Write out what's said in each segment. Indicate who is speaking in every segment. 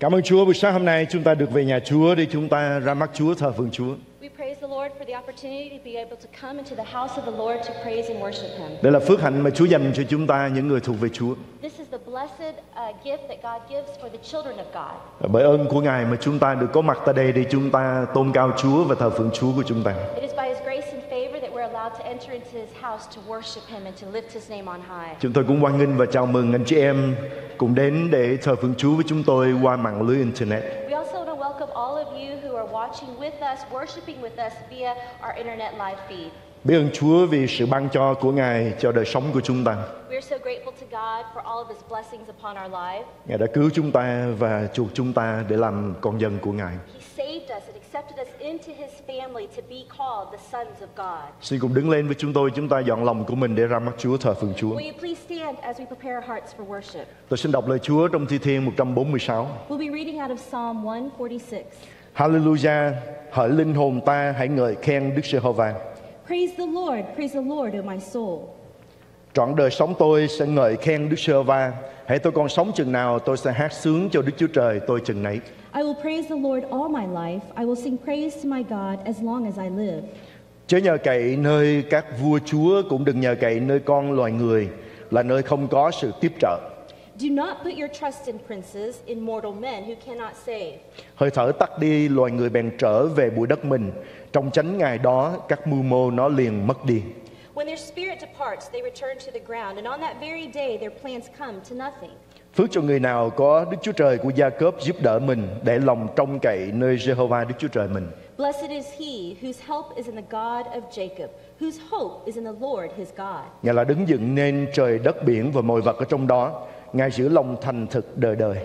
Speaker 1: Cảm ơn Chúa buổi sáng hôm nay chúng ta được về nhà Chúa để chúng ta ra mắt Chúa thờ phượng Chúa.
Speaker 2: We praise the Lord for the opportunity to be able to come into the house of the Lord to praise and worship Him.
Speaker 1: Đây là phước hạnh mà Chúa dành cho chúng ta những người thuộc về Chúa.
Speaker 2: This is the blessed uh, gift that God gives for the children of God.
Speaker 1: Và Bởi ơn của Ngài mà chúng ta được có mặt tại đây để chúng ta tôn cao Chúa và thờ phượng Chúa của chúng ta.
Speaker 2: It is by His grace and favor that we're allowed to enter into His house to worship Him and to lift His name on high.
Speaker 1: Chúng tôi cũng hoan nghênh và chào mừng anh chị em cùng đến để thờ phượng Chúa với chúng tôi qua mạng lưới Internet.
Speaker 2: We also want to welcome all of you who are watching with us, worshiping with us via our internet live feed.
Speaker 1: Biết ơn Chúa vì sự ban cho của Ngài cho đời sống của chúng ta.
Speaker 2: We are so grateful to God for all of His blessings upon our lives.
Speaker 1: Ngài đã cứu chúng ta và chuộc chúng ta để làm con dân của Ngài.
Speaker 2: He saved us and accepted us into His family to be called the sons of God.
Speaker 1: Xin cùng đứng lên với chúng tôi, chúng ta dọn lòng của mình để ra mắt Chúa thờ phượng Chúa.
Speaker 2: Will you please stand as we prepare our hearts for worship?
Speaker 1: Tôi xin đọc lời Chúa trong Thi Thiên 146.
Speaker 2: We'll be reading out of Psalm 146.
Speaker 1: Hallelujah, hỡi linh hồn ta hãy ngợi khen Đức Giê-hô-va.
Speaker 2: Praise the Lord, praise the Lord, O my soul.
Speaker 1: Trọn đời sống tôi sẽ ngợi khen Đức Giê-hô-va. Hãy tôi còn sống chừng nào tôi sẽ hát sướng cho Đức Chúa Trời tôi chừng nấy.
Speaker 3: I will praise the Lord all my life. I will sing praise to my God as long as I live.
Speaker 1: Chớ nhờ cậy nơi các vua chúa cũng đừng nhờ cậy nơi con loài người là nơi không có sự tiếp trợ.
Speaker 2: Do not put your trust in princes, in mortal men who cannot save.
Speaker 1: Hơi thở tắt đi loài người bèn trở về bụi đất mình. Trong chánh ngày đó các mưu mô nó liền mất đi.
Speaker 2: When their spirit departs, they return to the ground, and on that very day their plans come to nothing.
Speaker 1: Phước cho người nào có Đức Chúa Trời của Gia Cốp giúp đỡ mình để lòng trông cậy nơi Jehovah Đức Chúa Trời mình.
Speaker 2: Blessed is he whose help is in the God of Jacob, whose hope is in the Lord his God.
Speaker 1: Ngài là đứng dựng nên trời đất biển và mọi vật ở trong đó. Ngài giữ lòng thành thực đời đời.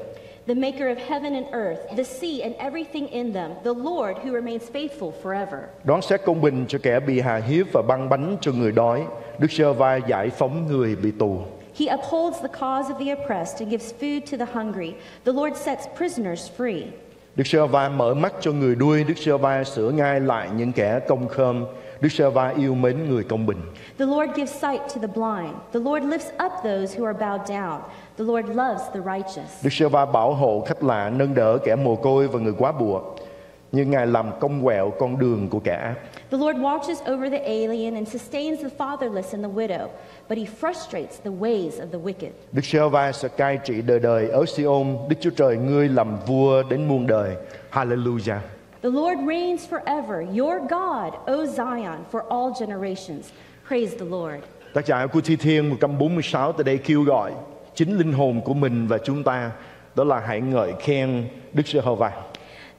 Speaker 2: The maker of heaven and earth, the sea and everything in them, the Lord who remains faithful forever.
Speaker 1: Đón xét công bình cho kẻ bị hà hiếp và băng bánh cho người đói. Đức va giải phóng người bị tù.
Speaker 3: He upholds the cause of the oppressed and gives food to the hungry. The Lord sets prisoners free.
Speaker 1: Đức giê va mở mắt cho người đuôi. Đức giê va sửa ngay lại những kẻ công khơm. Đức giê va yêu mến người công bình.
Speaker 3: The Lord gives sight to the blind. The Lord lifts up those who are bowed down. The Lord loves the righteous.
Speaker 1: Đức giê va bảo hộ khách lạ, nâng đỡ kẻ mồ côi và người quá bùa. Nhưng Ngài làm cong quẹo con đường của kẻ ác.
Speaker 3: The Lord watches over the alien and sustains the fatherless and the widow, but he frustrates the ways of the wicked.
Speaker 1: Đức giê va sẽ cai trị đời đời ở Siôn. Đức Chúa Trời ngươi làm vua đến muôn đời. Hallelujah.
Speaker 3: The Lord reigns forever, your God, O Zion, for all generations. Praise the Lord.
Speaker 1: Tác giả của Thi Thiên 146 tại đây kêu gọi chính linh hồn của mình và chúng ta đó là hãy ngợi khen Đức Giê-hô-va.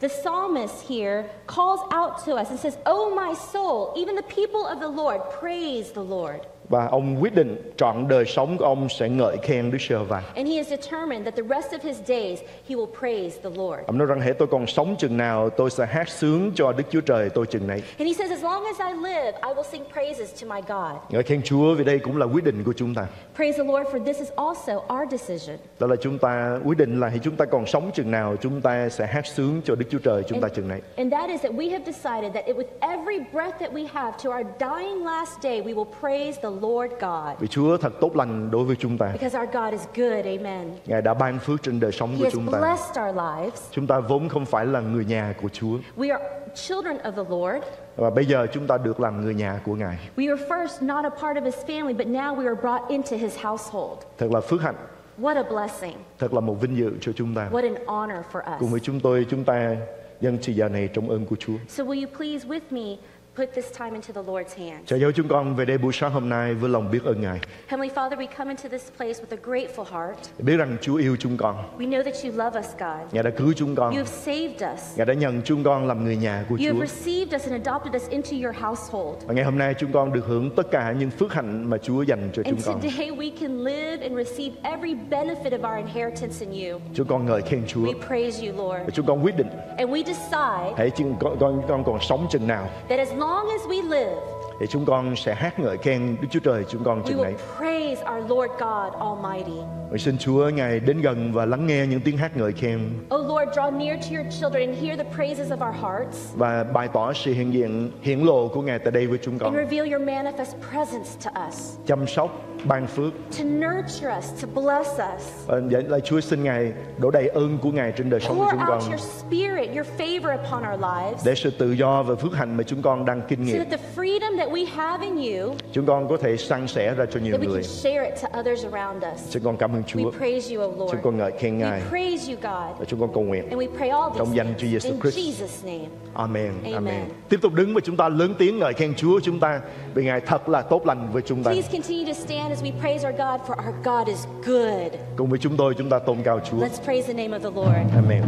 Speaker 2: The psalmist here calls out to us and says, Oh, my soul, even the people of the Lord, praise the Lord.
Speaker 1: Và ông quyết định trọn đời sống của ông sẽ ngợi khen Đức Giê-hô-va.
Speaker 2: And he has determined that the rest of his days he will praise the Lord.
Speaker 1: Ông nói rằng hãy tôi còn sống chừng nào tôi sẽ hát sướng cho Đức Chúa Trời tôi chừng này.
Speaker 2: And he says, As long as I live, I will sing praises to my God.
Speaker 1: Ngợi khen Chúa vì đây cũng là quyết định của chúng ta.
Speaker 3: Praise the Lord, for this is also our decision.
Speaker 1: Đó là chúng ta quyết định là hãy chúng ta còn sống chừng nào chúng ta sẽ hát sướng cho Đức Chúa Trời chúng ta chừng này.
Speaker 2: And that is that we have decided that it, with every breath that we have to our dying last day, we will praise the Lord God.
Speaker 1: Vì Chúa thật tốt lành đối với chúng ta.
Speaker 2: Because our God is good, amen.
Speaker 1: Ngài đã ban phước trên đời sống
Speaker 2: He
Speaker 1: của
Speaker 2: has
Speaker 1: chúng ta.
Speaker 2: blessed our lives.
Speaker 1: Chúng ta vốn không phải là người nhà của Chúa.
Speaker 2: We are children of the Lord.
Speaker 1: Và bây giờ chúng ta được làm người nhà của Ngài.
Speaker 2: We were first not a part of his family, but now we are brought into his household.
Speaker 1: Thật là phước hạnh,
Speaker 2: What a blessing.
Speaker 1: thật là một vinh dự cho chúng ta.
Speaker 2: What an honor for
Speaker 1: Cùng
Speaker 2: us.
Speaker 1: với chúng tôi, chúng ta dâng chỉ giờ này trong ơn của Chúa.
Speaker 2: So, will you please with me put this time into the Lord's hands?
Speaker 1: Cha giáo chúng con về đây buổi sáng hôm nay với lòng biết ơn Ngài.
Speaker 2: Heavenly Father, we come into this place with a grateful heart.
Speaker 1: Biết rằng Chúa yêu chúng con.
Speaker 2: We know that you love us, God.
Speaker 1: Ngài đã cứu chúng con.
Speaker 2: You have saved us.
Speaker 1: Ngài đã nhận chúng con làm người nhà của
Speaker 2: You have
Speaker 1: Chúa.
Speaker 2: received us and adopted us into your household.
Speaker 1: Và ngày hôm nay chúng con được hưởng tất cả những phước hạnh mà Chúa dành cho chúng
Speaker 2: And
Speaker 1: con.
Speaker 2: today we can live and receive every benefit of our inheritance in you.
Speaker 1: Chúng con ngợi khen Chúa.
Speaker 2: We praise you,
Speaker 1: Và
Speaker 2: Lord.
Speaker 1: chúng con quyết định
Speaker 2: And we decide
Speaker 1: hãy chừng con, con, con còn sống chừng nào
Speaker 2: that as long as we live,
Speaker 1: thì chúng con sẽ hát ngợi khen Đức Chúa Trời chúng con
Speaker 2: we
Speaker 1: chừng
Speaker 2: will
Speaker 1: này.
Speaker 2: praise our Lord God Almighty.
Speaker 1: Và xin Chúa Ngài đến gần và lắng nghe những tiếng hát ngợi khen
Speaker 2: Oh Lord, draw near to your children and hear the praises of our hearts
Speaker 1: và bày tỏ sự hiện diện hiển lộ của Ngài tại đây với chúng
Speaker 2: and
Speaker 1: con.
Speaker 2: reveal your manifest presence to us.
Speaker 1: Chăm sóc, ban phước.
Speaker 2: to nurture us, to bless us.
Speaker 1: Và vậy là Chúa xin Ngài đổ đầy ơn của Ngài trên đời sống của
Speaker 2: Pour
Speaker 1: chúng
Speaker 2: out
Speaker 1: con
Speaker 2: your spirit, your favor upon our lives.
Speaker 1: để sự tự do và phước hạnh mà chúng con đang kinh
Speaker 2: So
Speaker 1: nghiệm
Speaker 2: that the freedom that we have in you,
Speaker 1: chúng con có thể san sẻ ra cho nhiều
Speaker 2: that we
Speaker 1: người.
Speaker 2: can share it to others around us.
Speaker 1: Chúng con cảm ơn
Speaker 2: We
Speaker 1: Chúa.
Speaker 2: praise you, O Lord.
Speaker 1: Chúng con ngợi khen Ngài
Speaker 2: We praise you, God.
Speaker 1: và chúng con cầu nguyện.
Speaker 2: And we pray all these
Speaker 1: Trong danh Chúa
Speaker 2: things
Speaker 1: Giêsu
Speaker 2: in
Speaker 1: Christ.
Speaker 2: Jesus' name.
Speaker 1: Amen.
Speaker 2: Amen.
Speaker 1: Amen. Tiếp tục đứng và chúng ta lớn tiếng ngợi khen Chúa chúng ta vì Ngài thật là tốt lành với chúng ta.
Speaker 2: Please continue to stand as we praise our God, for our God is good.
Speaker 1: Cùng với chúng tôi chúng ta tôn cao Chúa.
Speaker 2: Let's praise the name of the Lord.
Speaker 1: Amen.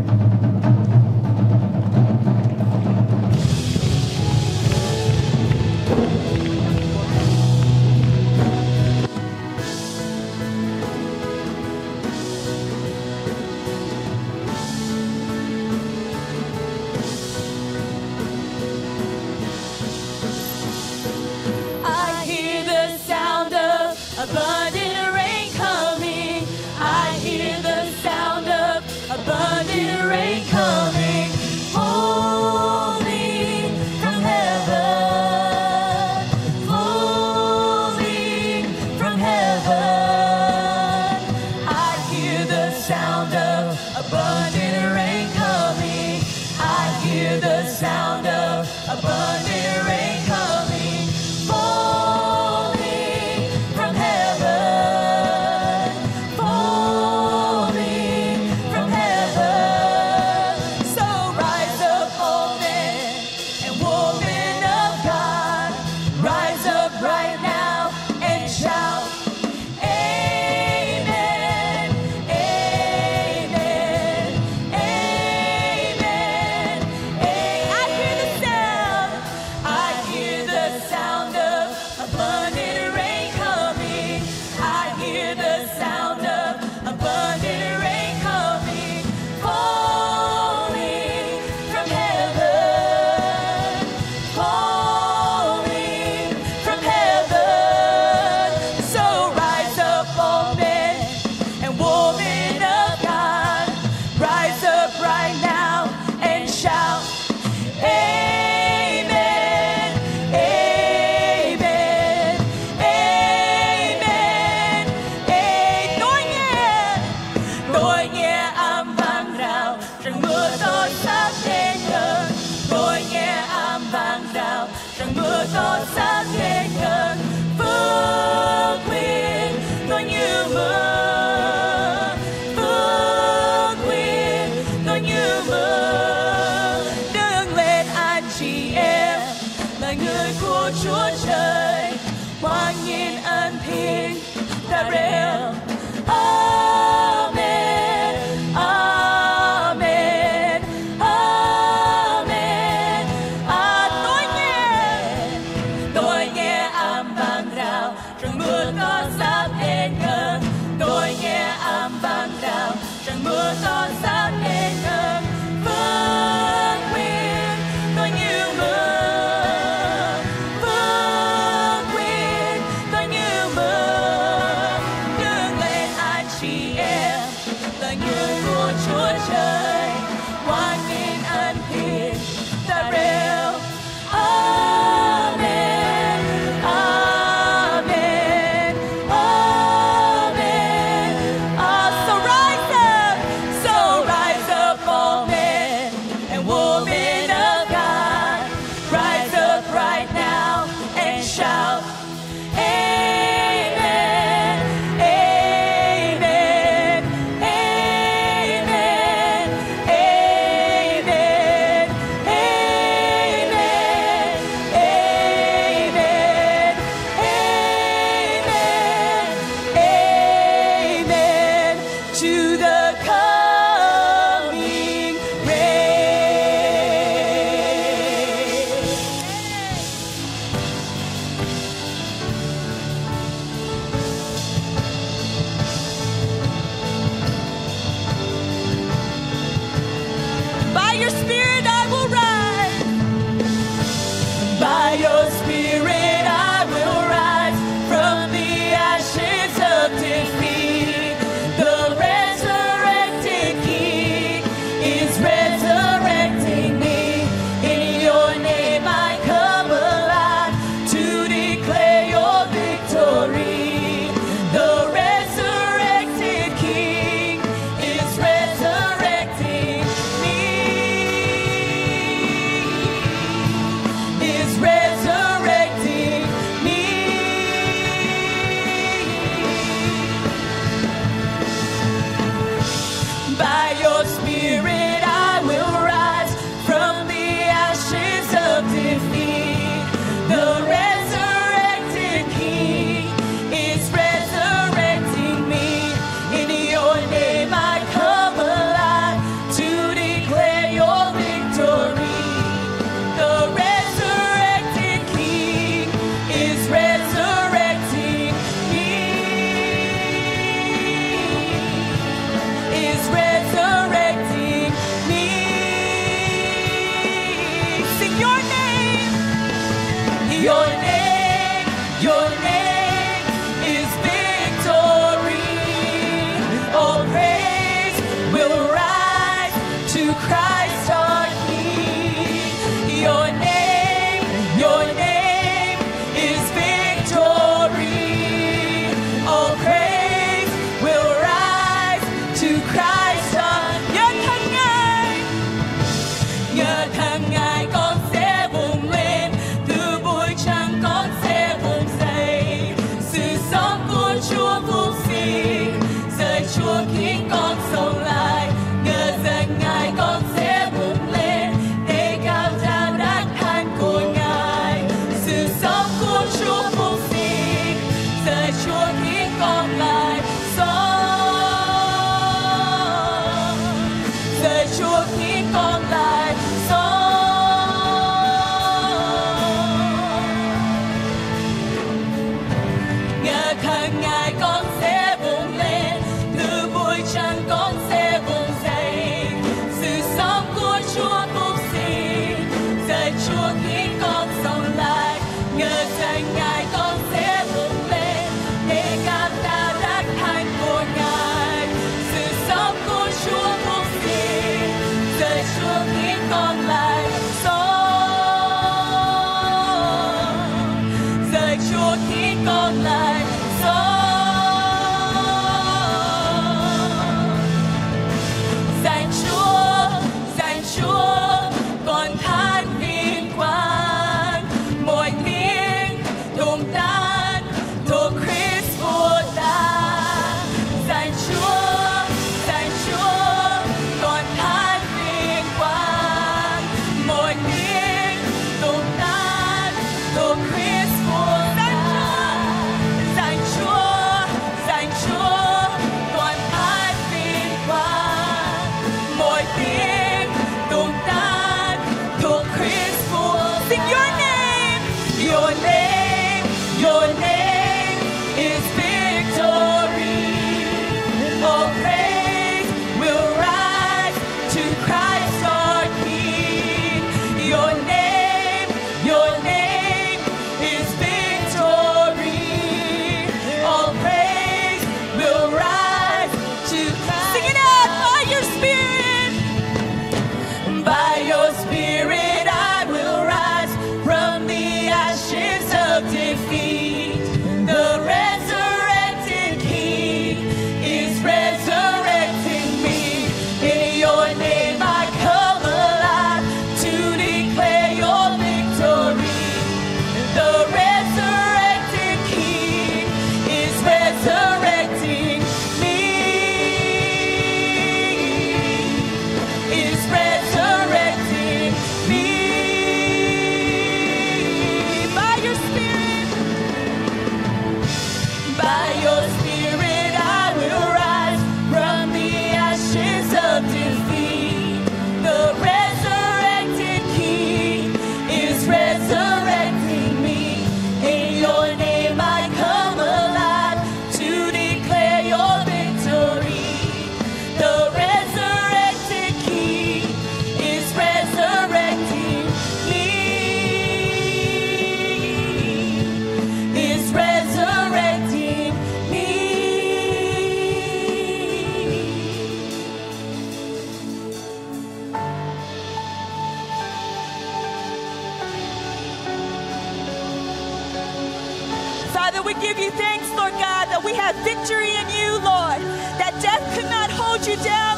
Speaker 4: Down,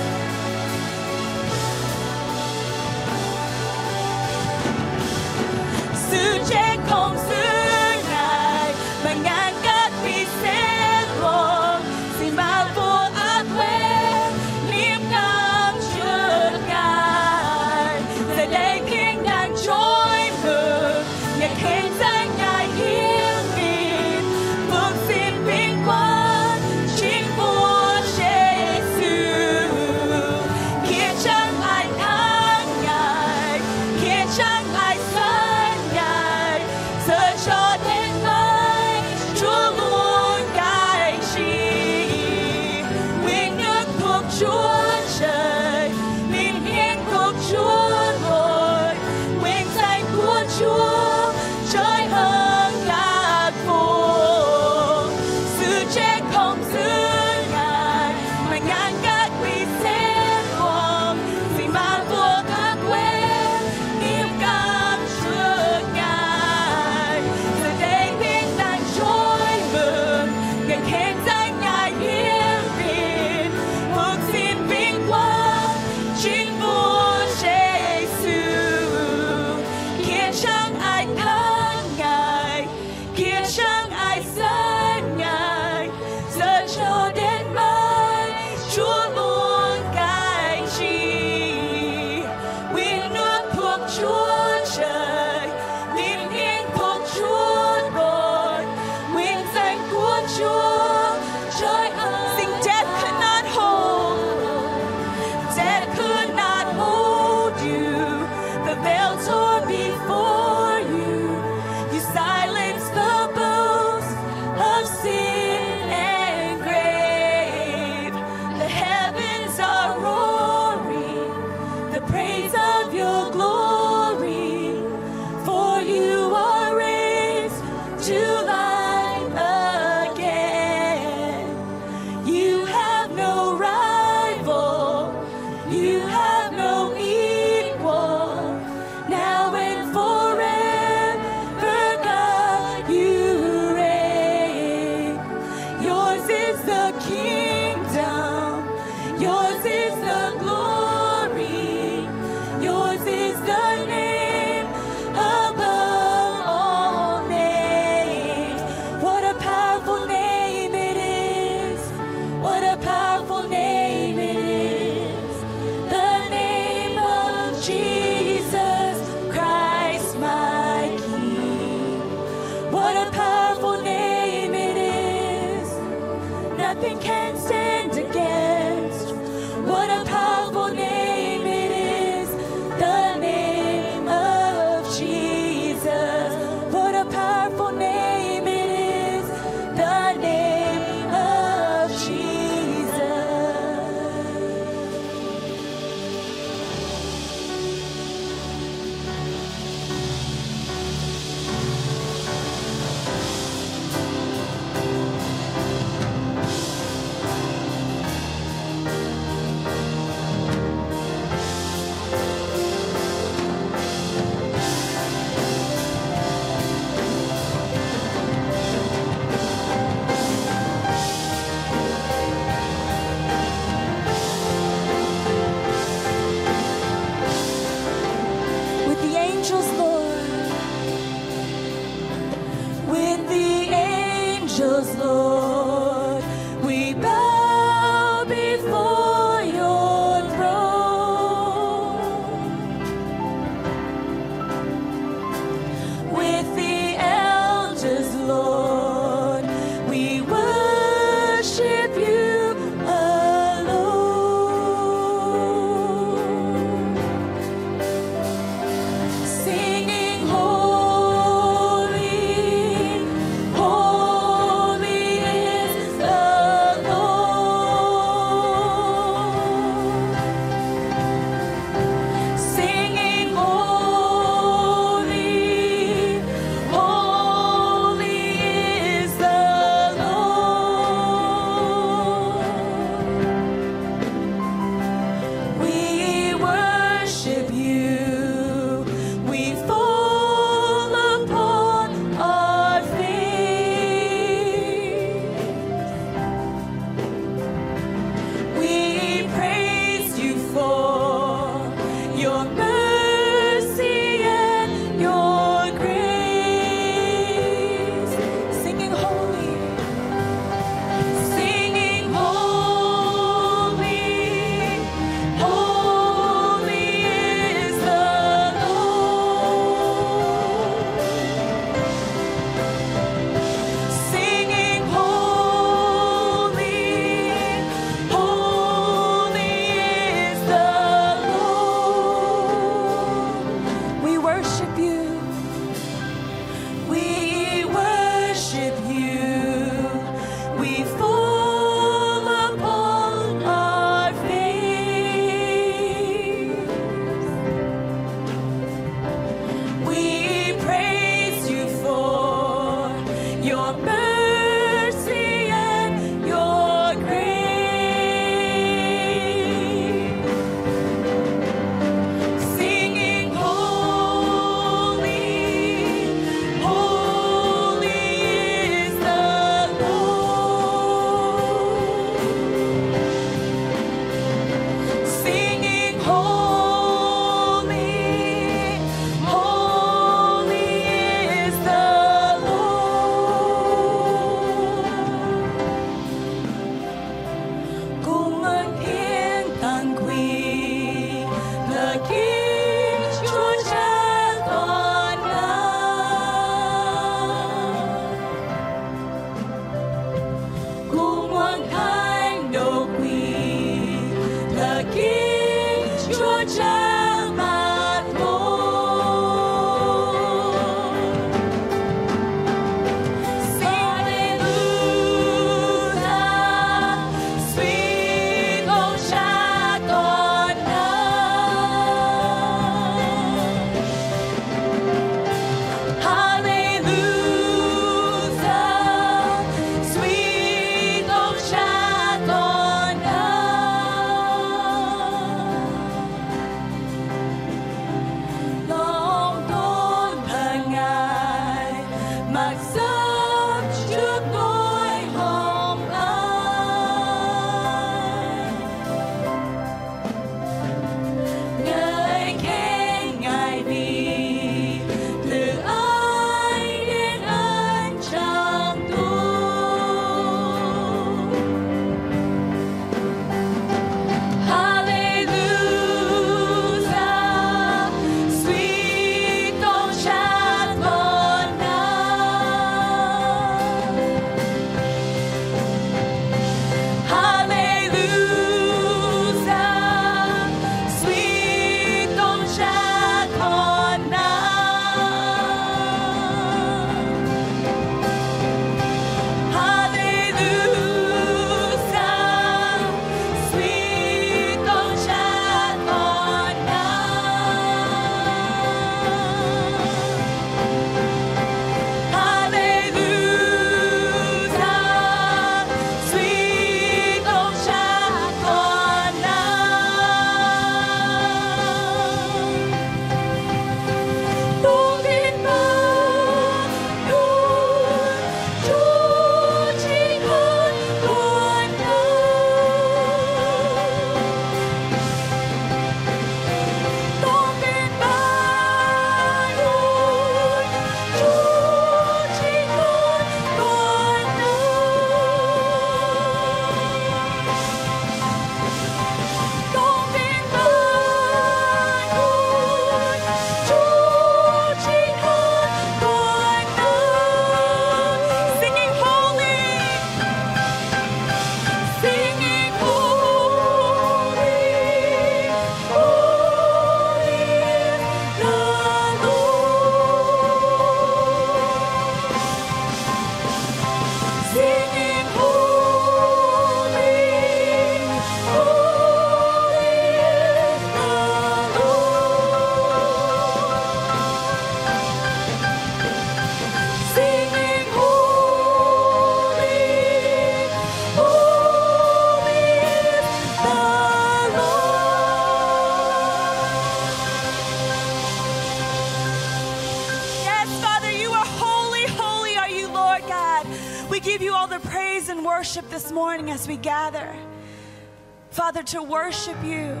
Speaker 4: Father, to worship you,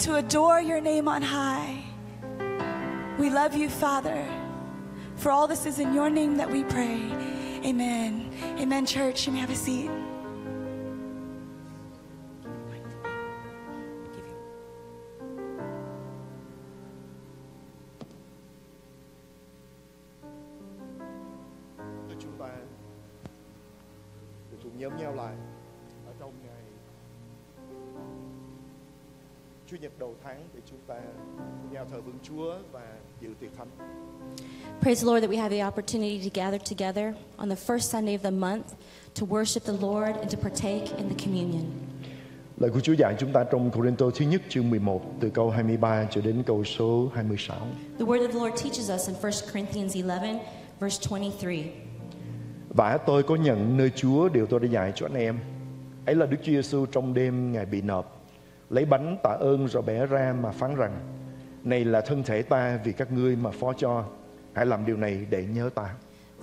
Speaker 4: to adore your name on high. We love you, Father. For all this is in your name that we pray. Amen. Amen, church. You may have a seat.
Speaker 2: Praise the Lord that we have the opportunity to gather together on the first Sunday of the month to worship the Lord and to partake in the communion.
Speaker 1: Lời của Chúa dạy chúng ta trong Corinto thứ nhất chương 11 từ câu 23 cho đến câu số 26.
Speaker 2: The word of the Lord teaches us in 1 Corinthians 11, verse 23.
Speaker 1: Và tôi có nhận nơi Chúa điều tôi đã dạy cho anh em. Ấy là Đức Chúa Giêsu trong đêm Ngài bị nộp, lấy bánh tạ ơn rồi bẻ ra mà phán rằng: Này là thân thể ta vì các ngươi mà phó cho. Hãy làm điều này để nhớ ta.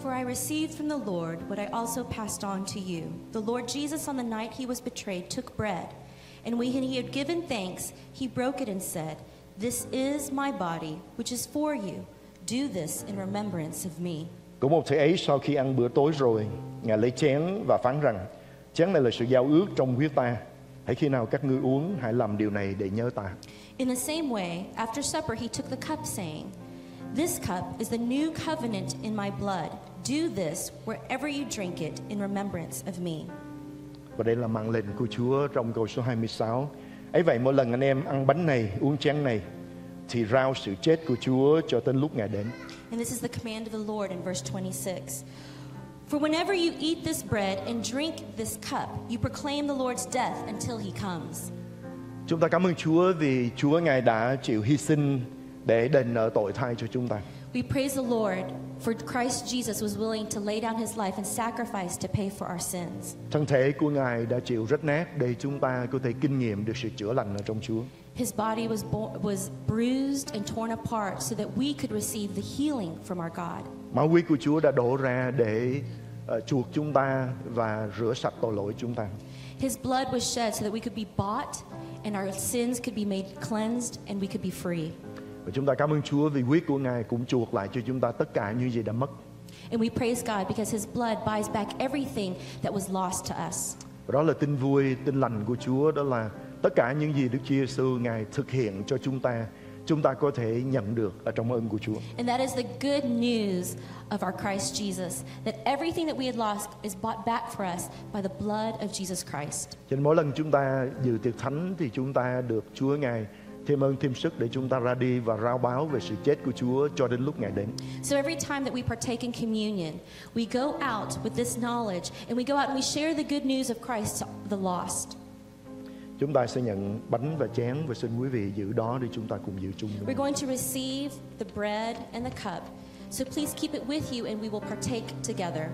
Speaker 2: For I received from the Lord what I also passed on to you. The Lord Jesus, on the night he was betrayed, took bread. And when he had given thanks, he broke it and said, This is my body, which is for you. Do this in remembrance of me.
Speaker 1: Cũng một thế ấy sau khi ăn bữa tối rồi, Ngài lấy chén và phán rằng: Chén này là sự giao ước trong huyết ta. Hãy khi nào các ngươi uống, hãy làm điều này để nhớ ta.
Speaker 2: In the same way, after supper, he took the cup, saying, This cup is the new covenant in my blood. Do this wherever you drink it in remembrance of me.
Speaker 1: Và đây là mạng lệnh của Chúa trong câu số 26. Ấy vậy mỗi lần anh em ăn bánh này, uống chén này thì rao sự chết của Chúa cho đến lúc Ngài đến.
Speaker 2: And this is the command of the Lord in verse 26. For whenever you eat this bread and drink this cup, you proclaim the Lord's death until he comes.
Speaker 1: Chúng ta cảm ơn Chúa vì Chúa Ngài đã chịu hy sinh để đền nợ tội thay cho chúng ta.
Speaker 2: We praise the Lord for Christ Jesus was willing to lay down his life and sacrifice to pay for our sins.
Speaker 1: Thân thể của Ngài đã chịu rách nát để chúng ta có thể kinh nghiệm được sự chữa lành ở trong Chúa.
Speaker 2: His body was was bruised and torn apart so that we could receive the healing from our God.
Speaker 1: Máu huyết của Chúa đã đổ ra để ờ, chuộc chúng ta và rửa sạch tội lỗi chúng ta.
Speaker 2: His blood was shed so that we could be bought and our sins could be made cleansed and we could be free.
Speaker 1: Và chúng ta cảm ơn Chúa vì huyết của Ngài cũng chuộc lại cho chúng ta tất cả những gì đã mất.
Speaker 2: And we praise God because his blood buys back everything that was lost to us.
Speaker 1: Và đó là tin vui, tin lành của Chúa đó là tất cả những gì Đức Chúa Giêsu Ngài thực hiện cho chúng ta, chúng ta có thể nhận được ở trong ơn của Chúa.
Speaker 2: And that is the good news of our Christ Jesus that everything that we had lost is bought back for us by the blood of Jesus Christ.
Speaker 1: Cho nên mỗi lần chúng ta dự tiệc thánh thì chúng ta được Chúa Ngài thêm ơn thêm sức để chúng ta ra đi và rao báo về sự chết của Chúa cho đến lúc Ngài đến.
Speaker 2: So every time that we partake in communion, we go out with this knowledge and we go out and we share the good news of Christ to the lost.
Speaker 1: Chúng ta sẽ nhận bánh và chén và xin quý vị giữ đó để chúng ta cùng giữ chung.
Speaker 2: We're going to receive the bread and the cup. So please keep it with you and we will partake together.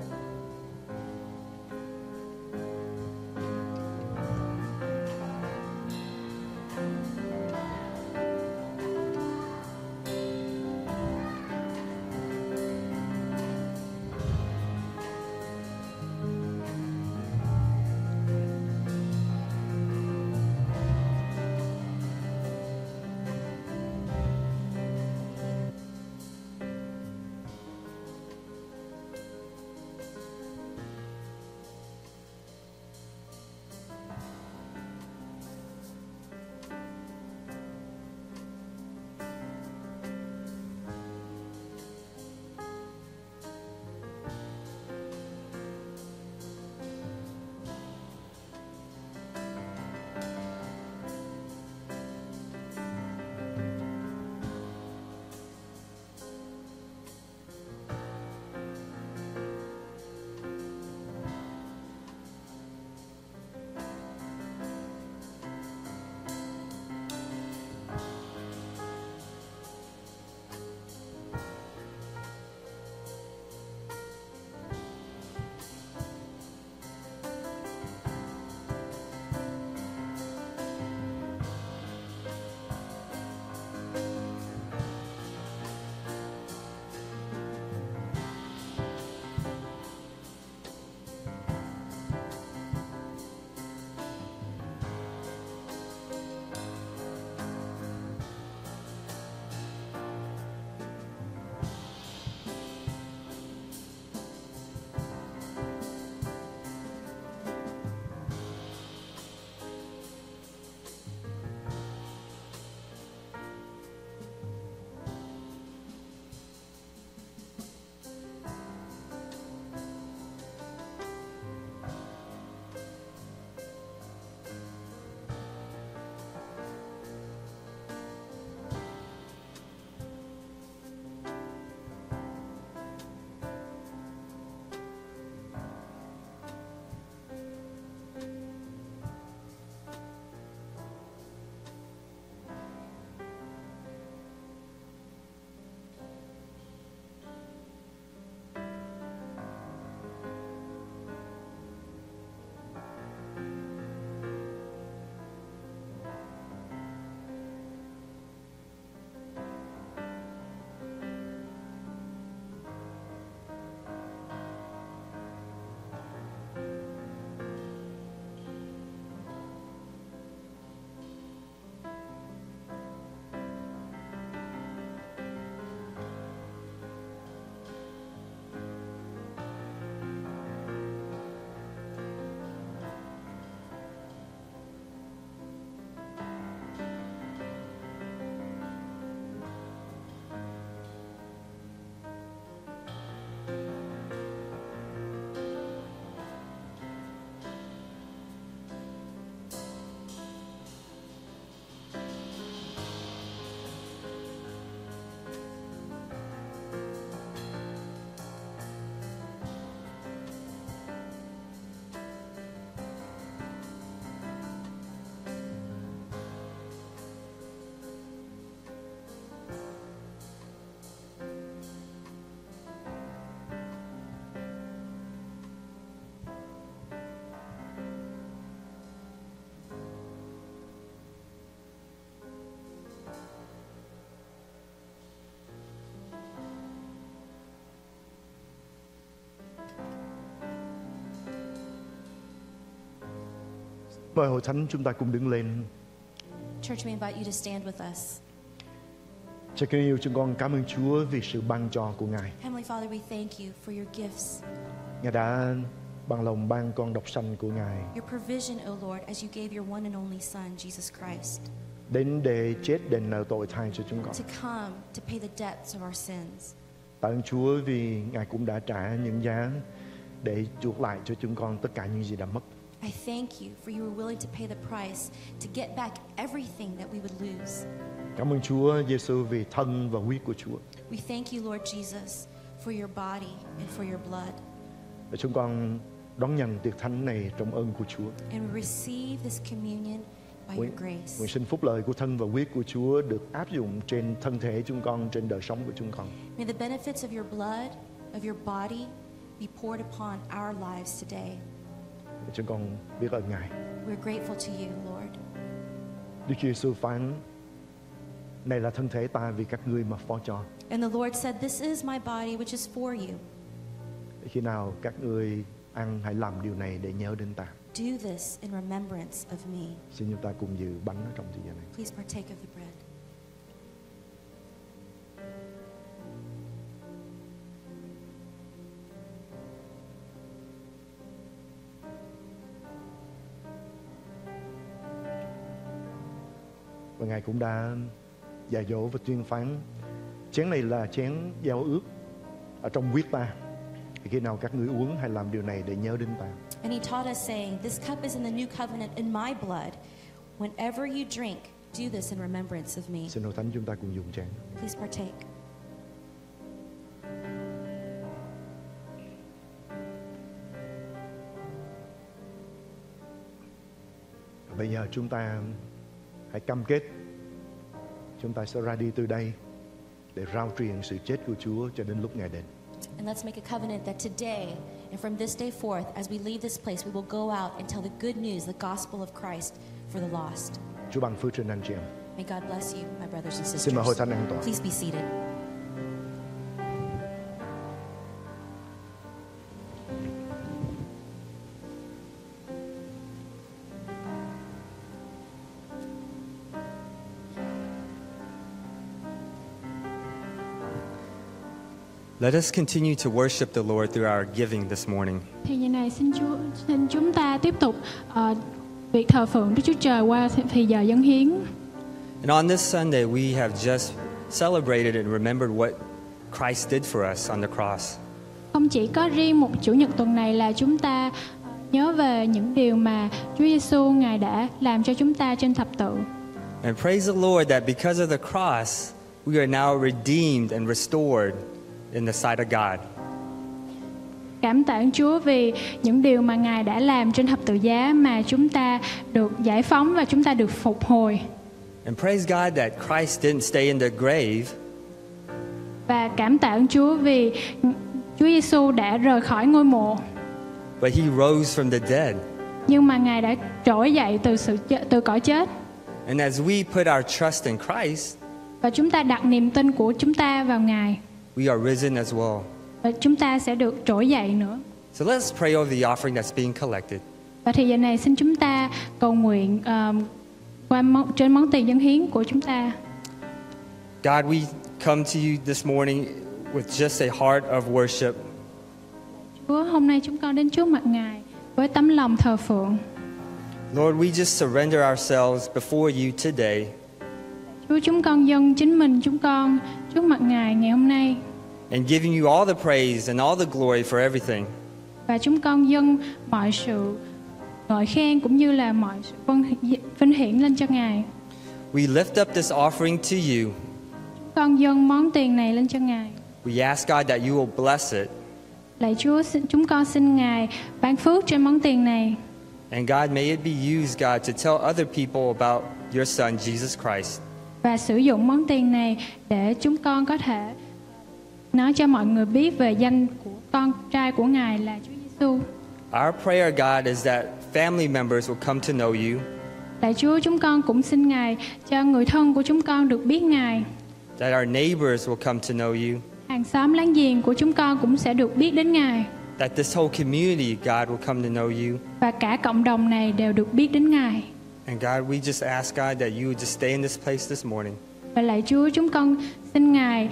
Speaker 1: Mời hội thánh chúng ta cùng đứng lên.
Speaker 2: Church, we invite you to stand with us.
Speaker 1: Cha kính yêu chúng con cảm ơn Chúa vì sự ban cho của Ngài.
Speaker 2: Heavenly Father, we thank you for your gifts,
Speaker 1: Ngài đã bằng lòng ban con độc sanh của Ngài
Speaker 2: your provision, O Lord, as you gave your one and only Son, Jesus Christ,
Speaker 1: đến để chết đền nợ tội thay cho chúng con.
Speaker 2: to come to pay the debts of our sins.
Speaker 1: Tạ ơn Chúa vì Ngài cũng đã trả những giá để chuộc lại cho chúng con tất cả những gì đã mất.
Speaker 2: I thank you for you were willing to pay the price to get back everything that we would lose.
Speaker 1: Cảm ơn Chúa Giêsu vì thân và huyết của Chúa.
Speaker 2: We thank you, Lord Jesus, for your body and for your blood.
Speaker 1: Và chúng con đón nhận tiệc thánh này trong ơn của Chúa.
Speaker 2: And we receive this communion by your grace.
Speaker 1: nguyện xin phúc lợi của thân và huyết của Chúa được áp dụng trên thân thể chúng con, trên đời sống của chúng con.
Speaker 2: May the benefits of your blood, of your body, be poured upon our lives today.
Speaker 1: Chúng con biết ơn Ngài.
Speaker 2: We're grateful to you, Lord.
Speaker 1: Đức Chúa Giêsu phán này là thân thể ta vì các ngươi mà phó cho.
Speaker 2: And the Lord said, This is my body, which is for you.
Speaker 1: Khi nào các ngươi ăn hãy làm điều này để nhớ đến ta.
Speaker 2: Do this in remembrance of me.
Speaker 1: Xin chúng ta cùng giữ bánh ở trong thời gian này.
Speaker 2: Please partake of the bread.
Speaker 1: Và Ngài cũng đã dạy dỗ và tuyên phán chén này là chén giao ước ở trong huyết ta. Thì khi nào các ngươi uống hãy làm điều này để nhớ đến ta.
Speaker 2: And he taught us, saying, This cup is in the new covenant in my blood. Whenever you drink, do this in remembrance of me.
Speaker 1: Xin hội thánh chúng ta cùng dùng chén.
Speaker 2: Please partake.
Speaker 1: Bây giờ chúng ta hãy cam kết chúng ta sẽ ra đi từ đây để rao truyền sự chết của Chúa cho đến lúc Ngài đến.
Speaker 2: And let's make a covenant that today and from this day forth, as we leave this place, we will go out and tell the good news, the gospel of Christ for the lost.
Speaker 1: Chúa ban phước trên anh chị em.
Speaker 2: May God bless you, my brothers and
Speaker 1: Xin mời hội
Speaker 2: sisters.
Speaker 1: thánh an toàn.
Speaker 2: Please be seated.
Speaker 5: Let us continue to worship the Lord through our giving this morning.
Speaker 6: Thì giờ này xin Chúa xin chúng ta tiếp tục ờ, việc thờ phượng Đức Chúa Trời qua thì giờ dân hiến.
Speaker 5: And on this Sunday, we have just celebrated and remembered what Christ did for us on the cross.
Speaker 6: Không chỉ có riêng một chủ nhật tuần này là chúng ta nhớ về những điều mà Chúa Giêsu ngài đã làm cho chúng ta trên thập tự.
Speaker 5: And praise the Lord that because of the cross, we are now redeemed and restored in the sight of God.
Speaker 6: Cảm tạ Chúa vì những điều mà ngài đã làm trên thập tự giá mà chúng ta được giải phóng và chúng ta được phục hồi.
Speaker 5: And praise God that Christ didn't stay in the grave,
Speaker 6: Và cảm tạ ơn Chúa vì Chúa Giêsu đã rời khỏi ngôi mộ
Speaker 5: but he rose from the dead.
Speaker 6: nhưng mà ngài đã trỗi dậy từ sự từ cõi chết.
Speaker 5: And as we put our trust in Christ,
Speaker 6: và chúng ta đặt niềm tin của chúng ta vào Ngài
Speaker 5: we are risen as well.
Speaker 6: và chúng ta sẽ được trỗi dậy nữa.
Speaker 5: So let's pray over the offering that's being collected.
Speaker 6: Và thì giờ này xin chúng ta cầu nguyện um, qua món, trên món tiền dân hiến của chúng ta.
Speaker 5: God, we come to you this morning with just a heart of worship.
Speaker 6: Chúa, hôm nay chúng con đến trước mặt Ngài với tấm lòng thờ phượng.
Speaker 5: Lord, we just surrender ourselves before you today.
Speaker 6: Chúa, chúng con dâng chính mình chúng con trước mặt Ngài ngày hôm nay
Speaker 5: and giving you all the praise and all the glory for everything.
Speaker 6: và chúng con dâng mọi sự ngợi khen cũng như là mọi sự vinh, vinh hiển lên cho Ngài.
Speaker 5: We lift up this offering to you.
Speaker 6: Chúng con dâng món tiền này lên cho Ngài.
Speaker 5: We ask God that you will bless it.
Speaker 6: Lạy Chúa, chúng con xin Ngài ban phước trên món tiền này.
Speaker 5: And God, may it be used, God, to tell other people about your Son, Jesus Christ.
Speaker 6: và sử dụng món tiền này để chúng con có thể nói cho mọi người biết về danh của con trai của Ngài là Chúa Giêsu.
Speaker 5: Our prayer, God, is that family members will come to know you,
Speaker 6: Lạy Chúa, chúng con cũng xin Ngài cho người thân của chúng con được biết Ngài.
Speaker 5: that our neighbors will come to know you,
Speaker 6: Hàng xóm láng giềng của chúng con cũng sẽ được biết đến Ngài.
Speaker 5: that this whole community, God, will come to know you.
Speaker 6: và cả cộng đồng này đều được biết đến Ngài.
Speaker 5: And God, we just ask, God, that you would just stay in this place this morning.
Speaker 6: Và lạy Chúa, chúng con xin Ngài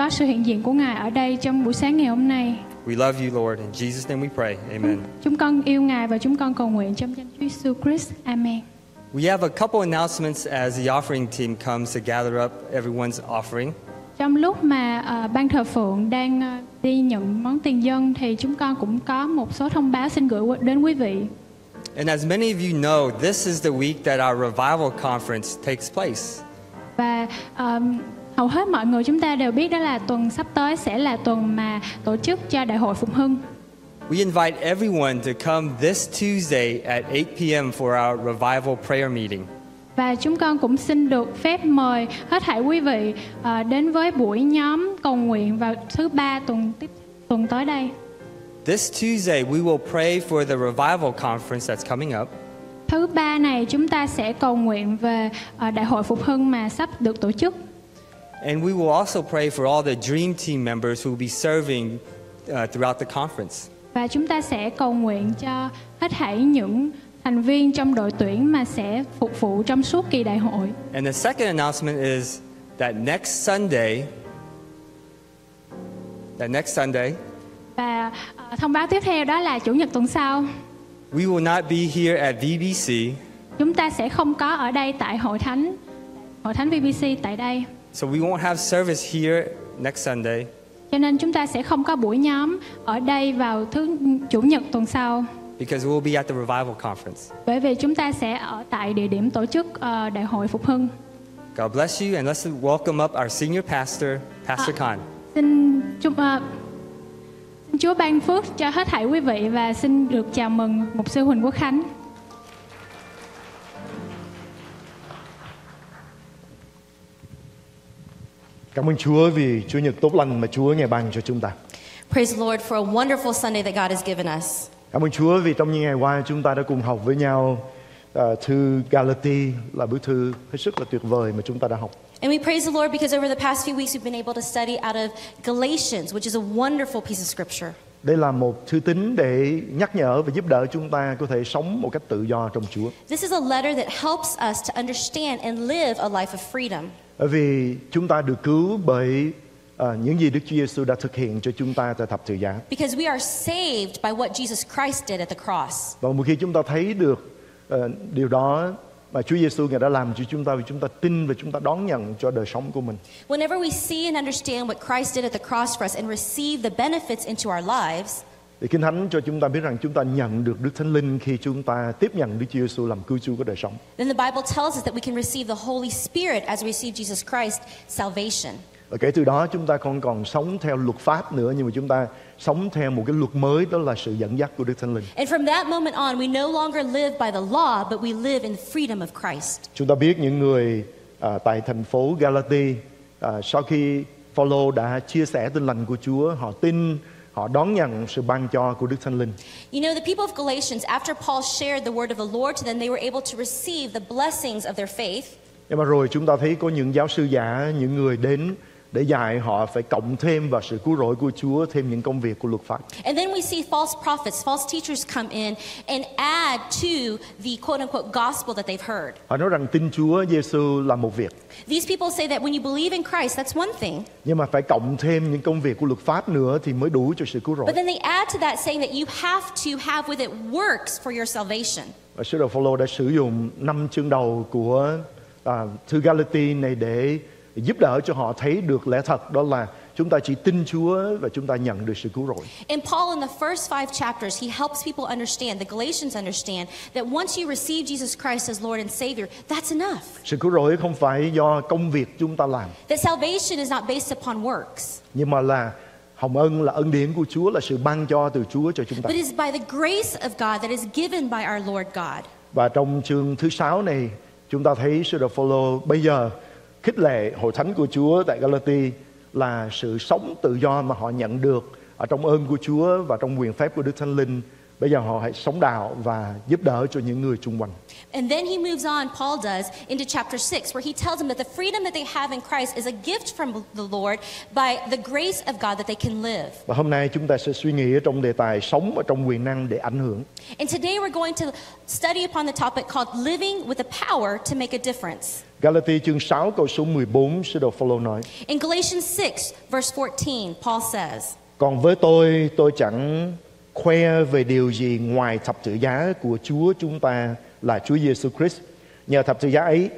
Speaker 6: có sự hiện diện của Ngài ở đây trong buổi sáng ngày hôm nay.
Speaker 5: We love you, Lord. In Jesus' name we pray. Amen.
Speaker 6: Chúng con yêu Ngài và chúng con cầu nguyện trong danh Chúa Giêsu Christ. Amen.
Speaker 5: We have a couple announcements as the offering team comes to gather up everyone's offering.
Speaker 6: Trong lúc mà ờ, ban thờ phượng đang ờ, đi nhận món tiền dân thì chúng con cũng có một số thông báo xin gửi đến quý vị.
Speaker 5: And as many of you know, this is the week that our revival conference takes place.
Speaker 6: Và ờm, hầu hết mọi người chúng ta đều biết đó là tuần sắp tới sẽ là tuần mà tổ chức cho Đại hội Phục Hưng.
Speaker 5: We invite everyone to come this Tuesday at 8 p.m. for our revival prayer meeting.
Speaker 6: Và chúng con cũng xin được phép mời hết thảy quý vị ờ, đến với buổi nhóm cầu nguyện vào thứ ba tuần tiếp tuần tới đây.
Speaker 5: This Tuesday, we will pray for the revival conference that's coming up.
Speaker 6: Thứ ba này chúng ta sẽ cầu nguyện về ờ, Đại hội Phục Hưng mà sắp được tổ chức.
Speaker 5: And we will also pray for all the dream team members who will be serving uh, throughout the conference.
Speaker 6: Và chúng ta sẽ cầu nguyện cho hết thảy những thành viên trong đội tuyển mà sẽ phục vụ trong suốt kỳ đại hội.
Speaker 5: And the second announcement is that next Sunday, that next Sunday,
Speaker 6: Và ờ, thông báo tiếp theo đó là chủ nhật tuần sau,
Speaker 5: we will not be here at VBC.
Speaker 6: chúng ta sẽ không có ở đây tại hội thánh hội thánh BBC tại đây.
Speaker 5: So we won't have service here next Sunday.
Speaker 6: Cho nên chúng ta sẽ không có buổi nhóm ở đây vào thứ chủ nhật tuần sau.
Speaker 5: because we'll be at the revival conference.
Speaker 6: Bởi vì chúng ta sẽ ở tại địa điểm tổ chức ờ, đại hội phục hưng.
Speaker 5: God bless you, and let's welcome up our senior pastor, Pastor Khan.
Speaker 6: Xin chúc ờ, xin Chúa ban phước cho hết thảy quý vị và xin được chào mừng mục sư Huỳnh Quốc Khánh.
Speaker 1: Cảm ơn Chúa vì Chúa nhật tốt lành mà Chúa ngày ban cho chúng ta.
Speaker 2: Praise the Lord for a wonderful Sunday that God has given us.
Speaker 1: Cảm ơn Chúa vì trong những ngày qua chúng ta đã cùng học với nhau ờ, thư Galati là bức thư hết sức là tuyệt vời mà chúng ta đã học.
Speaker 2: And we praise the Lord because over the past few weeks we've been able to study out of Galatians, which is a wonderful piece of scripture.
Speaker 1: Đây là một thư tín để nhắc nhở và giúp đỡ chúng ta có thể sống một cách tự do trong Chúa.
Speaker 2: This is a letter that helps us to understand and live a life of freedom.
Speaker 1: Vì chúng ta được cứu bởi ờ, những gì Đức Chúa Giêsu đã thực hiện cho chúng ta tại thập tự giá.
Speaker 2: Because we are saved by what Jesus Christ did at the cross.
Speaker 1: Và một khi chúng ta thấy được ờ, điều đó mà Chúa Giêsu ngài đã làm cho chúng ta vì chúng ta tin và chúng ta đón nhận cho đời sống của mình.
Speaker 2: Whenever we see and understand what Christ did at the cross for us and receive the benefits into our lives,
Speaker 1: Thì Kinh Thánh cho chúng ta biết rằng chúng ta nhận được Đức Thánh Linh khi chúng ta tiếp nhận Đức Chúa Giêsu làm cứu Chúa của đời sống.
Speaker 2: then the Bible tells us that we can receive the Holy Spirit as we receive Jesus Christ salvation.
Speaker 1: Và kể từ đó chúng ta không còn sống theo luật pháp nữa nhưng mà chúng ta sống theo một cái luật mới đó là sự dẫn dắt của Đức Thánh Linh.
Speaker 2: And from that moment on, we no longer live by the law, but we live in freedom of Christ.
Speaker 1: Chúng ta biết những người à, tại thành phố Galati à, sau khi Phaolô đã chia sẻ tin lành của Chúa, họ tin, họ đón nhận sự ban cho của Đức Thánh Linh.
Speaker 2: You know, the people of Galatians, after Paul shared the word of the Lord to them, they were able to receive the blessings of their faith.
Speaker 1: Nhưng mà rồi chúng ta thấy có những giáo sư giả, những người đến để dạy họ phải cộng thêm vào sự cứu rỗi của Chúa thêm những công việc của luật pháp.
Speaker 2: And then we see false prophets, false teachers come in and add to the quote unquote gospel that they've heard.
Speaker 1: Họ nói rằng tin Chúa Giêsu là một việc,
Speaker 2: These people say that when you believe in Christ, that's one thing.
Speaker 1: nhưng mà phải cộng thêm những công việc của luật pháp nữa thì mới đủ cho sự cứu rỗi.
Speaker 2: But then they add to that saying that you have to have with it works for your salvation.
Speaker 1: Và sứ đồ Phaolô đã sử dụng năm chương đầu của à, thư Galati này để giúp đỡ cho họ thấy được lẽ thật đó là chúng ta chỉ tin Chúa và chúng ta nhận được sự cứu rỗi.
Speaker 2: And Paul, in the first five chapters, he helps people understand, the Galatians understand, that once you receive Jesus Christ as Lord and Savior, that's enough.
Speaker 1: Sự cứu rỗi không phải do công việc chúng ta làm,
Speaker 2: That salvation is not based upon works,
Speaker 1: nhưng mà là hồng ân là ân điển của Chúa là sự ban cho từ Chúa cho chúng ta.
Speaker 2: but is by the grace of God that is given by our Lord God.
Speaker 1: Và trong chương thứ sáu này chúng ta thấy sứ đồ Phaolô bây giờ khích lệ hội thánh của Chúa tại Galati là sự sống tự do mà họ nhận được ở trong ơn của Chúa và trong quyền phép của Đức Thánh Linh bây giờ họ hãy sống đạo và giúp đỡ cho những người xung quanh.
Speaker 2: And then he moves on, Paul does, into chapter 6, where he tells them that the freedom that they have in Christ is a gift from the Lord by the grace of God that they can live.
Speaker 1: Và hôm nay chúng ta sẽ suy nghĩ ở trong đề tài sống ở trong quyền năng để ảnh hưởng.
Speaker 2: And today we're going to study upon the topic called living with the power to make a difference.
Speaker 1: Galati chương 6 câu số 14 sứ đồ Phaolô nói:
Speaker 2: In Galatians 6, verse 14, Paul says,
Speaker 1: Còn với tôi, tôi chẳng khoe về điều gì ngoài thập tự giá của Chúa chúng ta là Chúa Giêsu Christ. Nhờ thập tự giá ấy,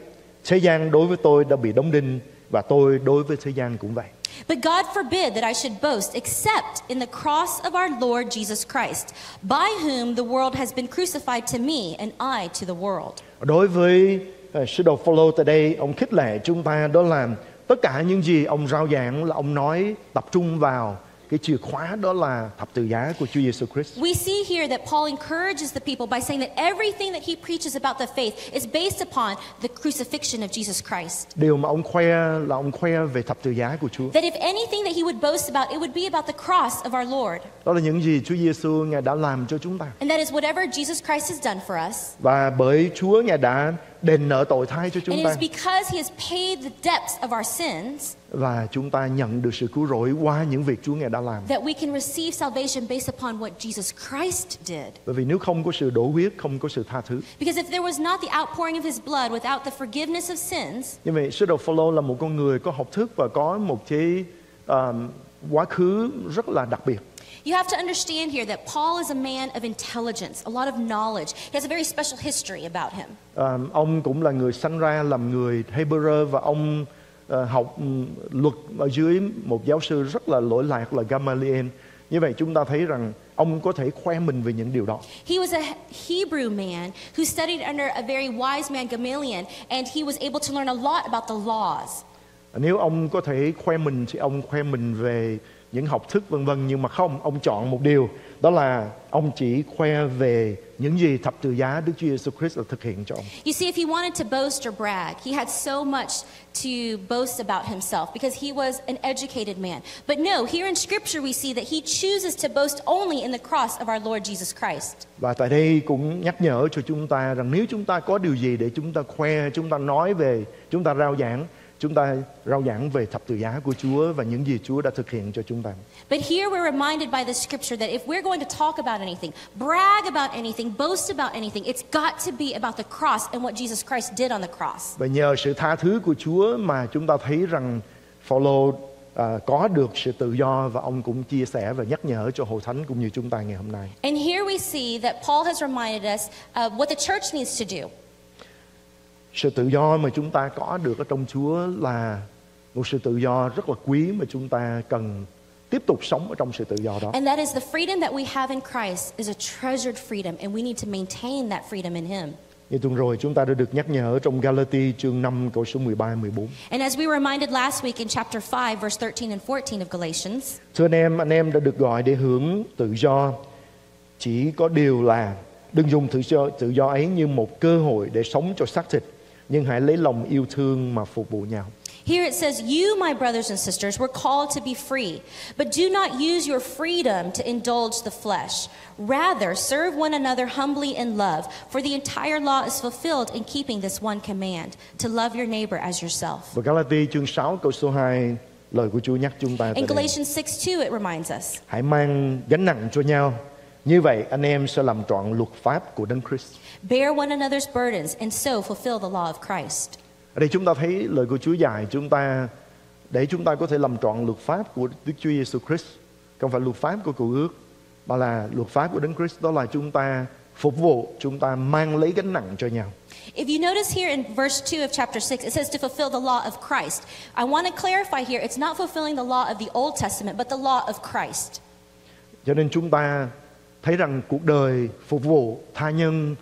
Speaker 1: thế gian đối với tôi đã bị đóng đinh và tôi đối với thế gian cũng vậy.
Speaker 2: But God forbid that I should boast except in the cross of our Lord Jesus Christ, by whom the world has been crucified to me and I to the world.
Speaker 1: Đối với uh, sứ đồ Phaolô tại đây, ông khích lệ chúng ta đó là tất cả những gì ông rao giảng là ông nói tập trung vào cái chìa khóa đó là thập tự giá của Chúa Giêsu Christ.
Speaker 2: We see here that Paul encourages the people by saying that everything that he preaches about the faith is based upon the crucifixion of Jesus Christ.
Speaker 1: Điều mà ông khoe là ông khoe về thập tự giá của Chúa.
Speaker 2: That if anything that he would boast about, it would be about the cross of our Lord.
Speaker 1: Đó là những gì Chúa Giêsu ngài đã làm cho chúng ta.
Speaker 2: And that is whatever Jesus Christ has done for us.
Speaker 1: Và bởi Chúa ngài đã đền nợ tội thay cho chúng ta
Speaker 2: because he has paid the debts of our sins
Speaker 1: và chúng ta nhận được sự cứu rỗi qua những việc Chúa ngài đã làm.
Speaker 2: that we can receive salvation based upon what Jesus Christ did.
Speaker 1: Bởi vì nếu không có sự đổ huyết, không có sự tha thứ.
Speaker 2: Because if there was not the outpouring of his blood without the forgiveness of sins,
Speaker 1: Như vậy, sứ đồ Phaolô là một con người có học thức và có một cái um, quá khứ rất là đặc biệt.
Speaker 2: You have to understand here that Paul is a man of intelligence, a lot of knowledge. He has a very special history about him.
Speaker 1: Um, ông cũng là người sanh ra làm người Hebrew và ông uh, học um, luật ở dưới một giáo sư rất là lỗi lạc là Gamaliel. Như vậy chúng ta thấy rằng ông có thể khoe mình về những điều đó.
Speaker 2: He was a Hebrew man who studied under a very wise man, Gamaliel, and he was able to learn a lot about the laws.
Speaker 1: Nếu ông có thể khoe mình thì ông khoe mình về những học thức vân vân nhưng mà không, ông chọn một điều đó là ông chỉ khoe về những gì thập tự giá Đức Chúa Giêsu Christ đã thực hiện cho ông.
Speaker 2: You see, if he wanted to boast or brag, he had so much to boast about himself because he was an educated man. But no, here in Scripture we see that he chooses to boast only in the cross of our Lord Jesus Christ.
Speaker 1: Và tại đây cũng nhắc nhở cho chúng ta rằng nếu chúng ta có điều gì để chúng ta khoe, chúng ta nói về, chúng ta rao giảng, chúng ta rao giảng về thập tự giá của Chúa và những gì Chúa đã thực hiện cho chúng ta.
Speaker 2: But here we're reminded by the Scripture that if we're going to talk about anything, brag about anything, boast about anything, it's got to be about the cross and what Jesus Christ did on the cross.
Speaker 1: Và nhờ sự tha thứ của Chúa mà chúng ta thấy rằng Phaolô à, có được sự tự do và ông cũng chia sẻ và nhắc nhở cho hội thánh cũng như chúng ta ngày hôm nay.
Speaker 2: And here we see that Paul has reminded us of what the church needs to do.
Speaker 1: Sự tự do mà chúng ta có được ở trong Chúa là một sự tự do rất là quý mà chúng ta cần tiếp tục sống ở trong sự tự do đó.
Speaker 2: And that is the freedom that we have in Christ is a treasured freedom, and we need to maintain that freedom in Him.
Speaker 1: Như tuần rồi chúng ta đã được nhắc nhở trong Galati chương 5 câu số 13 14.
Speaker 2: And as we were reminded last week in chapter 5, verse 13 and 14 of Galatians,
Speaker 1: Thưa anh em, anh em đã được gọi để hưởng tự do. Chỉ có điều là đừng dùng tự do, tự do ấy như một cơ hội để sống cho xác thịt, nhưng hãy lấy lòng yêu thương mà phục vụ nhau.
Speaker 2: here it says, You, my brothers and sisters, were called to be free, but do not use your freedom to indulge the flesh. Rather, serve one another humbly in love, for the entire law is fulfilled in keeping this one command to love your neighbor as yourself.
Speaker 1: Và Galati chương 6 câu số 2 lời của Chúa nhắc chúng ta
Speaker 2: In. Galatians 6 2, it reminds us.
Speaker 1: Hãy mang gánh nặng cho nhau. Như vậy anh em sẽ làm trọn luật pháp của Đấng Christ.
Speaker 2: Bear one another's burdens, and so fulfill the law of Christ.
Speaker 1: Ở đây chúng ta thấy lời của Chúa dạy chúng ta để chúng ta có thể làm trọn luật pháp của Đức Chúa Giêsu Christ. Không phải luật pháp của cựu ước mà là luật pháp của Đấng Christ đó là chúng ta phục vụ, chúng ta mang lấy gánh nặng cho nhau.
Speaker 2: If you notice here in verse 2 of chapter 6, it says to fulfill the law of Christ. I want to clarify here, it's not fulfilling the law of the Old Testament, but the law of Christ.
Speaker 1: Cho nên chúng ta thấy rằng cuộc đời phục vụ tha nhân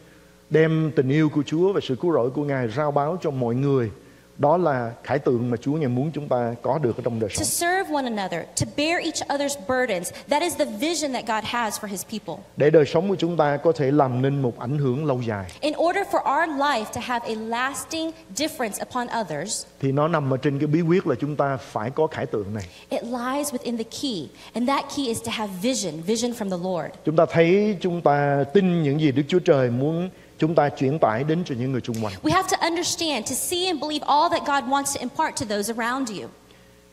Speaker 1: đem tình yêu của Chúa và sự cứu rỗi của Ngài rao báo cho mọi người Đó là khải tượng mà Chúa ngài muốn chúng ta có được ở trong đời
Speaker 2: to
Speaker 1: sống.
Speaker 2: serve one another, to bear each other's burdens. That is the vision that God has for his people.
Speaker 1: Để đời sống của chúng ta có thể làm nên một ảnh hưởng lâu dài
Speaker 2: In order for our life to have a lasting difference upon others,
Speaker 1: thì nó nằm ở trên cái bí quyết là chúng ta phải có khải tượng này.
Speaker 2: it lies within the key. And that key is to have vision, vision from the Lord.
Speaker 1: Chúng ta thấy chúng ta tin những gì Đức Chúa Trời muốn chúng ta chuyển tải đến cho những người xung quanh.
Speaker 2: We have to understand, to see and believe all that God wants to impart to those around you.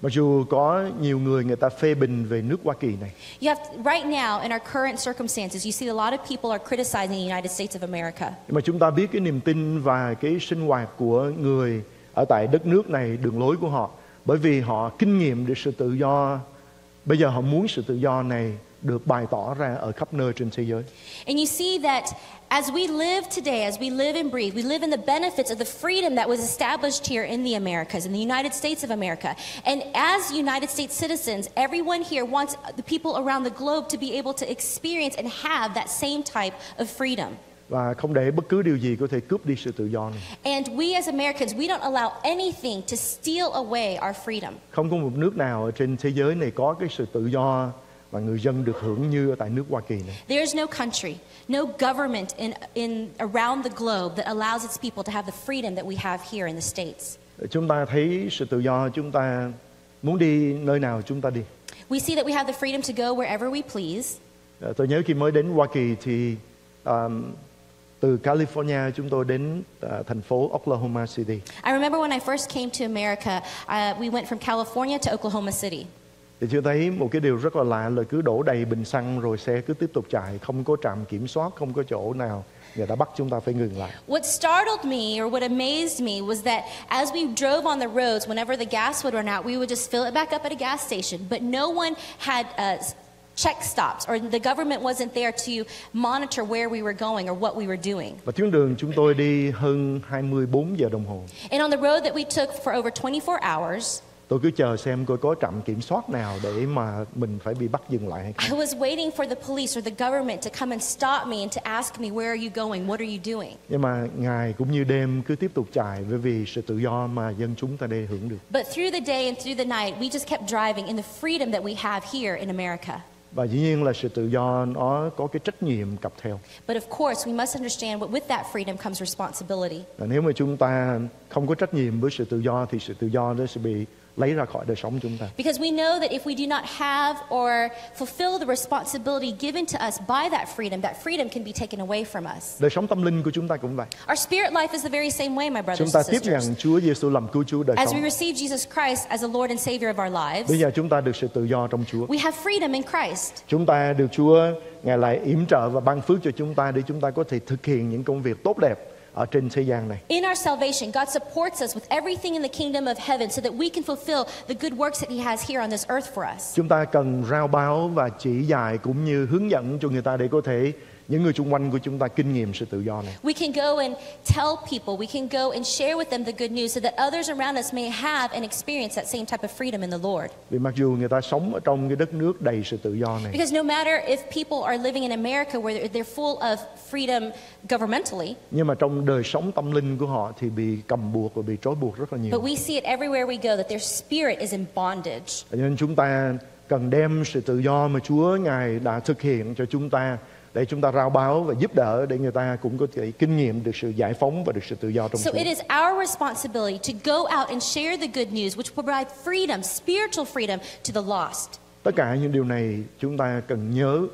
Speaker 1: Mặc dù có nhiều người người ta phê bình về nước Hoa Kỳ này,
Speaker 2: You have right now in our current circumstances, you see a lot of people are criticizing the United States of America.
Speaker 1: nhưng mà chúng ta biết cái niềm tin và cái sinh hoạt của người ở tại đất nước này, đường lối của họ, bởi vì họ kinh nghiệm được sự tự do. Bây giờ họ muốn sự tự do này được bày tỏ ra ở khắp nơi trên thế giới.
Speaker 2: And you see that as we live today, as we live and breathe, we live in the benefits of the freedom that was established here in the Americas, in the United States of America. And as United States citizens, everyone here wants the people around the globe to be able to experience and have that same type of freedom.
Speaker 1: và không để bất cứ điều gì có thể cướp đi sự tự do này.
Speaker 2: And we as Americans, we don't allow anything to steal away our freedom.
Speaker 1: Không có một nước nào ở trên thế giới này có cái sự tự do và người dân được hưởng như ở tại nước Hoa Kỳ này.
Speaker 2: There is no country, no government in, in around the globe that allows its people to have the freedom that we have here in the States.
Speaker 1: Chúng ta thấy sự tự do chúng ta muốn đi nơi nào chúng ta đi.
Speaker 2: We see that we have the freedom to go wherever we please.
Speaker 1: Ờ, Tôi nhớ khi mới đến Hoa Kỳ thì um, từ California chúng tôi đến ờ, thành phố Oklahoma City.
Speaker 2: I remember when I first came to America, uh, we went from California to Oklahoma City.
Speaker 1: Thì tôi thấy một cái điều rất là lạ là cứ đổ đầy bình xăng rồi xe cứ tiếp tục chạy, không có trạm kiểm soát, không có chỗ nào người ta bắt chúng ta phải ngừng lại.
Speaker 2: What startled me or what amazed me was that as we drove on the roads, whenever the gas would run out, we would just fill it back up at a gas station. But no one had uh, check stops, or the government wasn't there to monitor where we were going or what we were doing.
Speaker 1: Và tuyến đường chúng tôi đi hơn 24 giờ đồng hồ.
Speaker 2: And on the road that we took for over 24 hours,
Speaker 1: Tôi cứ chờ xem coi có trạm kiểm soát nào để mà mình phải bị bắt dừng lại hay không.
Speaker 2: I was waiting for the police or the government to come and stop me and to ask me, Where are you going? What are you doing?
Speaker 1: Nhưng mà ngày cũng như đêm cứ tiếp tục chạy bởi vì sự tự do mà dân chúng ta đây hưởng được.
Speaker 2: But through the day and through the night, we just kept driving in the freedom that we have here in America.
Speaker 1: Và dĩ nhiên là sự tự do nó có cái trách nhiệm cặp theo.
Speaker 2: But of course, we must understand what with that freedom comes responsibility.
Speaker 1: Và nếu mà chúng ta không có trách nhiệm với sự tự do thì sự tự do nó sẽ bị lấy ra khỏi đời sống chúng ta.
Speaker 2: Because we know that if we do not have or fulfill the responsibility given to us by that freedom, that freedom can be taken away from us.
Speaker 1: Đời sống tâm linh của chúng ta cũng vậy.
Speaker 2: Our spirit life is the very same way, my
Speaker 1: Chúng
Speaker 2: brothers
Speaker 1: ta
Speaker 2: and
Speaker 1: tiếp
Speaker 2: sisters.
Speaker 1: nhận Chúa Giêsu làm cứu Chúa đời
Speaker 2: As we
Speaker 1: sống.
Speaker 2: receive Jesus Christ as the Lord and Savior of our lives,
Speaker 1: Bây giờ chúng ta được sự tự do trong Chúa.
Speaker 2: we have freedom in Christ.
Speaker 1: Chúng ta được Chúa Ngài lại yểm trợ và ban phước cho chúng ta để chúng ta có thể thực hiện những công việc tốt đẹp ở trên thế gian này.
Speaker 2: In our salvation, God supports us with everything in the kingdom of heaven so that we can fulfill the good works that He has here on this earth for us.
Speaker 1: Chúng ta cần rao báo và chỉ dạy cũng như hướng dẫn cho người ta để có thể những người xung quanh của chúng ta kinh nghiệm sự tự do này.
Speaker 2: We can go and tell people, we can go and share with them the good news so that others around us may have and experience that same type of freedom in the Lord.
Speaker 1: Vì mặc dù người ta sống ở trong cái đất nước đầy sự tự do này,
Speaker 2: Because no matter if people are living in America where they're- full of freedom governmentally,
Speaker 1: nhưng mà trong đời sống tâm linh của họ thì bị cầm buộc và bị trói buộc rất là nhiều.
Speaker 2: but we see it everywhere we go that their spirit is in bondage.
Speaker 1: Nên chúng ta cần đem sự tự do mà Chúa Ngài đã thực hiện cho chúng ta để chúng ta rao báo và giúp đỡ để người ta cũng có thể kinh nghiệm được sự giải phóng và được sự tự do trong
Speaker 2: So it is our responsibility to go out and share the good news, which will provide freedom, spiritual freedom to the lost.
Speaker 1: Tất cả những điều này chúng ta cần nhớ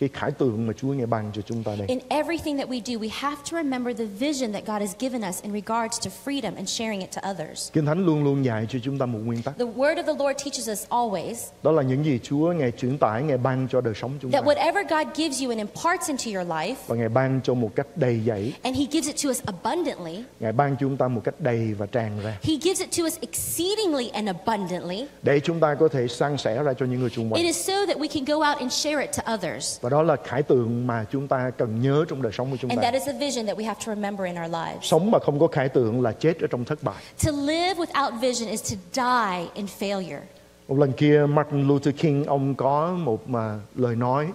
Speaker 1: cái khải tượng mà Chúa Ngài ban cho chúng ta đây.
Speaker 2: In everything that we do, we have to remember the vision that God has given us in regards to freedom and sharing it to others.
Speaker 1: Kinh Thánh luôn luôn dạy cho chúng ta một nguyên tắc.
Speaker 2: The word of the Lord teaches us always
Speaker 1: Đó là những gì Chúa Ngài truyền tải, Ngài ban cho đời sống chúng ta.
Speaker 2: that whatever God gives you and imparts into your life,
Speaker 1: Và Ngài ban cho một cách đầy dẫy.
Speaker 2: and He gives it to us abundantly,
Speaker 1: Ngài ban cho chúng ta một cách đầy và tràn ra.
Speaker 2: He gives it to us exceedingly and abundantly.
Speaker 1: Để chúng ta có thể san sẻ ra cho những người xung
Speaker 2: It
Speaker 1: quanh.
Speaker 2: is so that we can go out and share it to others.
Speaker 1: Và đó là khải tượng mà chúng ta cần nhớ trong đời sống của chúng
Speaker 2: And
Speaker 1: ta.
Speaker 2: that is vision that we have to remember in our lives.
Speaker 1: Sống mà không có khải tượng là chết ở trong thất bại.
Speaker 2: To live without vision is to die in failure.
Speaker 1: Một lần kia Martin Luther King ông có một mà lời nói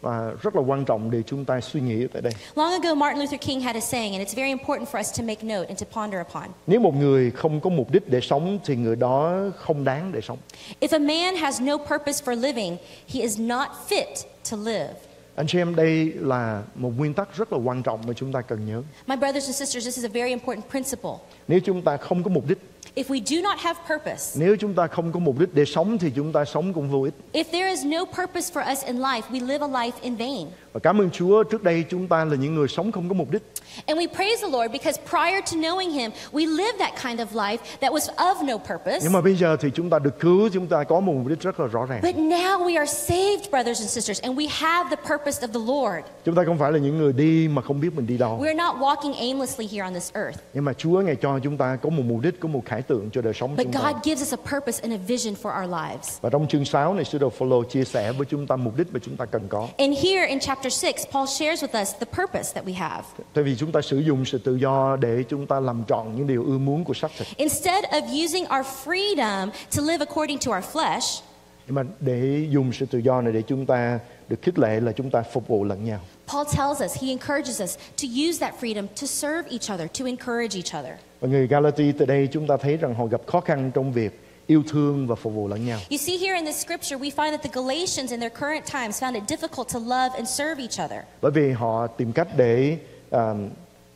Speaker 1: và rất là quan trọng để chúng ta suy nghĩ tại đây.
Speaker 2: Long ago, Martin Luther King had a saying, and it's very important for us to make note and to ponder upon.
Speaker 1: Nếu một người không có mục đích để sống thì người đó không đáng để sống.
Speaker 2: If a man has no purpose for living, he is not fit to live.
Speaker 1: Anh chị em đây là một nguyên tắc rất là quan trọng mà chúng ta cần nhớ.
Speaker 2: My brothers and sisters, this is a very important principle.
Speaker 1: Nếu chúng ta không có mục đích,
Speaker 2: If we do not have purpose,
Speaker 1: nếu chúng ta không có mục đích để sống thì chúng ta sống cũng vô ích.
Speaker 2: if there is no purpose for us in life, we live a life in vain.
Speaker 1: Và cảm ơn Chúa trước đây chúng ta là những người sống không có mục đích.
Speaker 2: And we praise the Lord because prior to knowing Him, we lived that kind of life that was of no purpose.
Speaker 1: Nhưng mà bây giờ thì chúng ta được cứu, chúng ta có một mục đích rất là rõ ràng.
Speaker 2: But now we are saved, brothers and sisters, and we have the purpose of the Lord.
Speaker 1: Chúng ta không phải là những người đi mà không biết mình đi đâu.
Speaker 2: We are not walking aimlessly here on this earth,
Speaker 1: Nhưng mà Chúa ngài cho chúng ta có một mục đích, có một khải tượng cho đời sống
Speaker 2: but
Speaker 1: chúng ta.
Speaker 2: God gives us a purpose and a vision for our lives.
Speaker 1: Và trong chương 6 này sư đồ Phaolô chia sẻ với chúng ta mục đích mà chúng ta cần có.
Speaker 2: And here in chapter 6, Paul shares with us the purpose that we have.
Speaker 1: Tại vì chúng ta sử dụng sự tự do để chúng ta làm trọn những điều ưa muốn của xác thịt.
Speaker 2: Instead of using our freedom to live according to our flesh,
Speaker 1: Nhưng mà để dùng sự tự do này để chúng ta được khích lệ là chúng ta phục vụ lẫn nhau.
Speaker 2: Paul tells us, he encourages us to use that freedom to serve each other, to encourage each other.
Speaker 1: Và người Galati từ đây chúng ta thấy rằng họ gặp khó khăn trong việc yêu thương và phục vụ lẫn nhau.
Speaker 2: You see here in this scripture, we find that the Galatians in their current times found it difficult to love and serve each other.
Speaker 1: Bởi vì họ tìm cách để à,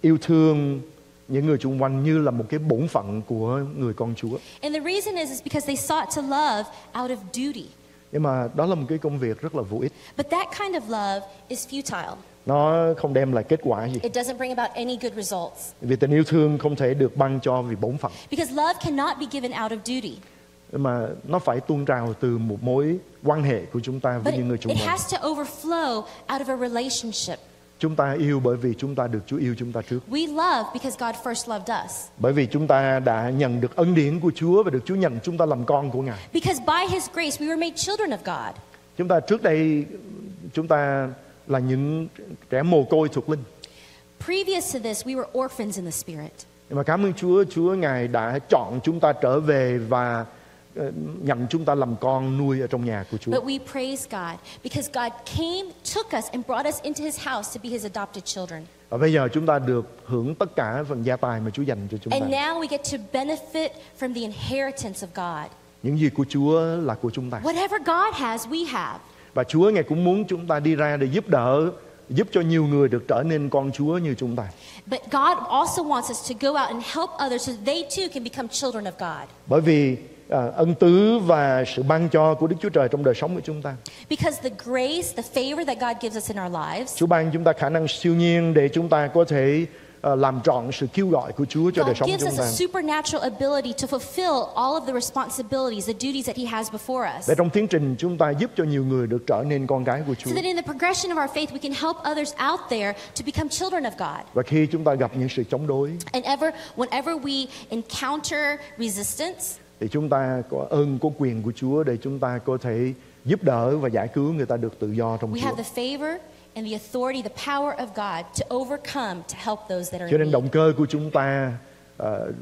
Speaker 1: yêu thương những người xung quanh như là một cái bổn phận của người con Chúa.
Speaker 2: And the reason is, is because they sought to love out of duty.
Speaker 1: Nhưng mà đó là một cái công việc rất là vô ích.
Speaker 2: But that kind of love is futile.
Speaker 1: Nó không đem lại kết quả gì.
Speaker 2: It doesn't bring about any good results.
Speaker 1: Vì tình yêu thương không thể được ban cho vì bổn phận.
Speaker 2: Because love cannot be given out of duty.
Speaker 1: Mà nó phải tuôn trào từ một mối quan hệ của chúng ta với những người
Speaker 2: it has to overflow out of a relationship.
Speaker 1: Chúng ta yêu bởi vì chúng ta được Chúa yêu chúng ta trước.
Speaker 2: We love because God first loved us.
Speaker 1: Bởi vì chúng ta đã nhận được ân điển của Chúa và được Chúa nhận chúng ta làm con của Ngài.
Speaker 2: Because by His grace, we were made children of God.
Speaker 1: Chúng ta trước đây chúng ta là những trẻ mồ côi thuộc linh.
Speaker 2: Previous to this, we were orphans in the Spirit.
Speaker 1: Nhưng mà cảm ơn Chúa, Chúa Ngài đã chọn chúng ta trở về và ờ, nhận chúng ta làm con nuôi ở trong nhà của Chúa.
Speaker 2: But we praise God because God came, took us, and brought us into His house to be His adopted children.
Speaker 1: Và bây giờ chúng ta được hưởng tất cả phần gia tài mà Chúa dành cho chúng
Speaker 2: And
Speaker 1: ta.
Speaker 2: now we get to benefit from the inheritance of God.
Speaker 1: Những gì của Chúa là của chúng ta.
Speaker 2: Whatever God has, we have.
Speaker 1: Và Chúa Ngài cũng muốn chúng ta đi ra để giúp đỡ, giúp cho nhiều người được trở nên con Chúa như chúng ta.
Speaker 2: But God also wants us to go out and help others so they too can become children of God.
Speaker 1: Bởi vì à, ân tứ và sự ban cho của Đức Chúa Trời trong đời sống của chúng ta.
Speaker 2: Because the grace, the favor that God gives us in our lives,
Speaker 1: Chúa ban chúng ta khả năng siêu nhiên để chúng ta có thể à, làm trọn sự kêu gọi của Chúa cho đời
Speaker 2: God
Speaker 1: sống của
Speaker 2: gives
Speaker 1: chúng
Speaker 2: us
Speaker 1: ta.
Speaker 2: a supernatural ability to fulfill all of the responsibilities, the duties that He has before us.
Speaker 1: Để trong tiến trình chúng ta giúp cho nhiều người được trở nên con cái của Chúa.
Speaker 2: So that in the progression of our faith, we can help others out there to become children of God.
Speaker 1: Và khi chúng ta gặp những sự chống đối
Speaker 2: And ever, whenever we encounter resistance,
Speaker 1: thì chúng ta có ơn có quyền của Chúa để chúng ta có thể giúp đỡ và giải cứu người ta được tự do trong
Speaker 2: we
Speaker 1: Chúa.
Speaker 2: have the favor and the authority, the power of God to overcome, to help those that are
Speaker 1: Cho nên động cơ của chúng ta ờ,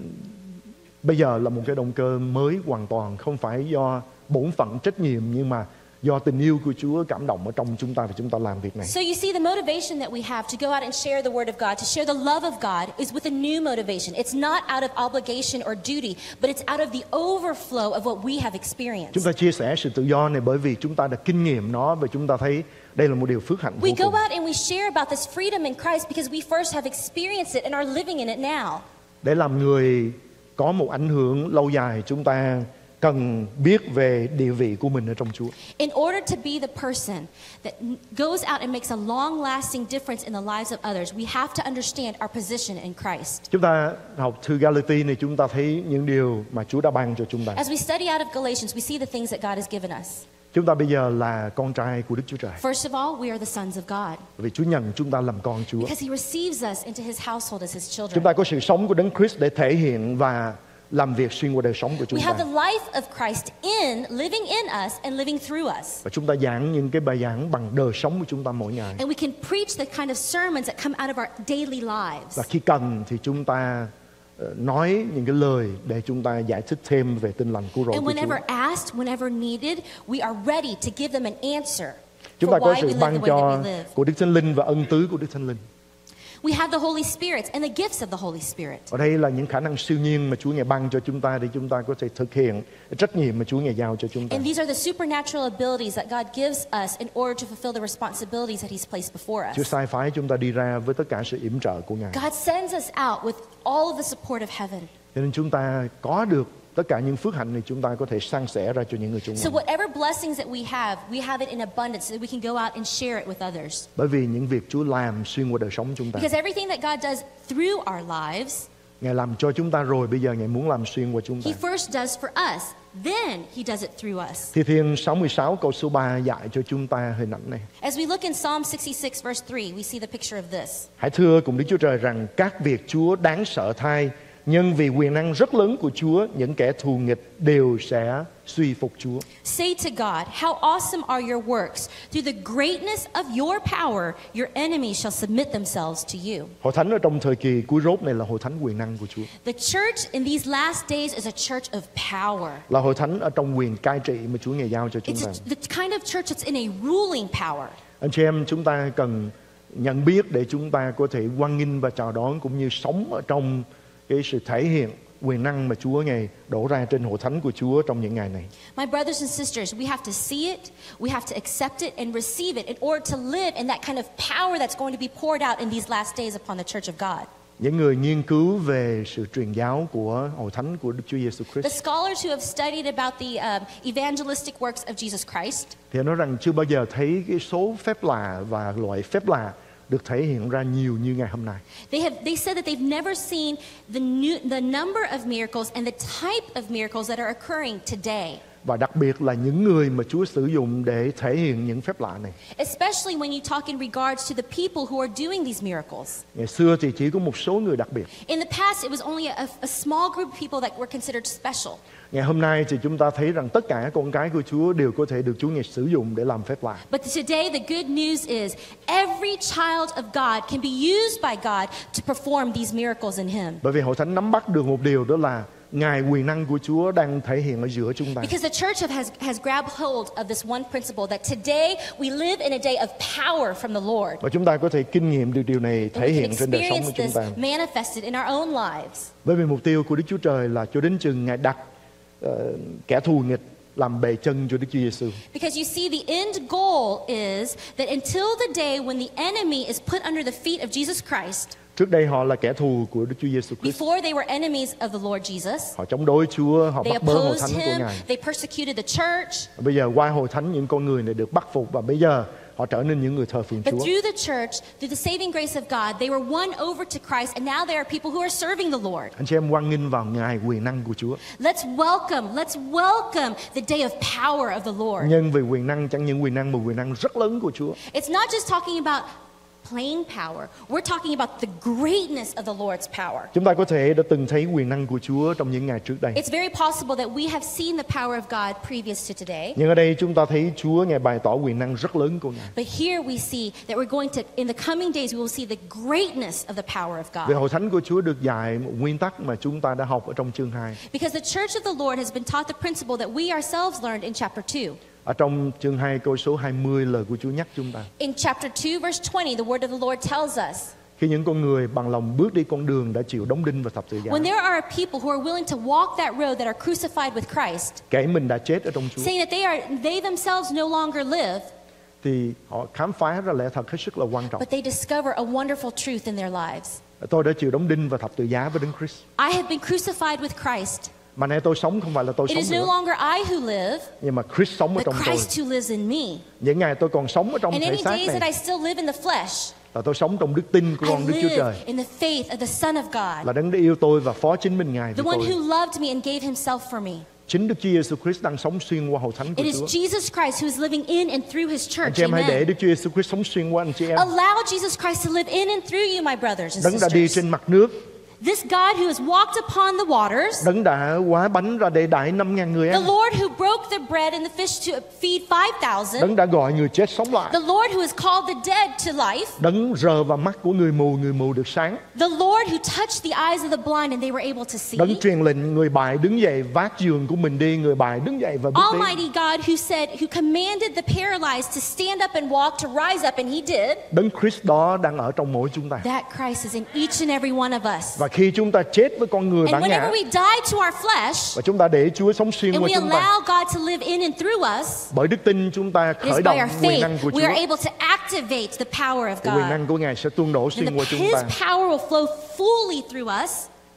Speaker 1: bây giờ là một cái động cơ mới hoàn toàn không phải do bổn phận trách nhiệm nhưng mà do tình yêu của Chúa cảm động ở trong chúng ta và chúng ta làm việc này.
Speaker 2: So you see, the motivation that we have to go out and share the Word of God, to share the love of God, is with a new motivation. It's not out of obligation or duty, but it's out of the overflow of what we have experienced.
Speaker 1: Chúng ta chia sẻ sự tự do này bởi vì chúng ta đã kinh nghiệm nó và chúng ta thấy đây là một điều phước hạnh vô
Speaker 2: We go
Speaker 1: cùng.
Speaker 2: out and we share about this freedom in Christ because we first have experienced it and are living in it now.
Speaker 1: Để làm người có một ảnh hưởng lâu dài chúng ta cần biết về địa vị của mình ở trong Chúa.
Speaker 2: In order to be the person that goes out and makes a long lasting difference in the lives of others, we have to understand our position in Christ.
Speaker 1: Chúng ta học thư Galati này chúng ta thấy những điều mà Chúa đã ban cho chúng ta.
Speaker 2: As we study out of Galatians, we see the things that God has given us.
Speaker 1: Chúng ta bây giờ là con trai của Đức Chúa Trời.
Speaker 2: First of all, we are the sons of God
Speaker 1: Vì Chúa nhận chúng ta làm con Chúa.
Speaker 2: because He receives us into His household as His
Speaker 1: Chúng
Speaker 2: children.
Speaker 1: ta có sự sống của Đấng Christ để thể hiện và làm việc xuyên qua đời sống của chúng
Speaker 2: We have
Speaker 1: ta.
Speaker 2: the life of Christ in, living in us, and living through us.
Speaker 1: Và chúng ta giảng những cái bài giảng bằng đời sống của chúng ta mỗi ngày.
Speaker 2: And we can preach the kind of sermons that come out of our daily
Speaker 1: Và
Speaker 2: lives.
Speaker 1: khi cần thì chúng ta ờ, nói những cái lời để chúng ta giải thích thêm về tin lành cứu rỗi
Speaker 2: And
Speaker 1: của Chúa.
Speaker 2: whenever asked, whenever needed, we are ready to give them an answer.
Speaker 1: Chúng ta có sự ban cho của Đức Thánh Linh và ân tứ của Đức Thánh Linh.
Speaker 2: We have the Holy Spirit and the gifts of the Holy Spirit.
Speaker 1: Ở đây là những khả năng siêu nhiên mà Chúa Ngài ban cho chúng ta để chúng ta có thể thực hiện trách nhiệm mà Chúa Ngài giao cho chúng ta.
Speaker 2: And these are the supernatural abilities that God gives us in order to fulfill the responsibilities that He's placed before
Speaker 1: Chúa
Speaker 2: us.
Speaker 1: sai phái chúng ta đi ra với tất cả sự yểm trợ của Ngài.
Speaker 2: God sends us out with all of the support of heaven.
Speaker 1: Cho nên chúng ta có được tất cả những phước hạnh này chúng ta có thể san sẻ ra cho những người chung
Speaker 2: So,
Speaker 1: quanh.
Speaker 2: whatever blessings that we have, we have it in abundance so that we can go out and share it with others.
Speaker 1: Bởi vì những việc Chúa làm xuyên qua đời sống chúng ta.
Speaker 2: Because everything that God does through our lives,
Speaker 1: Ngài làm cho chúng ta rồi bây giờ Ngài muốn làm xuyên qua chúng ta.
Speaker 2: He first does for us, then He does it through us.
Speaker 1: Thi Thiên 66 câu số 3 dạy cho chúng ta hình ảnh này.
Speaker 2: As we look in Psalm 66, verse 3, we see the picture of this.
Speaker 1: Hãy thưa cùng Đức Chúa Trời rằng các việc Chúa đáng sợ thay nhưng vì quyền năng rất lớn của Chúa những kẻ thù nghịch đều sẽ suy phục Chúa.
Speaker 2: Say to God, How awesome are your works! Through the greatness of your power, your enemies shall submit themselves to you.
Speaker 1: Hội thánh ở trong thời kỳ cuối rốt này là hội thánh quyền năng của Chúa.
Speaker 2: The church in these last days is a church of power.
Speaker 1: Là hội thánh ở trong quyền cai trị mà Chúa Ngài giao cho chúng
Speaker 2: It's
Speaker 1: ta.
Speaker 2: a, the kind of church that's in a ruling power.
Speaker 1: Anh chị em chúng ta cần nhận biết để chúng ta có thể quan nghênh và chào đón cũng như sống ở trong cái sự thể hiện quyền năng mà Chúa Ngài đổ ra trên hội thánh của Chúa trong những ngày này.
Speaker 2: My brothers and sisters, we have to see it, we have to accept it, and receive it in order to live in that kind of power that's going to be poured out in these last days upon the church of God.
Speaker 1: Những người nghiên cứu về sự truyền giáo của hội thánh của Đức Chúa Giêsu
Speaker 2: The
Speaker 1: Christ
Speaker 2: scholars who have studied about the um, evangelistic works of Jesus Christ
Speaker 1: thì nói rằng chưa bao giờ thấy cái số phép lạ và loại phép lạ được thể hiện ra nhiều như ngày hôm nay.
Speaker 2: They have they said that they've never seen the new the number of miracles and the type of miracles that are occurring today.
Speaker 1: Và đặc biệt là những người mà Chúa sử dụng để thể hiện những phép lạ này.
Speaker 2: Especially when you talk in regards to the people who are doing these miracles.
Speaker 1: Ngày xưa thì chỉ có một số người đặc biệt.
Speaker 2: In the past, it was only a, a small group of people that were considered special.
Speaker 1: Ngày hôm nay thì chúng ta thấy rằng tất cả con cái của Chúa đều có thể được Chúa Ngài sử dụng để làm phép lạ.
Speaker 2: But today, the good news is every child of God can be used by God to perform these miracles in Him.
Speaker 1: Bởi vì hội thánh nắm bắt được một điều đó là Ngài quyền năng của Chúa đang thể hiện ở giữa chúng ta.
Speaker 2: Because the church has, has grabbed hold of this one principle that today we live in a day of power from the Lord.
Speaker 1: Và chúng ta có thể kinh nghiệm được điều này thể hiện trên đời sống của chúng ta.
Speaker 2: manifested in our own lives.
Speaker 1: Bởi vì mục tiêu của Đức Chúa Trời là cho đến chừng Ngài đặt ờ, kẻ thù nghịch làm bề chân cho Đức Chúa Giêsu.
Speaker 2: Because you see, the end goal is that until the day when the enemy is put under the feet of Jesus Christ,
Speaker 1: Trước đây họ là kẻ thù của Đức Chúa Giêsu Christ.
Speaker 2: before they were enemies of the Lord Jesus,
Speaker 1: Họ chống đối Chúa, họ
Speaker 2: they
Speaker 1: bắt bớ hội thánh của Ngài.
Speaker 2: they persecuted the church.
Speaker 1: Bây giờ qua hội thánh những con người này được bắt phục và bây giờ họ trở nên những người thờ phượng
Speaker 2: But
Speaker 1: Chúa.
Speaker 2: through the church, through the saving grace of God, they were won over to Christ, and now they are people who are serving the Lord.
Speaker 1: Anh chị em quan nghênh vào ngài quyền năng của Chúa.
Speaker 2: Let's welcome, let's welcome the day of power of the Lord.
Speaker 1: Nhân về quyền năng chẳng những quyền năng mà quyền năng rất lớn của Chúa.
Speaker 2: It's not just talking about plain power, we're talking about the greatness of the Lord's power.
Speaker 1: Chúng ta có thể đã từng thấy quyền năng của Chúa trong những ngày trước đây.
Speaker 2: It's very possible that we have seen the power of God previous to today.
Speaker 1: Nhưng ở đây chúng ta thấy Chúa ngài bày tỏ quyền năng rất lớn của ngài.
Speaker 2: But here we see that we're going to, in the coming days, we will see the greatness of the power of
Speaker 1: Về
Speaker 2: God.
Speaker 1: hội thánh của Chúa được dạy một nguyên tắc mà chúng ta đã học ở trong chương 2.
Speaker 2: Because the church of the Lord has been taught the principle that we ourselves learned in chapter 2.
Speaker 1: Ở trong chương 2 câu số 20 lời của Chúa nhắc chúng ta.
Speaker 2: In chapter 2, verse 20, the word of the Lord tells us
Speaker 1: Khi những con người bằng lòng bước đi con đường đã chịu đóng đinh và thập tự giá.
Speaker 2: when there are people who are willing to walk that road that are crucified with Christ,
Speaker 1: Kể mình đã chết ở trong Chúa.
Speaker 2: saying that they, are, they themselves no longer live,
Speaker 1: Thì họ khám phá ra lẽ thật hết sức là quan trọng.
Speaker 2: but they discover a wonderful truth in their lives.
Speaker 1: Tôi đã chịu đóng đinh và thập tự giá với Đấng Christ.
Speaker 2: I have been crucified with Christ.
Speaker 1: Mà nay tôi sống không phải là tôi
Speaker 2: It
Speaker 1: sống
Speaker 2: is no
Speaker 1: nữa.
Speaker 2: longer I who live,
Speaker 1: Nhưng mà Christ sống ở
Speaker 2: but
Speaker 1: trong tôi.
Speaker 2: Christ who lives in me.
Speaker 1: Những ngày tôi còn sống ở trong
Speaker 2: And
Speaker 1: thể
Speaker 2: any
Speaker 1: xác
Speaker 2: days that
Speaker 1: này
Speaker 2: I still live in the flesh,
Speaker 1: là tôi sống trong đức tin của
Speaker 2: I
Speaker 1: con Đức Chúa Trời.
Speaker 2: in the faith of the Son of God,
Speaker 1: Là đấng đã yêu tôi và phó chính mình Ngài
Speaker 2: the
Speaker 1: vì
Speaker 2: one
Speaker 1: tôi.
Speaker 2: who loved me and gave himself for me.
Speaker 1: Chính Đức Chúa Giêsu Christ đang sống xuyên qua hậu thánh của
Speaker 2: It is
Speaker 1: Chúa.
Speaker 2: Jesus Christ who is living in and through his
Speaker 1: Anh
Speaker 2: church.
Speaker 1: chị em hãy để. Đức Chúa Giêsu Christ sống xuyên qua anh chị em.
Speaker 2: Allow Jesus Christ to live in and through you, my brothers and
Speaker 1: Đấng đã đi
Speaker 2: sisters.
Speaker 1: trên mặt nước
Speaker 2: This God who has walked upon the waters,
Speaker 1: Đấng đã hóa bánh ra để đãi năm ngàn người
Speaker 2: the
Speaker 1: ăn
Speaker 2: Lord who broke the bread and the fish to feed 5,000,
Speaker 1: Đấng đã gọi người chết sống lại
Speaker 2: the Lord who has called the dead to life,
Speaker 1: Đấng rờ vào mắt của người mù Người mù được sáng
Speaker 2: the Lord who touched the eyes of the blind and they were able to see.
Speaker 1: Đấng truyền lệnh người bại đứng dậy vác giường của mình đi Người bại đứng dậy và bước đi
Speaker 2: Almighty God who said, who commanded the paralyzed to stand up and walk, to rise up, and he did.
Speaker 1: Đấng Christ đó đang ở trong mỗi chúng ta
Speaker 2: That Christ is in each and every one of us.
Speaker 1: Và khi chúng ta chết với con người
Speaker 2: And
Speaker 1: bản
Speaker 2: whenever
Speaker 1: ngã
Speaker 2: we die to our flesh,
Speaker 1: Và chúng ta để Chúa sống xuyên
Speaker 2: and
Speaker 1: qua
Speaker 2: we
Speaker 1: chúng ta
Speaker 2: allow God to live in and through us,
Speaker 1: Bởi đức tin chúng ta khởi
Speaker 2: by
Speaker 1: động
Speaker 2: our
Speaker 1: quyền
Speaker 2: faith
Speaker 1: năng của
Speaker 2: we are
Speaker 1: Chúa
Speaker 2: able to activate the power of
Speaker 1: Quyền
Speaker 2: God.
Speaker 1: năng của Ngài sẽ tuôn đổ xuyên qua chúng ta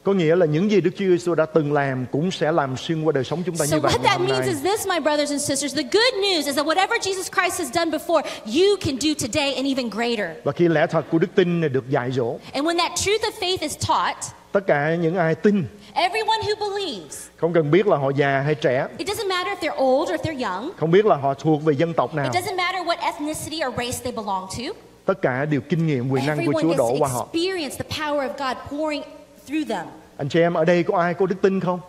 Speaker 1: Có nghĩa là những gì Đức Chúa Giêsu đã từng làm Cũng sẽ làm xuyên qua đời sống chúng ta
Speaker 2: So
Speaker 1: như vậy
Speaker 2: what
Speaker 1: ngày
Speaker 2: that means is this, my brothers and sisters. The good news is that whatever Jesus Christ has done before, you can do today and even greater.
Speaker 1: Và khi lẽ thật của đức tin này được dạy dỗ
Speaker 2: And when that truth of faith is taught,
Speaker 1: Tất cả những ai tin
Speaker 2: everyone who believes,
Speaker 1: Không cần biết là họ già hay trẻ
Speaker 2: it doesn't matter if they're old or if they're young,
Speaker 1: Không biết là họ thuộc về dân tộc nào
Speaker 2: it doesn't matter what ethnicity or race they belong to.
Speaker 1: Tất cả đều kinh nghiệm quyền năng của Chúa đổ qua họ
Speaker 2: through them.
Speaker 1: Anh chị em ở đây có ai có đức tin không?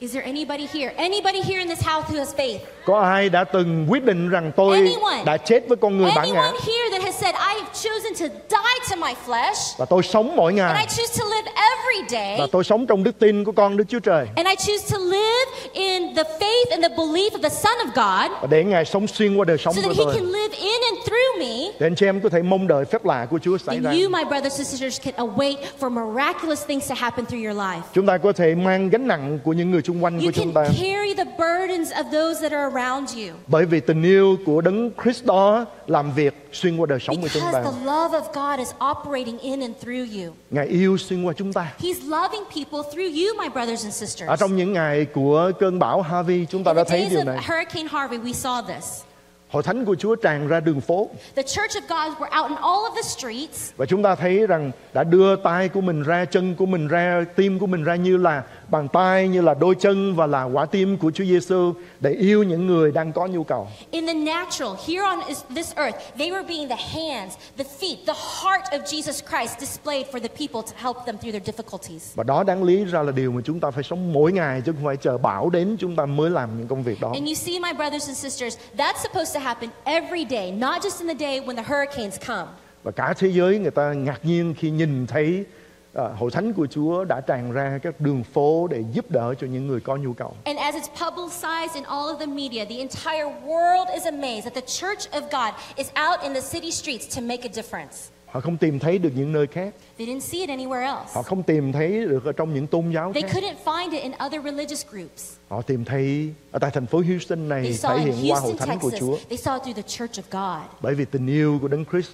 Speaker 2: Is there anybody here? Anybody here in this house who has faith?
Speaker 1: Có ai đã từng quyết định rằng tôi
Speaker 2: Anyone.
Speaker 1: đã chết với con người bản ngã
Speaker 2: Anyone here that has said, I have chosen to die to my flesh,
Speaker 1: Và tôi sống mỗi
Speaker 2: and I
Speaker 1: ngày
Speaker 2: choose to live every day,
Speaker 1: Và tôi sống trong đức tin của con Đức Chúa Trời
Speaker 2: and I choose to live in the faith and the belief of the Son of God,
Speaker 1: Và để Ngài sống xuyên qua đời sống
Speaker 2: so
Speaker 1: của
Speaker 2: that He
Speaker 1: tôi
Speaker 2: can live in and through me,
Speaker 1: Để anh chị em có thể mong đợi phép lạ của Chúa xảy ra
Speaker 2: you, my brothers and sisters, can await for miraculous things to happen through your life.
Speaker 1: Chúng ta có thể mang gánh nặng của những người xung quanh
Speaker 2: You
Speaker 1: của chúng
Speaker 2: can
Speaker 1: ta
Speaker 2: carry the burdens of those that are around you.
Speaker 1: Bởi vì tình yêu của Đấng Christ đó làm việc xuyên qua đời sống của chúng
Speaker 2: Because
Speaker 1: ta
Speaker 2: the love of God is operating in and through you.
Speaker 1: Ngài yêu xuyên qua chúng ta
Speaker 2: He's loving people through you, my brothers and sisters.
Speaker 1: Ở trong những ngày của cơn bão Harvey chúng ta
Speaker 2: In
Speaker 1: đã
Speaker 2: the
Speaker 1: thấy
Speaker 2: days
Speaker 1: điều
Speaker 2: of
Speaker 1: này
Speaker 2: Hurricane Harvey, we saw this.
Speaker 1: Hội thánh của Chúa tràn ra đường phố
Speaker 2: The church of God were out in all of the streets,
Speaker 1: Và chúng ta thấy rằng đã đưa tay của mình ra, chân của mình ra, tim của mình ra như là bàn tay, như là đôi chân và là quả tim của Chúa Giêsu để yêu những người đang có nhu cầu.
Speaker 2: in the natural, here on is- this earth, they were being the hands, the feet, the heart of Jesus Christ displayed for the people to help them through their difficulties.
Speaker 1: Và đó đáng lý ra là điều mà chúng ta phải sống mỗi ngày chứ không phải chờ bão đến chúng ta mới làm những công việc đó.
Speaker 2: And you see, my brothers and sisters, that's supposed to happen every day, not just in the day when the hurricanes come.
Speaker 1: Và cả thế giới người ta ngạc nhiên khi nhìn thấy à, hội thánh của Chúa đã tràn ra các đường phố để giúp đỡ cho những người có nhu cầu.
Speaker 2: And as it's publicized in all of the media, the entire world is amazed that the church of God is out in the city streets to make a difference.
Speaker 1: Họ không tìm thấy được những nơi khác,
Speaker 2: They didn't see it anywhere
Speaker 1: họ
Speaker 2: else.
Speaker 1: không tìm thấy được ở trong những tôn giáo
Speaker 2: They
Speaker 1: khác.
Speaker 2: couldn't find it in other religious groups.
Speaker 1: Họ tìm thấy ở tại thành phố Houston
Speaker 2: They
Speaker 1: này
Speaker 2: saw
Speaker 1: thể hiện qua hội
Speaker 2: Houston,
Speaker 1: thánh của
Speaker 2: Texas.
Speaker 1: Chúa.
Speaker 2: They saw it through the church of God.
Speaker 1: Bởi vì tình yêu của Đấng Christ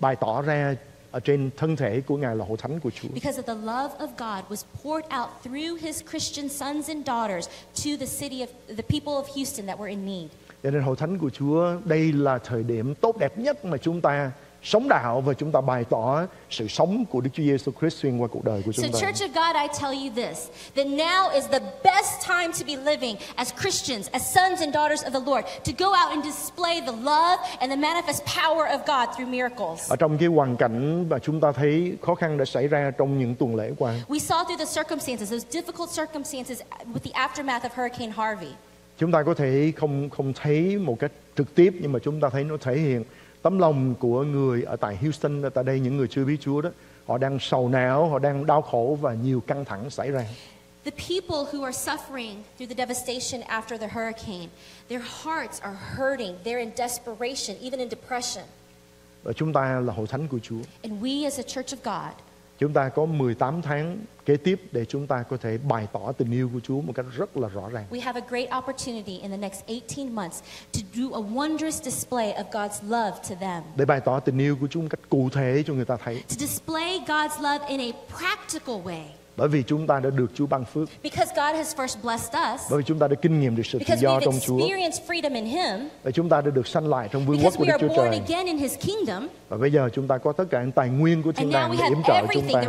Speaker 1: bày tỏ ra ở trên thân thể của Ngài là hội thánh của Chúa.
Speaker 2: Because of the love of God was poured out through his Christian sons and daughters to the city of the people of Houston that were in need.
Speaker 1: Cho nên hội thánh của Chúa đây là thời điểm tốt đẹp nhất mà chúng ta sống đạo và chúng ta bày tỏ sự sống của Đức Chúa Giêsu Christ xuyên qua cuộc đời của
Speaker 2: So,
Speaker 1: chúng ta.
Speaker 2: Church of God, I tell you this that now is the best time to be living as Christians, as sons and daughters of the Lord, to go out and display the love and the manifest power of God through miracles.
Speaker 1: Ở trong cái hoàn cảnh mà chúng ta thấy khó khăn đã xảy ra trong những tuần lễ qua,
Speaker 2: We saw through the circumstances, those difficult circumstances with the aftermath of Hurricane Harvey.
Speaker 1: chúng ta có thể không không thấy một cách trực tiếp nhưng mà chúng ta thấy nó thể hiện tấm lòng của người ở tại Houston ở tại đây những người chưa biết Chúa đó họ đang sầu não họ đang đau khổ và nhiều căng thẳng xảy ra
Speaker 2: The people who are suffering through the devastation after the hurricane, their hearts are hurting. They're in desperation, even in depression.
Speaker 1: và chúng ta là hội thánh của Chúa
Speaker 2: And we, as a church of God,
Speaker 1: chúng ta có 18 tháng kế tiếp để chúng ta có thể bày tỏ tình yêu của Chúa một cách rất là rõ ràng
Speaker 2: we have a great opportunity in the next 18 months to do a wondrous display of God's love to them.
Speaker 1: để bày tỏ tình yêu của Chúa một cách cụ thể cho người ta thấy
Speaker 2: To display God's love in a practical way.
Speaker 1: Bởi vì chúng ta đã được Chúa ban phước,
Speaker 2: Because God has first blessed us.
Speaker 1: bởi vì chúng ta đã kinh nghiệm được sự tự
Speaker 2: Because
Speaker 1: do trong Chúa,
Speaker 2: freedom in Him.
Speaker 1: và chúng ta đã được sanh lại trong vương quốc
Speaker 2: Because
Speaker 1: của
Speaker 2: we
Speaker 1: Đức
Speaker 2: are
Speaker 1: Chúa
Speaker 2: born
Speaker 1: Trời.
Speaker 2: again in His kingdom.
Speaker 1: Và bây giờ chúng ta có tất cả những tài nguyên của thiên
Speaker 2: And now
Speaker 1: đàng để yểm trợ chúng ta.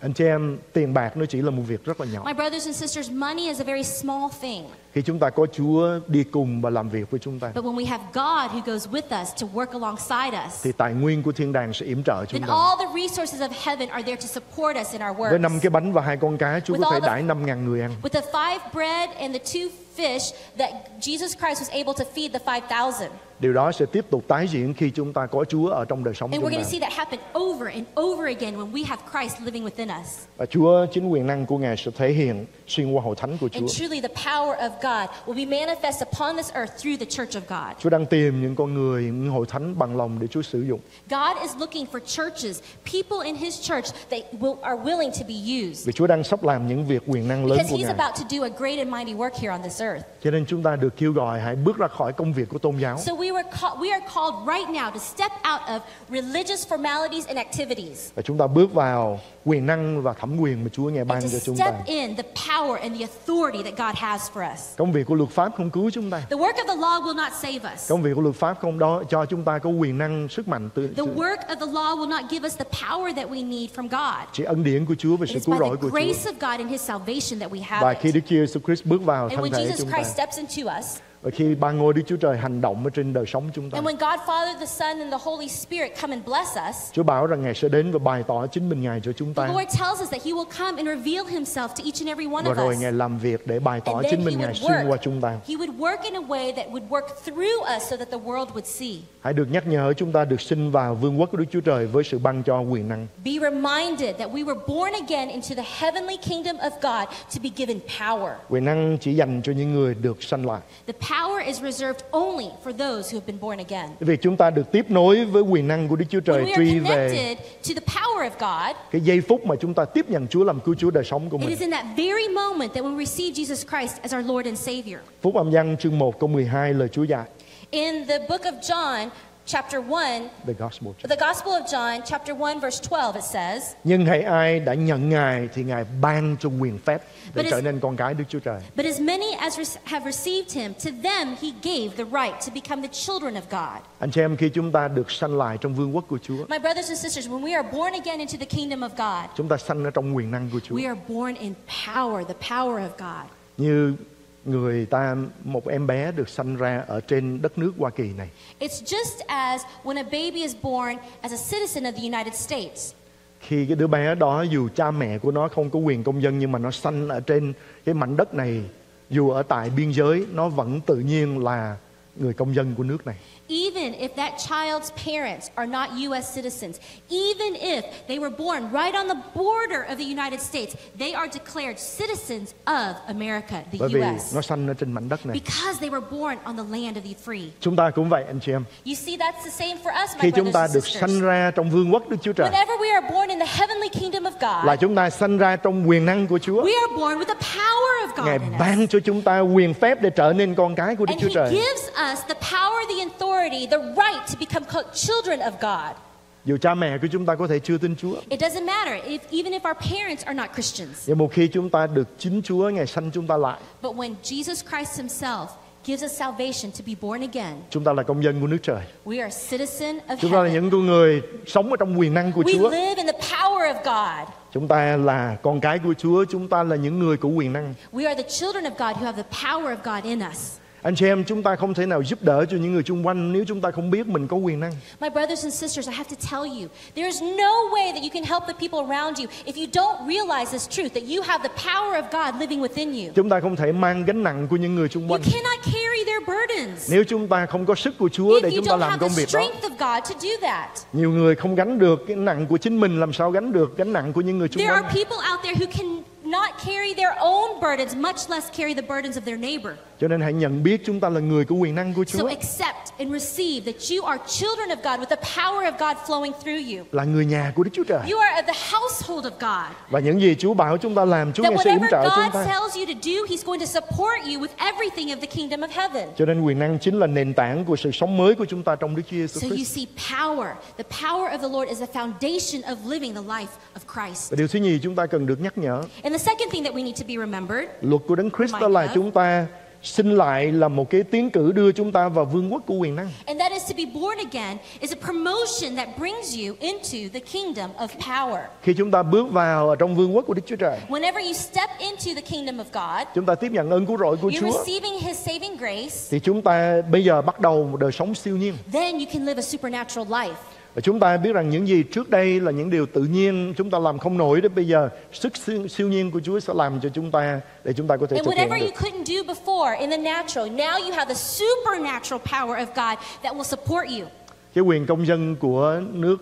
Speaker 1: Anh chị em, tiền bạc nó chỉ là một việc rất là nhỏ.
Speaker 2: My brothers and sisters, money is a very small thing.
Speaker 1: Khi chúng ta có Chúa đi cùng và làm việc với chúng ta,
Speaker 2: But when we have God who goes with us to work alongside us,
Speaker 1: thì tài nguyên của thiên đàng sẽ yểm trợ chúng
Speaker 2: then
Speaker 1: ta.
Speaker 2: all the resources of heaven are there to support us in our
Speaker 1: Với năm cái bánh và hai con cá, Chúa
Speaker 2: With
Speaker 1: có thể đãi năm ngàn người ăn.
Speaker 2: With the five bread and the two fish that Jesus Christ was able to feed the 5,000.
Speaker 1: Điều đó sẽ tiếp tục tái diễn khi chúng ta có Chúa ở trong đời sống
Speaker 2: And
Speaker 1: chúng
Speaker 2: we're going
Speaker 1: ta.
Speaker 2: to see that happen over and over again when we have Christ living within us.
Speaker 1: Và Chúa chính quyền năng của Ngài sẽ thể hiện xuyên qua hội thánh của Chúa.
Speaker 2: And truly, the power of God will be manifest upon this earth through the church of God.
Speaker 1: Chúa đang tìm những con người, những hội thánh bằng lòng để Chúa sử dụng.
Speaker 2: God is looking for churches, people in His church that will, are willing to be used.
Speaker 1: Vì Chúa đang sắp làm những việc quyền năng lớn
Speaker 2: Because
Speaker 1: của
Speaker 2: He's
Speaker 1: Ngài.
Speaker 2: about to do a great and mighty work here on this earth.
Speaker 1: Cho nên chúng ta được kêu gọi hãy bước ra khỏi công việc của tôn giáo.
Speaker 2: So we, were call, we are called right now to step out of religious formalities and activities.
Speaker 1: Và chúng ta bước vào quyền năng và thẩm quyền mà Chúa ngài ban cho chúng ta.
Speaker 2: in the power and the authority that God has for us.
Speaker 1: Công việc của luật pháp không cứu chúng ta.
Speaker 2: The work of the law will not save us.
Speaker 1: Công việc của luật pháp không đó cho chúng ta có quyền năng, sức mạnh từ
Speaker 2: The work of the law will not give us the power that we need from God.
Speaker 1: chỉ ân điển của Chúa và sự cứu rỗi của
Speaker 2: grace
Speaker 1: Chúa.
Speaker 2: of God and His salvation that we
Speaker 1: Và
Speaker 2: have
Speaker 1: khi
Speaker 2: it.
Speaker 1: Đức Chúa Jesus Christ bước vào thân thể chúng ta
Speaker 2: Christ steps into us,
Speaker 1: và khi ba ngôi Đức Chúa Trời hành động ở trên đời sống chúng ta,
Speaker 2: and when God, Father, the Son, and the Holy Spirit come and bless us,
Speaker 1: Chúa bảo rằng Ngài sẽ đến và bày tỏ chính mình Ngài cho chúng
Speaker 2: the
Speaker 1: ta.
Speaker 2: Lord tells us that He will come and reveal Himself to each and every one
Speaker 1: Và
Speaker 2: of
Speaker 1: rồi
Speaker 2: us.
Speaker 1: Ngài làm việc để bày tỏ chính mình Ngài xuyên qua chúng ta.
Speaker 2: He would work in a way that would work through us so that the world would see.
Speaker 1: Hãy được nhắc nhở chúng ta được sinh vào vương quốc của Đức Chúa Trời với sự ban cho quyền năng.
Speaker 2: Be reminded that we were born again into the heavenly kingdom of God to be given power.
Speaker 1: Quyền năng chỉ dành cho những người được sanh lại.
Speaker 2: The power is reserved only for those who have been born again.
Speaker 1: Việc chúng ta được tiếp nối với quyền năng của Đức Chúa Trời
Speaker 2: we are
Speaker 1: truy về
Speaker 2: connected to the power of God,
Speaker 1: cái giây phút mà chúng ta tiếp nhận Chúa làm cứu Chúa đời sống của
Speaker 2: it
Speaker 1: mình.
Speaker 2: is in that very moment that we receive Jesus Christ as our Lord and Savior.
Speaker 1: Phúc âm văn chương 1 câu 12 lời Chúa dạy.
Speaker 2: In the book of John, chapter 1,
Speaker 1: The Gospel.
Speaker 2: the Gospel of John, chapter 1, verse 12, it says,
Speaker 1: Nhưng hãy ai đã nhận Ngài thì Ngài ban cho quyền phép để trở nên con cái Đức Chúa Trời.
Speaker 2: But as many as have received him, to them he gave the right to become the children of God.
Speaker 1: Anh chị em khi chúng ta được sanh lại trong vương quốc của Chúa,
Speaker 2: My brothers and sisters, when we are born again into the kingdom of God,
Speaker 1: chúng ta sanh ở trong quyền năng của Chúa.
Speaker 2: we are born in power, the power of God.
Speaker 1: Như người ta một em bé được sanh ra ở trên đất nước Hoa Kỳ này.
Speaker 2: It's just as when a baby is born as a citizen of the United States.
Speaker 1: Khi cái đứa bé đó dù cha mẹ của nó không có quyền công dân nhưng mà nó sanh ở trên cái mảnh đất này, dù ở tại biên giới nó vẫn tự nhiên là người công dân của nước này.
Speaker 2: Even if that child's parents are not U.S. citizens, even if they were born right on the border of the United States, they are declared citizens of America, the
Speaker 1: Bởi vì
Speaker 2: U.S.
Speaker 1: nó sanh ở trên mảnh đất này.
Speaker 2: Because they were born on the land of the free.
Speaker 1: Chúng ta cũng vậy anh chị em.
Speaker 2: You see, that's the same for us, my
Speaker 1: Khi chúng ta
Speaker 2: and
Speaker 1: được sanh ra trong vương quốc Đức Chúa Trời
Speaker 2: Whenever we are born in the heavenly kingdom of God,
Speaker 1: là chúng ta sanh ra trong quyền năng của Chúa.
Speaker 2: we are born with the power of God
Speaker 1: Ngài ban cho chúng ta quyền phép để trở nên con cái của Đức
Speaker 2: And
Speaker 1: Chúa
Speaker 2: He
Speaker 1: Trời.
Speaker 2: gives us the power, the authority, the right to become co- children of God.
Speaker 1: Dù cha mẹ của chúng ta có thể chưa tin Chúa.
Speaker 2: It doesn't matter if even if our parents are not Christians.
Speaker 1: Nhưng một khi chúng ta được chính Chúa Ngài sanh chúng ta lại,
Speaker 2: But when Jesus Christ Himself gives us salvation to be born again,
Speaker 1: chúng ta là công dân của nước trời.
Speaker 2: we are citizen of
Speaker 1: Chúng ta là những con người sống ở trong quyền năng của
Speaker 2: We
Speaker 1: Chúa.
Speaker 2: live in the power of God.
Speaker 1: Chúng ta là con cái của Chúa, chúng ta là những người của quyền năng.
Speaker 2: We are the children of God who have the power of God in us.
Speaker 1: Anh chị em, chúng ta không thể nào giúp đỡ cho những người xung quanh nếu chúng ta không biết mình có quyền năng.
Speaker 2: My brothers and sisters, I have to tell you, there's no way that you can help the people around you if you don't realize this truth that you have the power of God living within you.
Speaker 1: Chúng ta không thể mang gánh nặng của những người xung
Speaker 2: You
Speaker 1: quanh.
Speaker 2: cannot carry their burdens
Speaker 1: Nếu chúng ta không có sức của Chúa để
Speaker 2: if you
Speaker 1: chúng ta làm công việc đó.
Speaker 2: strength of God to do that.
Speaker 1: Nhiều người không gánh được cái nặng của chính mình làm sao gánh được gánh nặng của những người xung
Speaker 2: There are
Speaker 1: quanh.
Speaker 2: people out there who can not carry their own burdens, much less carry the burdens of their neighbor.
Speaker 1: Cho nên hãy nhận biết chúng ta là người của quyền năng của
Speaker 2: So
Speaker 1: Chúa,
Speaker 2: accept and receive that you are children of God with the power of God flowing through you.
Speaker 1: là người nhà của Đức Chúa Trời.
Speaker 2: You are of the household of God.
Speaker 1: Và những gì Chúa bảo chúng ta làm, Chúa sẽ
Speaker 2: whatever
Speaker 1: trợ chúng
Speaker 2: God
Speaker 1: ta.
Speaker 2: tells you to do, He's going to support you with everything of the kingdom of heaven.
Speaker 1: Cho nên quyền năng chính là nền tảng của sự sống mới của chúng ta trong Đức Chúa Giêsu
Speaker 2: So you
Speaker 1: Christ.
Speaker 2: see, power, the power of the Lord is the foundation of living the life of Christ.
Speaker 1: Và điều thứ nhì chúng ta cần được nhắc nhở,
Speaker 2: And the second thing that we need to be remembered
Speaker 1: luật của Đấng Christ đó là chúng ta sinh lại là một cái tiến cử đưa chúng ta vào vương quốc của quyền năng.
Speaker 2: And that is to be born again is a promotion that brings you into the kingdom of power.
Speaker 1: Khi chúng ta bước vào ở trong vương quốc của Đức Chúa Trời,
Speaker 2: Whenever you step into the kingdom of God,
Speaker 1: chúng ta tiếp nhận ơn cứu rỗi của
Speaker 2: you're
Speaker 1: Chúa,
Speaker 2: receiving His saving grace,
Speaker 1: thì chúng ta bây giờ bắt đầu một đời sống siêu nhiên.
Speaker 2: then you can live a supernatural life.
Speaker 1: Và chúng ta biết rằng những gì trước đây là những điều tự nhiên chúng ta làm không nổi đấy bây giờ sức siêu, siêu nhiên của Chúa sẽ làm cho chúng ta để chúng ta có thể
Speaker 2: And
Speaker 1: thực hiện
Speaker 2: whatever you
Speaker 1: được.
Speaker 2: couldn't do before in the natural, now you have the supernatural power of God that will support you.
Speaker 1: Cái quyền công dân của nước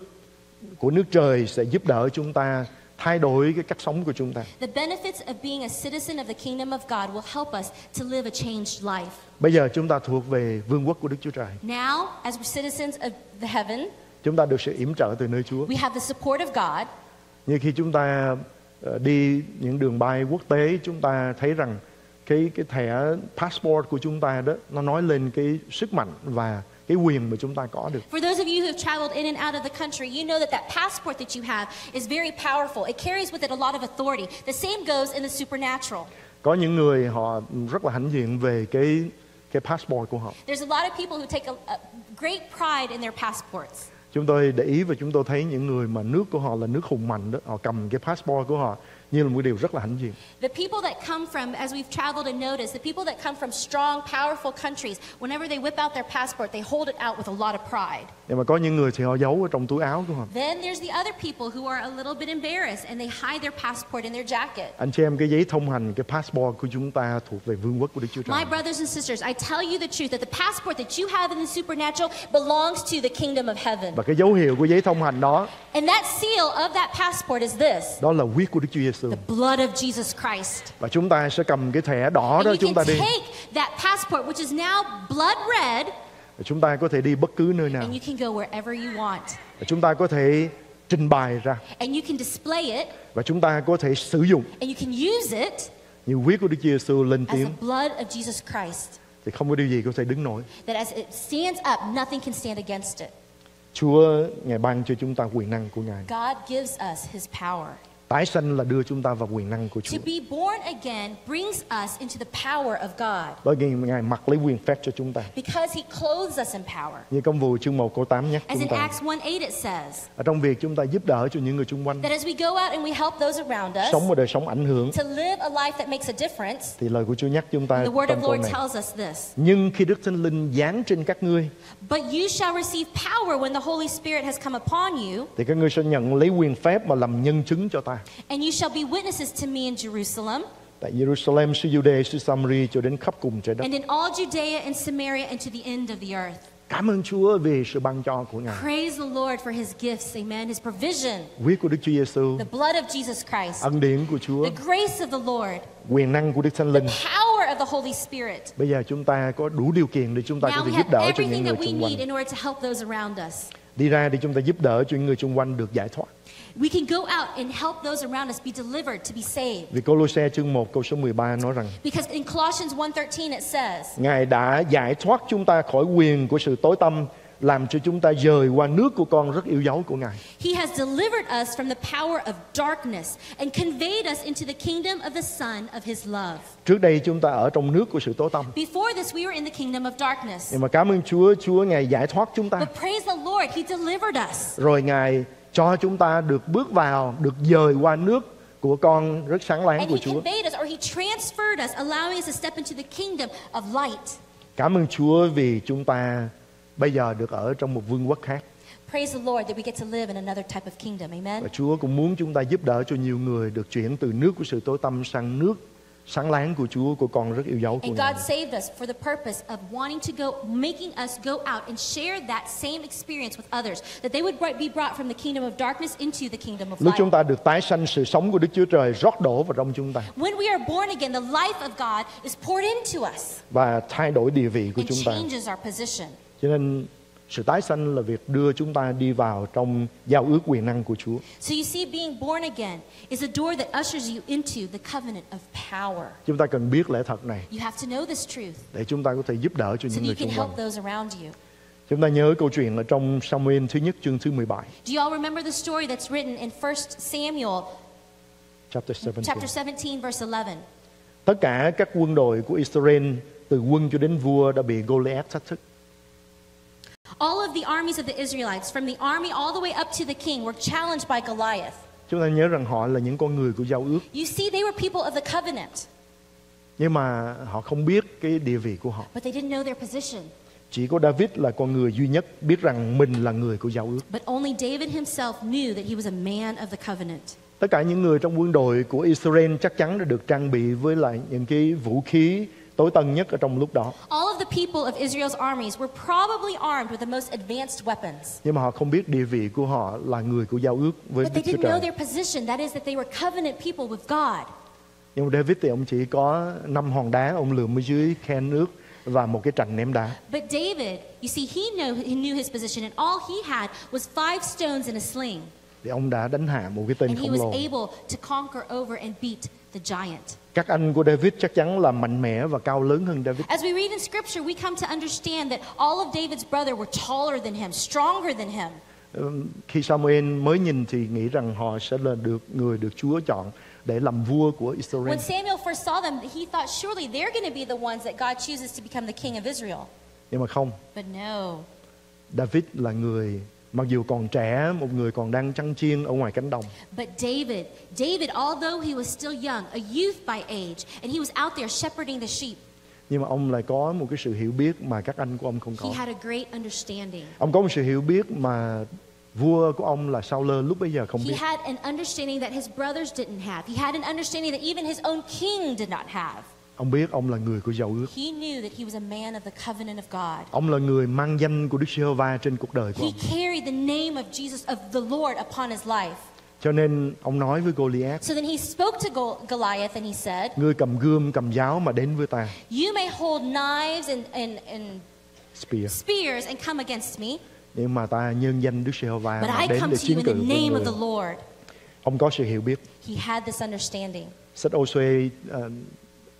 Speaker 1: của nước trời sẽ giúp đỡ chúng ta thay đổi cái cách sống của chúng ta.
Speaker 2: The benefits of being a citizen of the kingdom of God will help us to live a changed life.
Speaker 1: Bây giờ chúng ta thuộc về vương quốc của Đức Chúa Trời.
Speaker 2: Now, as citizens of the heaven,
Speaker 1: Chúng ta được sự yểm trợ từ nơi Chúa.
Speaker 2: we have the support of God.
Speaker 1: Như khi chúng ta ờ, đi những đường bay quốc tế chúng ta thấy rằng cái cái thẻ passport của chúng ta đó nó nói lên cái sức mạnh và cái quyền mà chúng ta có được.
Speaker 2: For those of you who have traveled in and out of the country, you know that that passport that you have is very powerful. It carries with it a lot of authority. The same goes in the supernatural.
Speaker 1: Có những người họ rất là hãnh diện về cái cái passport của họ.
Speaker 2: There's a lot of people who take a, a great pride in their passports.
Speaker 1: Chúng tôi để ý và chúng tôi thấy những người mà nước của họ là nước hùng mạnh đó, họ cầm cái passport của họ như là một điều rất là hãnh diện.
Speaker 2: The people that come from, as we've traveled and noticed, the people that come from strong, powerful countries, whenever they whip out their passport, they hold it out with a lot of pride.
Speaker 1: Nhưng mà có những người thì họ giấu ở trong túi áo của họ.
Speaker 2: Then there's the other people who are a little bit embarrassed and they hide their passport in their jacket.
Speaker 1: Anh chị em cái giấy thông hành cái passport của chúng ta thuộc về vương quốc của Đức Chúa Trời.
Speaker 2: My brothers and sisters, I tell you the truth that the passport that you have in the supernatural belongs to the kingdom of heaven.
Speaker 1: Và cái dấu hiệu của giấy thông hành đó
Speaker 2: And that seal of that passport is this
Speaker 1: đó là huyết của Đức Chúa Giêsu.
Speaker 2: The blood of Jesus Christ.
Speaker 1: Và chúng ta sẽ cầm cái thẻ đỏ
Speaker 2: And
Speaker 1: đó chúng ta
Speaker 2: can
Speaker 1: đi.
Speaker 2: take that passport, which is now blood red,
Speaker 1: Và chúng ta có thể đi bất cứ nơi nào.
Speaker 2: and you can go wherever you want.
Speaker 1: Và chúng ta có thể trình bày ra
Speaker 2: And you can display it,
Speaker 1: và chúng ta có thể sử dụng
Speaker 2: and you can use it
Speaker 1: như huyết của Đức Giêsu lên
Speaker 2: as the
Speaker 1: tiếng
Speaker 2: blood of Jesus Christ.
Speaker 1: thì không có điều gì có thể đứng nổi.
Speaker 2: That as it stands up, nothing can stand against it.
Speaker 1: Chúa ngài ban cho chúng ta quyền năng của ngài.
Speaker 2: God gives us his power.
Speaker 1: Tái sanh là đưa chúng ta vào quyền năng của Chúa.
Speaker 2: To be born again brings us into the power of God
Speaker 1: Bởi vì ngài mặc lấy quyền phép cho chúng ta.
Speaker 2: because he clothes us in power.
Speaker 1: Như công vụ chương 1 câu 8 nhắc
Speaker 2: As
Speaker 1: chúng
Speaker 2: in
Speaker 1: ta.
Speaker 2: Acts 1 8, it says
Speaker 1: Ở trong việc chúng ta giúp đỡ cho những người xung quanh
Speaker 2: that as we go out and we help those around us
Speaker 1: sống một đời sống ảnh hưởng
Speaker 2: to live a life that makes a difference,
Speaker 1: thì lời của Chúa nhắc chúng ta
Speaker 2: the word
Speaker 1: trong
Speaker 2: of Lord
Speaker 1: này.
Speaker 2: tells us this.
Speaker 1: Nhưng khi Đức Thánh Linh giáng trên các ngươi
Speaker 2: But you shall receive power when the Holy Spirit has come upon you,
Speaker 1: thì các ngươi sẽ nhận lấy quyền phép mà làm nhân chứng cho ta.
Speaker 2: And you shall be witnesses to me in Jerusalem,
Speaker 1: Tại Jerusalem, xứ Jude, xứ Samri cho đến khắp cùng trái đất.
Speaker 2: and in all Judea and Samaria, and to the end of the earth.
Speaker 1: Cảm ơn Chúa vì sự ban cho của Ngài.
Speaker 2: Praise the Lord for his gifts, amen, his provision,
Speaker 1: Huyết của Đức Chúa Giêsu,
Speaker 2: the blood of Jesus Christ,
Speaker 1: ân điển của Chúa,
Speaker 2: the grace of the Lord,
Speaker 1: quyền năng của Đức Thánh
Speaker 2: the
Speaker 1: Linh.
Speaker 2: power of the Holy Spirit.
Speaker 1: Bây giờ chúng ta có đủ điều kiện để chúng ta
Speaker 2: Now
Speaker 1: có thể giúp đỡ cho
Speaker 2: everything
Speaker 1: những người
Speaker 2: that we
Speaker 1: xung
Speaker 2: need
Speaker 1: quanh.
Speaker 2: in order to help those around us.
Speaker 1: Đi ra để chúng ta giúp đỡ cho những người xung quanh được giải thoát.
Speaker 2: We can go out and help those around us be delivered, to be saved.
Speaker 1: Vì Cô-lô-se chương 1 câu số 13 nói rằng
Speaker 2: Because in Colossians 1:13 it says,
Speaker 1: Ngài đã giải thoát chúng ta khỏi quyền của sự tối tăm làm cho chúng ta dời qua nước của con rất yêu dấu của Ngài.
Speaker 2: He has delivered us from the power of darkness and conveyed us into the kingdom of the Son of His love.
Speaker 1: Trước đây chúng ta ở trong nước của sự tối tăm.
Speaker 2: Before this, we were in the kingdom of darkness.
Speaker 1: Nhưng mà cảm ơn Chúa, Chúa Ngài giải thoát chúng ta.
Speaker 2: But praise the Lord, He delivered us.
Speaker 1: Rồi Ngài cho chúng ta được bước vào, được dời qua nước của con rất sáng láng của Chúa. Cảm ơn Chúa vì chúng ta bây giờ được ở trong một vương quốc khác.
Speaker 2: Praise the Lord that we get to live in another type of kingdom. Amen.
Speaker 1: Và Chúa cũng muốn chúng ta giúp đỡ cho nhiều người được chuyển từ nước của sự tối tăm sang nước sáng láng của Chúa của con rất yêu dấu của
Speaker 2: And. God saved us for the purpose of wanting to go, making us go out and share that same experience with others, that they would be brought from the kingdom of darkness into the kingdom of
Speaker 1: Lúc chúng
Speaker 2: light.
Speaker 1: ta được tái sanh sự sống của Đức Chúa Trời rót đổ vào trong chúng ta
Speaker 2: When we are born again, the life of God is poured into us
Speaker 1: và thay đổi địa vị của
Speaker 2: and
Speaker 1: chúng ta.
Speaker 2: changes our position.
Speaker 1: Cho nên sự tái sanh là việc đưa chúng ta đi vào trong giao ước quyền năng của Chúa.
Speaker 2: So you see, being born again is a door that ushers you into the covenant of power.
Speaker 1: Chúng ta cần biết lẽ thật này
Speaker 2: You have to know this truth
Speaker 1: để chúng ta có thể giúp đỡ cho
Speaker 2: so
Speaker 1: những người xung quanh.
Speaker 2: those around you.
Speaker 1: Chúng ta nhớ câu chuyện ở trong Samuel thứ nhất chương thứ 17,
Speaker 2: Do you all remember the story that's written in 1 Samuel
Speaker 1: chapter 17.
Speaker 2: chapter 17 verse 11?
Speaker 1: Tất cả các quân đội của Israel từ quân cho đến vua đã bị Goliath thách thức.
Speaker 2: The armies of the Israelites, from the army all the way up to the king, were challenged by Goliath.
Speaker 1: Chúng ta nhớ rằng họ là những con người của giao ước,
Speaker 2: You see, they were people of the covenant,
Speaker 1: nhưng mà họ không biết cái địa vị của họ.
Speaker 2: but they didn't know their position.
Speaker 1: Chỉ có David là con người duy nhất biết rằng mình là người của giao ước.
Speaker 2: But only David himself knew that he was a man of the covenant.
Speaker 1: Tất cả những người trong quân đội của Israel chắc chắn đã được trang bị với lại những cái vũ khí tối tân nhất ở trong lúc đó.
Speaker 2: All of the people of Israel's armies were probably armed with the most advanced weapons.
Speaker 1: Nhưng mà họ không biết địa vị của họ là người của giao ước với
Speaker 2: But
Speaker 1: Đức
Speaker 2: they
Speaker 1: Chúa
Speaker 2: didn't know
Speaker 1: Trời.
Speaker 2: their position. That is, that they were covenant people with God.
Speaker 1: Nhưng mà David thì ông chỉ có năm hòn đá ông lượm ở dưới khe nước và một cái trành ném đá.
Speaker 2: But David, you see, he knew, he knew his position, and all he had was five stones in a sling.
Speaker 1: Thì ông đã đánh hạ một cái tên
Speaker 2: And he
Speaker 1: khổng
Speaker 2: was
Speaker 1: lồ.
Speaker 2: able to conquer over and beat the giant.
Speaker 1: Các anh của David chắc chắn là mạnh mẽ và cao lớn hơn David.
Speaker 2: As we read in scripture, we come to understand that all of David's brother were taller than him, stronger than him.
Speaker 1: Khi Samuel mới nhìn thì nghĩ rằng họ sẽ là được người được Chúa chọn để làm vua của Israel.
Speaker 2: When Samuel first saw them, he thought surely they're going to be the ones that God chooses to become the king of Israel.
Speaker 1: Nhưng mà không,
Speaker 2: But no.
Speaker 1: David là người mặc dù còn trẻ, một người còn đang chăn chiên ở ngoài cánh đồng.
Speaker 2: But David, David, although he was still young, a youth by age, and he was out there shepherding the sheep,
Speaker 1: Nhưng mà ông lại có một cái sự hiểu biết mà các anh của ông không có.
Speaker 2: he had a great understanding.
Speaker 1: Ông có một sự hiểu biết mà vua của ông là Saul lúc bấy giờ không
Speaker 2: He
Speaker 1: biết.
Speaker 2: had an understanding that his brothers didn't have. He had an understanding that even his own king did not have.
Speaker 1: Ông biết ông là người của giao ước.
Speaker 2: He knew that he was a man of the covenant of God.
Speaker 1: Ông là người mang danh của Đức Giê-hô-va trên cuộc đời của
Speaker 2: He
Speaker 1: ông.
Speaker 2: carried the name of Jesus, of the Lord, upon his life.
Speaker 1: Cho nên ông nói với Goliath,
Speaker 2: So then he spoke to Gol- Goliath and he said,
Speaker 1: ngươi cầm gươm, cầm giáo mà đến với ta.
Speaker 2: You may hold knives and, and, and
Speaker 1: Spear.
Speaker 2: spears and come against me,
Speaker 1: Nhưng mà ta nhân danh Đức Giê-hô-va mà đến để chiến cự với người. Ông có sự hiểu biết.
Speaker 2: He had this understanding.
Speaker 1: Sách Ô-xuê ờ,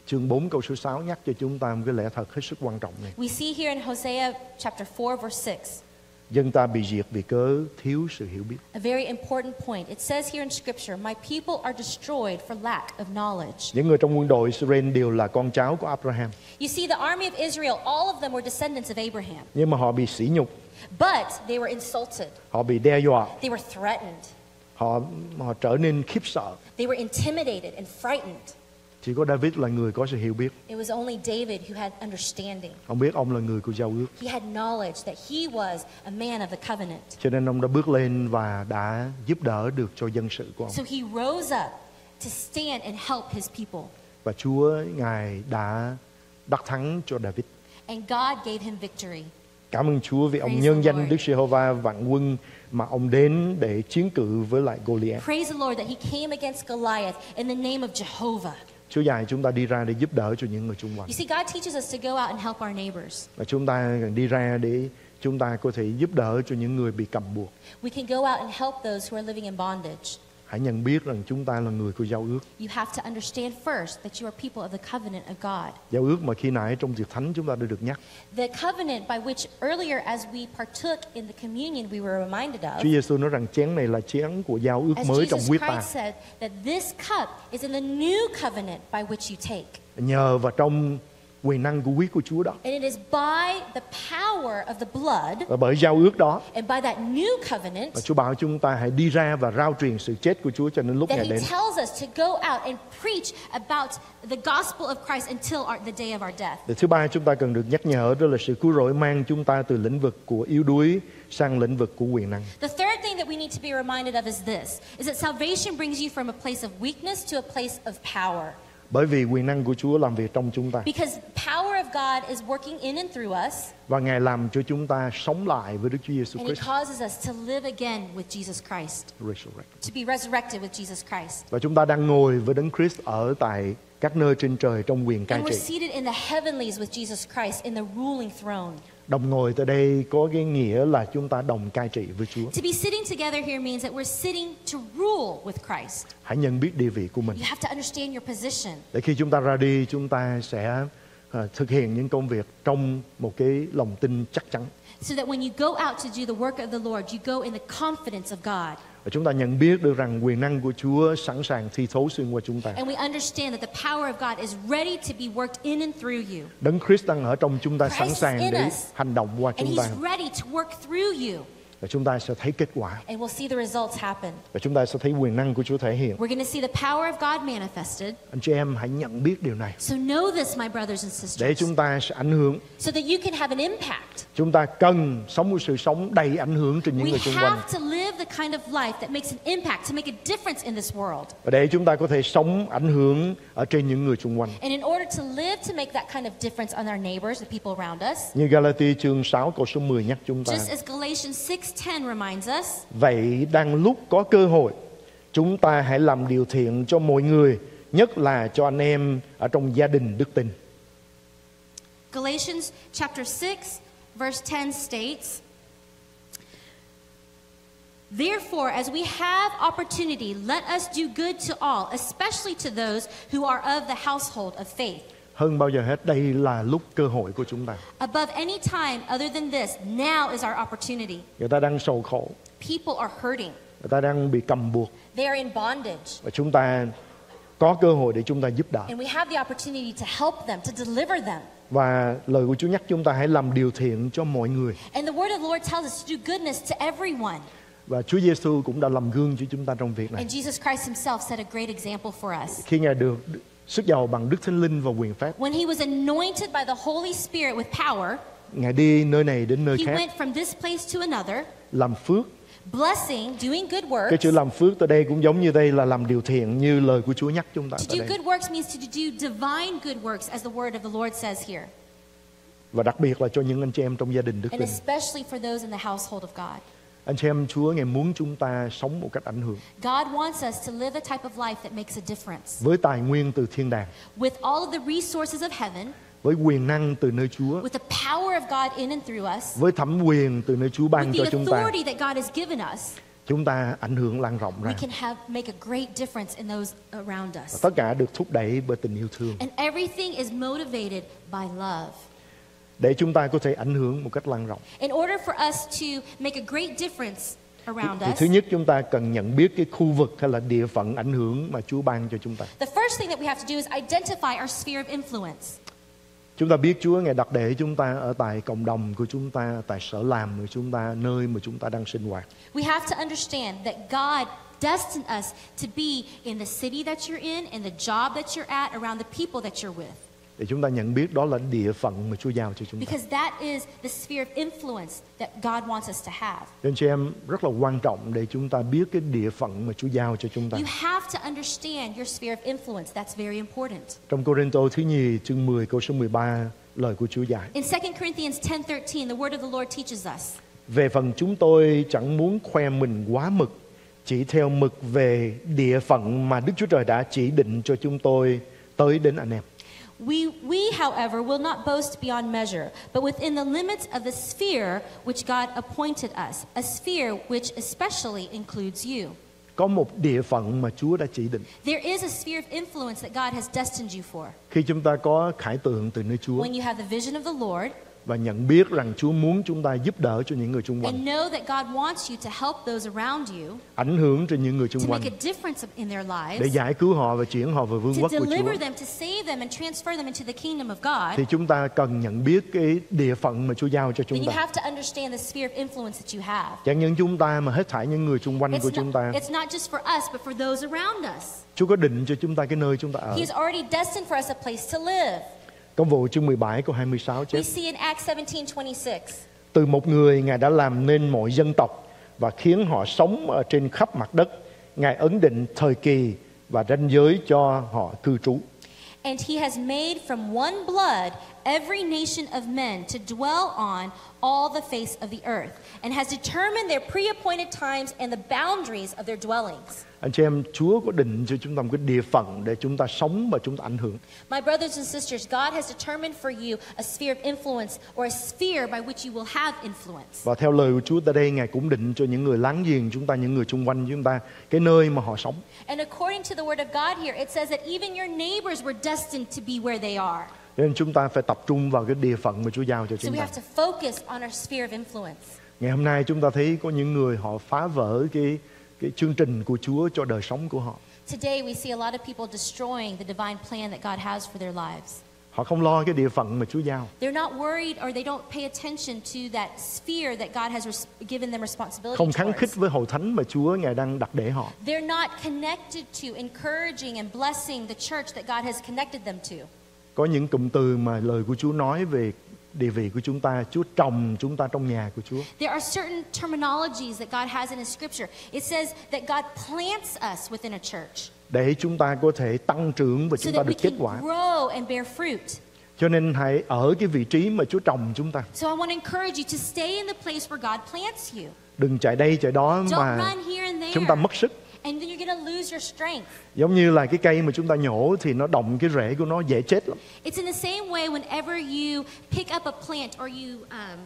Speaker 1: chương 4 câu số 6 nhắc cho chúng ta một cái lẽ thật hết sức quan trọng này.
Speaker 2: We see here in Hosea chapter 4, verse 6,
Speaker 1: Dân ta bị diệt vì cớ thiếu sự hiểu biết.
Speaker 2: a very important point. It says here in Scripture, My people are destroyed for lack of knowledge.
Speaker 1: Những người trong quân đội Israel đều là con cháu của Abraham.
Speaker 2: You see, the army of Israel, all of them were descendants of Abraham,
Speaker 1: Nhưng mà họ bị sỉ nhục,
Speaker 2: but they were insulted,
Speaker 1: họ bị đe dọa,
Speaker 2: they were threatened,
Speaker 1: họ họ trở nên khiếp sợ.
Speaker 2: they were intimidated and frightened.
Speaker 1: Chỉ có David là người có sự hiểu biết.
Speaker 2: It was only David who had understanding.
Speaker 1: Ông biết ông là người của giao ước.
Speaker 2: He had knowledge that he was a man of the covenant.
Speaker 1: Cho nên ông đã bước lên và đã giúp đỡ được cho dân sự của ông.
Speaker 2: So he rose up to stand and help his people.
Speaker 1: Và Chúa Ngài đã đắc thắng cho David.
Speaker 2: And God gave him victory.
Speaker 1: Cảm ơn Chúa vì ông nhân danh. Đức Giê-hô-va vạn quân mà ông đến để chiến cự với lại Goliath.
Speaker 2: Praise the Lord that he came against Goliath in the name of Jehovah.
Speaker 1: Chúa dạy chúng ta đi ra để giúp đỡ cho những người xung quanh.
Speaker 2: You see, God teaches us to go out and help our neighbors.
Speaker 1: Và chúng ta cần đi ra để chúng ta có thể giúp đỡ cho những người bị cầm buộc.
Speaker 2: We can go out and help those who are living in bondage.
Speaker 1: Hãy nhận biết rằng chúng ta là người của giao ước.
Speaker 2: You have to understand first that you are people of the covenant of God.
Speaker 1: Giao ước mà khi nãy trong tiệc thánh chúng ta đã được nhắc.
Speaker 2: The covenant by which earlier, as we partook in the communion, we were reminded
Speaker 1: Chúa
Speaker 2: of.
Speaker 1: Giêsu nói rằng chén này là chén của giao ước
Speaker 2: As
Speaker 1: mới trong
Speaker 2: Jesus
Speaker 1: huyết ta.
Speaker 2: Christ said, that this cup is in the new covenant by which you take.
Speaker 1: Nhờ vào trong quyền năng của huyết của Chúa đó.
Speaker 2: And it is by the power of the blood
Speaker 1: Và bởi giao ước đó
Speaker 2: and by that new covenant
Speaker 1: mà Chúa bảo chúng ta hãy đi ra và rao truyền sự chết của Chúa cho đến lúc
Speaker 2: that
Speaker 1: Ngài
Speaker 2: he
Speaker 1: đến.
Speaker 2: tells us to go out and preach about the gospel of Christ until our, the day of our death.
Speaker 1: Điều thứ ba chúng ta cần được nhắc nhở đó là sự cứu rỗi mang chúng ta từ lĩnh vực của yếu đuối sang lĩnh vực của quyền năng.
Speaker 2: The third thing that we need to be reminded of is this is that salvation brings you from a place of weakness to a place of power.
Speaker 1: Bởi vì quyền năng của Chúa làm việc trong chúng ta
Speaker 2: Because power of God is working in and through us,
Speaker 1: và Ngài làm cho chúng ta sống lại với Đức Chúa Giêsu
Speaker 2: and He
Speaker 1: Christ.
Speaker 2: causes us to live again with Jesus Christ,
Speaker 1: Resurrect.
Speaker 2: to be resurrected with Jesus Christ.
Speaker 1: Và chúng ta đang ngồi với Đấng Christ ở tại các nơi trên trời trong quyền cai
Speaker 2: And we're
Speaker 1: trị.
Speaker 2: seated in the heavenlies with Jesus Christ in the ruling throne.
Speaker 1: Đồng ngồi tại đây có cái nghĩa là chúng ta đồng cai trị với Chúa.
Speaker 2: To be sitting together here means that we're sitting to rule with Christ.
Speaker 1: Hãy nhận biết địa vị của mình.
Speaker 2: You have to understand your position.
Speaker 1: Để khi chúng ta ra đi, chúng ta sẽ à, thực hiện những công việc trong một cái lòng tin chắc chắn.
Speaker 2: So that when you go out to do the work of the Lord, you go in the confidence of God.
Speaker 1: Và chúng ta nhận biết được rằng quyền năng của Chúa sẵn sàng thi thố xuyên qua chúng ta.
Speaker 2: And we understand that the power of God is ready to be worked in and through you.
Speaker 1: Đấng Christ đang ở trong chúng ta
Speaker 2: Christ
Speaker 1: sẵn sàng để
Speaker 2: us.
Speaker 1: hành động qua
Speaker 2: And
Speaker 1: chúng ta.
Speaker 2: He's ready to work through you.
Speaker 1: Và chúng ta sẽ thấy kết quả.
Speaker 2: And we'll see the results happen.
Speaker 1: Và chúng ta sẽ thấy quyền năng của Chúa thể hiện.
Speaker 2: We're going to see the power of God manifested.
Speaker 1: Anh chị em hãy nhận biết điều này.
Speaker 2: So know this, my brothers and
Speaker 1: Để
Speaker 2: sisters,
Speaker 1: chúng ta sẽ ảnh hưởng.
Speaker 2: so that you can have an impact.
Speaker 1: Chúng ta cần sống một sự sống đầy ảnh hưởng trên những
Speaker 2: We
Speaker 1: người xung quanh.
Speaker 2: have to live the kind of life that makes an impact, to make a difference in this world.
Speaker 1: Và để chúng ta có thể sống ảnh hưởng ở trên những người xung quanh.
Speaker 2: And in order to live to make that kind of difference on our neighbors, the people around us,
Speaker 1: Như Galati chương 6 câu số 10 nhắc chúng ta.
Speaker 2: just as Galatians 6:10 reminds us,
Speaker 1: Vậy đang lúc có cơ hội, chúng ta hãy làm điều thiện cho mọi người, nhất là cho anh em ở trong gia đình đức tin.
Speaker 2: Galatians chapter 6 verse 10 states, Therefore, as we have opportunity, let us do good to all, especially to those who are of the household of faith.
Speaker 1: Hơn bao giờ hết đây là lúc cơ hội của chúng ta.
Speaker 2: Above any time other than this, now is our opportunity.
Speaker 1: Người ta đang sầu khổ,
Speaker 2: People are hurting.
Speaker 1: người ta đang bị cầm buộc
Speaker 2: They are in bondage.
Speaker 1: và chúng ta có cơ hội để chúng ta giúp đỡ.
Speaker 2: And we have the opportunity to help them, to deliver them.
Speaker 1: Và lời của Chúa nhắc chúng ta hãy làm điều thiện cho mọi người.
Speaker 2: And the word of the Lord tells us to do goodness to everyone.
Speaker 1: Và Chúa Giêsu cũng đã làm gương cho chúng ta trong việc này.
Speaker 2: And Jesus Christ himself set a great example for us.
Speaker 1: Khi Ngài được sức giàu bằng Đức Thánh Linh và quyền phép,
Speaker 2: When he was anointed by the Holy Spirit with power,
Speaker 1: Ngài đi nơi này đến nơi
Speaker 2: he
Speaker 1: khác
Speaker 2: went from this place to another,
Speaker 1: làm phước.
Speaker 2: blessing, doing good
Speaker 1: Cái
Speaker 2: works.
Speaker 1: chữ làm phước tại đây cũng giống như đây là làm điều thiện như lời của Chúa nhắc chúng ta
Speaker 2: To do
Speaker 1: đây.
Speaker 2: good works means to do divine good works, as the word of the Lord says here,
Speaker 1: Và đặc biệt là cho những anh chị em trong gia đình đức
Speaker 2: and
Speaker 1: tin.
Speaker 2: especially for those in the household of God.
Speaker 1: Anh chị em Chúa Ngài muốn chúng ta sống một cách ảnh hưởng
Speaker 2: God wants us to live a type of life that makes a difference.
Speaker 1: với tài nguyên từ thiên đàng,
Speaker 2: With all of the resources of heaven,
Speaker 1: với quyền năng từ nơi Chúa,
Speaker 2: with the power of God in and through us,
Speaker 1: với thẩm quyền từ nơi Chúa ban
Speaker 2: with
Speaker 1: cho
Speaker 2: the
Speaker 1: chúng ta,
Speaker 2: authority that God has given us,
Speaker 1: chúng ta ảnh hưởng lan rộng
Speaker 2: we
Speaker 1: ra.
Speaker 2: can have make a great difference in those around us.
Speaker 1: Tất cả được thúc đẩy bởi tình yêu thương
Speaker 2: And everything is motivated by love.
Speaker 1: Để chúng ta có thể ảnh hưởng một cách lan rộng.
Speaker 2: In order for us to make a great difference around
Speaker 1: Thì
Speaker 2: us,
Speaker 1: thứ nhất chúng ta cần nhận biết cái khu vực hay là địa phận ảnh hưởng mà Chúa ban cho chúng ta.
Speaker 2: the first thing that we have to do is identify our sphere of influence.
Speaker 1: Chúng ta biết Chúa Ngài đặt để chúng ta ở tại cộng đồng của chúng ta, tại sở làm của chúng ta, nơi mà chúng ta đang sinh hoạt.
Speaker 2: We have to understand that God destined us to be in the city that you're in, in the job that you're at, around the people that you're with.
Speaker 1: Để chúng ta nhận biết đó là địa phận mà Chúa giao cho chúng ta.
Speaker 2: Because that is the sphere of influence that God wants us to have.
Speaker 1: Anh chị em rất là quan trọng để chúng ta biết cái địa phận mà Chúa giao cho chúng ta.
Speaker 2: You have to understand your sphere of influence. That's very important.
Speaker 1: Trong Cô-rinh-tô thứ nhì chương 10 câu số 13 lời của Chúa dạy.
Speaker 2: In 2 Corinthians 10:13, the word of the Lord teaches us.
Speaker 1: Về phần chúng tôi chẳng muốn khoe mình quá mực, chỉ theo mực về địa phận mà Đức Chúa Trời đã chỉ định cho chúng tôi tới đến anh em.
Speaker 2: We, we, however, will not boast beyond measure, but within the limits of the sphere which God appointed us, a sphere which especially includes you.
Speaker 1: Có một địa phận mà Chúa đã chỉ định.
Speaker 2: There is a sphere of influence that God has destined you for.
Speaker 1: Khi chúng ta có khải tượng từ nơi Chúa
Speaker 2: When you have the vision of the Lord
Speaker 1: và nhận biết rằng Chúa muốn chúng ta giúp đỡ cho những người xung quanh,
Speaker 2: and know that God wants you to help those around you
Speaker 1: ảnh hưởng trên những người
Speaker 2: to
Speaker 1: xung quanh
Speaker 2: make a difference in their
Speaker 1: để
Speaker 2: lives,
Speaker 1: giải cứu họ và chuyển họ về vương
Speaker 2: to
Speaker 1: quốc của Chúa.
Speaker 2: deliver them, to save them, and transfer them into the kingdom of God,
Speaker 1: Thì chúng ta cần nhận biết cái địa phận mà Chúa giao cho chúng
Speaker 2: you
Speaker 1: ta.
Speaker 2: have to understand the sphere of influence that you have.
Speaker 1: Chẳng những chúng ta mà hết thảy những người xung quanh của chúng ta.
Speaker 2: it's not just for us, but for those around us.
Speaker 1: Chúa có định cho chúng ta cái nơi chúng ta ở.
Speaker 2: He's already destined for us a place to live.
Speaker 1: Công vụ chương 17 câu 26
Speaker 2: We
Speaker 1: chép
Speaker 2: see in Acts 17:26.
Speaker 1: Từ một người Ngài đã làm nên mọi dân tộc và khiến họ sống ở trên khắp mặt đất. Ngài ấn định thời kỳ và ranh giới cho họ cư trú.
Speaker 2: And he has made from one blood every nation of men to dwell on all the face of the earth, and has determined their pre appointed times and the boundaries of their dwellings.
Speaker 1: Anh chị em, Chúa có định cho chúng ta một cái địa phận để chúng ta sống và chúng ta ảnh hưởng.
Speaker 2: My brothers and sisters, God has determined for you a sphere of influence or a sphere by which you will have influence.
Speaker 1: Và theo lời của Chúa tại đây Ngài cũng định cho những người láng giềng chúng ta, những người xung quanh chúng ta cái nơi mà họ sống.
Speaker 2: And according to the word of God here, it says that even your neighbors were destined to be where they are.
Speaker 1: Nên chúng ta phải tập trung vào cái địa phận mà Chúa giao cho
Speaker 2: So
Speaker 1: chúng
Speaker 2: we
Speaker 1: ta.
Speaker 2: have to focus on our sphere of influence.
Speaker 1: Ngày hôm nay chúng ta thấy có những người họ phá vỡ cái cái chương trình của Chúa cho đời sống của họ.
Speaker 2: Today, we see a lot of people destroying the divine plan that God has for their lives.
Speaker 1: Họ không lo cái địa phận mà Chúa giao.
Speaker 2: They're not worried or they don't pay attention to that sphere that God has given them responsibility
Speaker 1: Không kháng khích với hội thánh mà Chúa Ngài đang đặt để họ.
Speaker 2: They're not connected to encouraging and blessing the church that God has connected them to.
Speaker 1: Có những cụm từ mà lời của Chúa nói về địa vị của chúng ta, Chúa trồng chúng ta trong nhà của Chúa.
Speaker 2: There are certain terminologies that God has in His scripture. It says that God plants us within a church
Speaker 1: để chúng ta có thể tăng trưởng và
Speaker 2: so
Speaker 1: chúng ta
Speaker 2: that we
Speaker 1: được kết
Speaker 2: can
Speaker 1: quả.
Speaker 2: grow and bear fruit.
Speaker 1: Cho nên hãy ở cái vị trí mà Chúa trồng chúng ta.
Speaker 2: So I want to encourage you to stay in the place where God plants you.
Speaker 1: Đừng chạy đây chạy đó
Speaker 2: Don't
Speaker 1: mà chúng ta mất sức.
Speaker 2: And then you're going to lose your strength.
Speaker 1: Giống như là cái cây mà chúng ta nhổ thì nó động cái rễ của nó dễ chết lắm.
Speaker 2: It's in the same way whenever you pick up a plant or you um,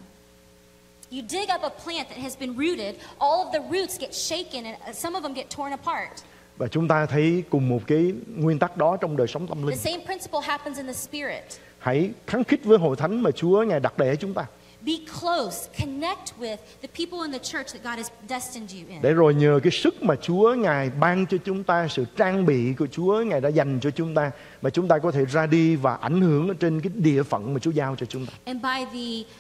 Speaker 2: you dig up a plant that has been rooted, all of the roots get shaken and uh, some of them get torn apart.
Speaker 1: Và chúng ta thấy cùng một cái nguyên tắc đó trong đời sống tâm
Speaker 2: The
Speaker 1: linh.
Speaker 2: same principle happens in the spirit.
Speaker 1: Hãy kháng khích với hội thánh mà Chúa Ngài đặt để chúng ta.
Speaker 2: Be close, connect with the people in the church that God has destined you in.
Speaker 1: Để rồi nhờ cái sức mà Chúa Ngài ban cho chúng ta, sự trang bị của Chúa Ngài đã dành cho chúng ta mà chúng ta có thể ra đi và ảnh hưởng trên cái địa phận mà Chúa giao cho chúng ta.
Speaker 2: And by the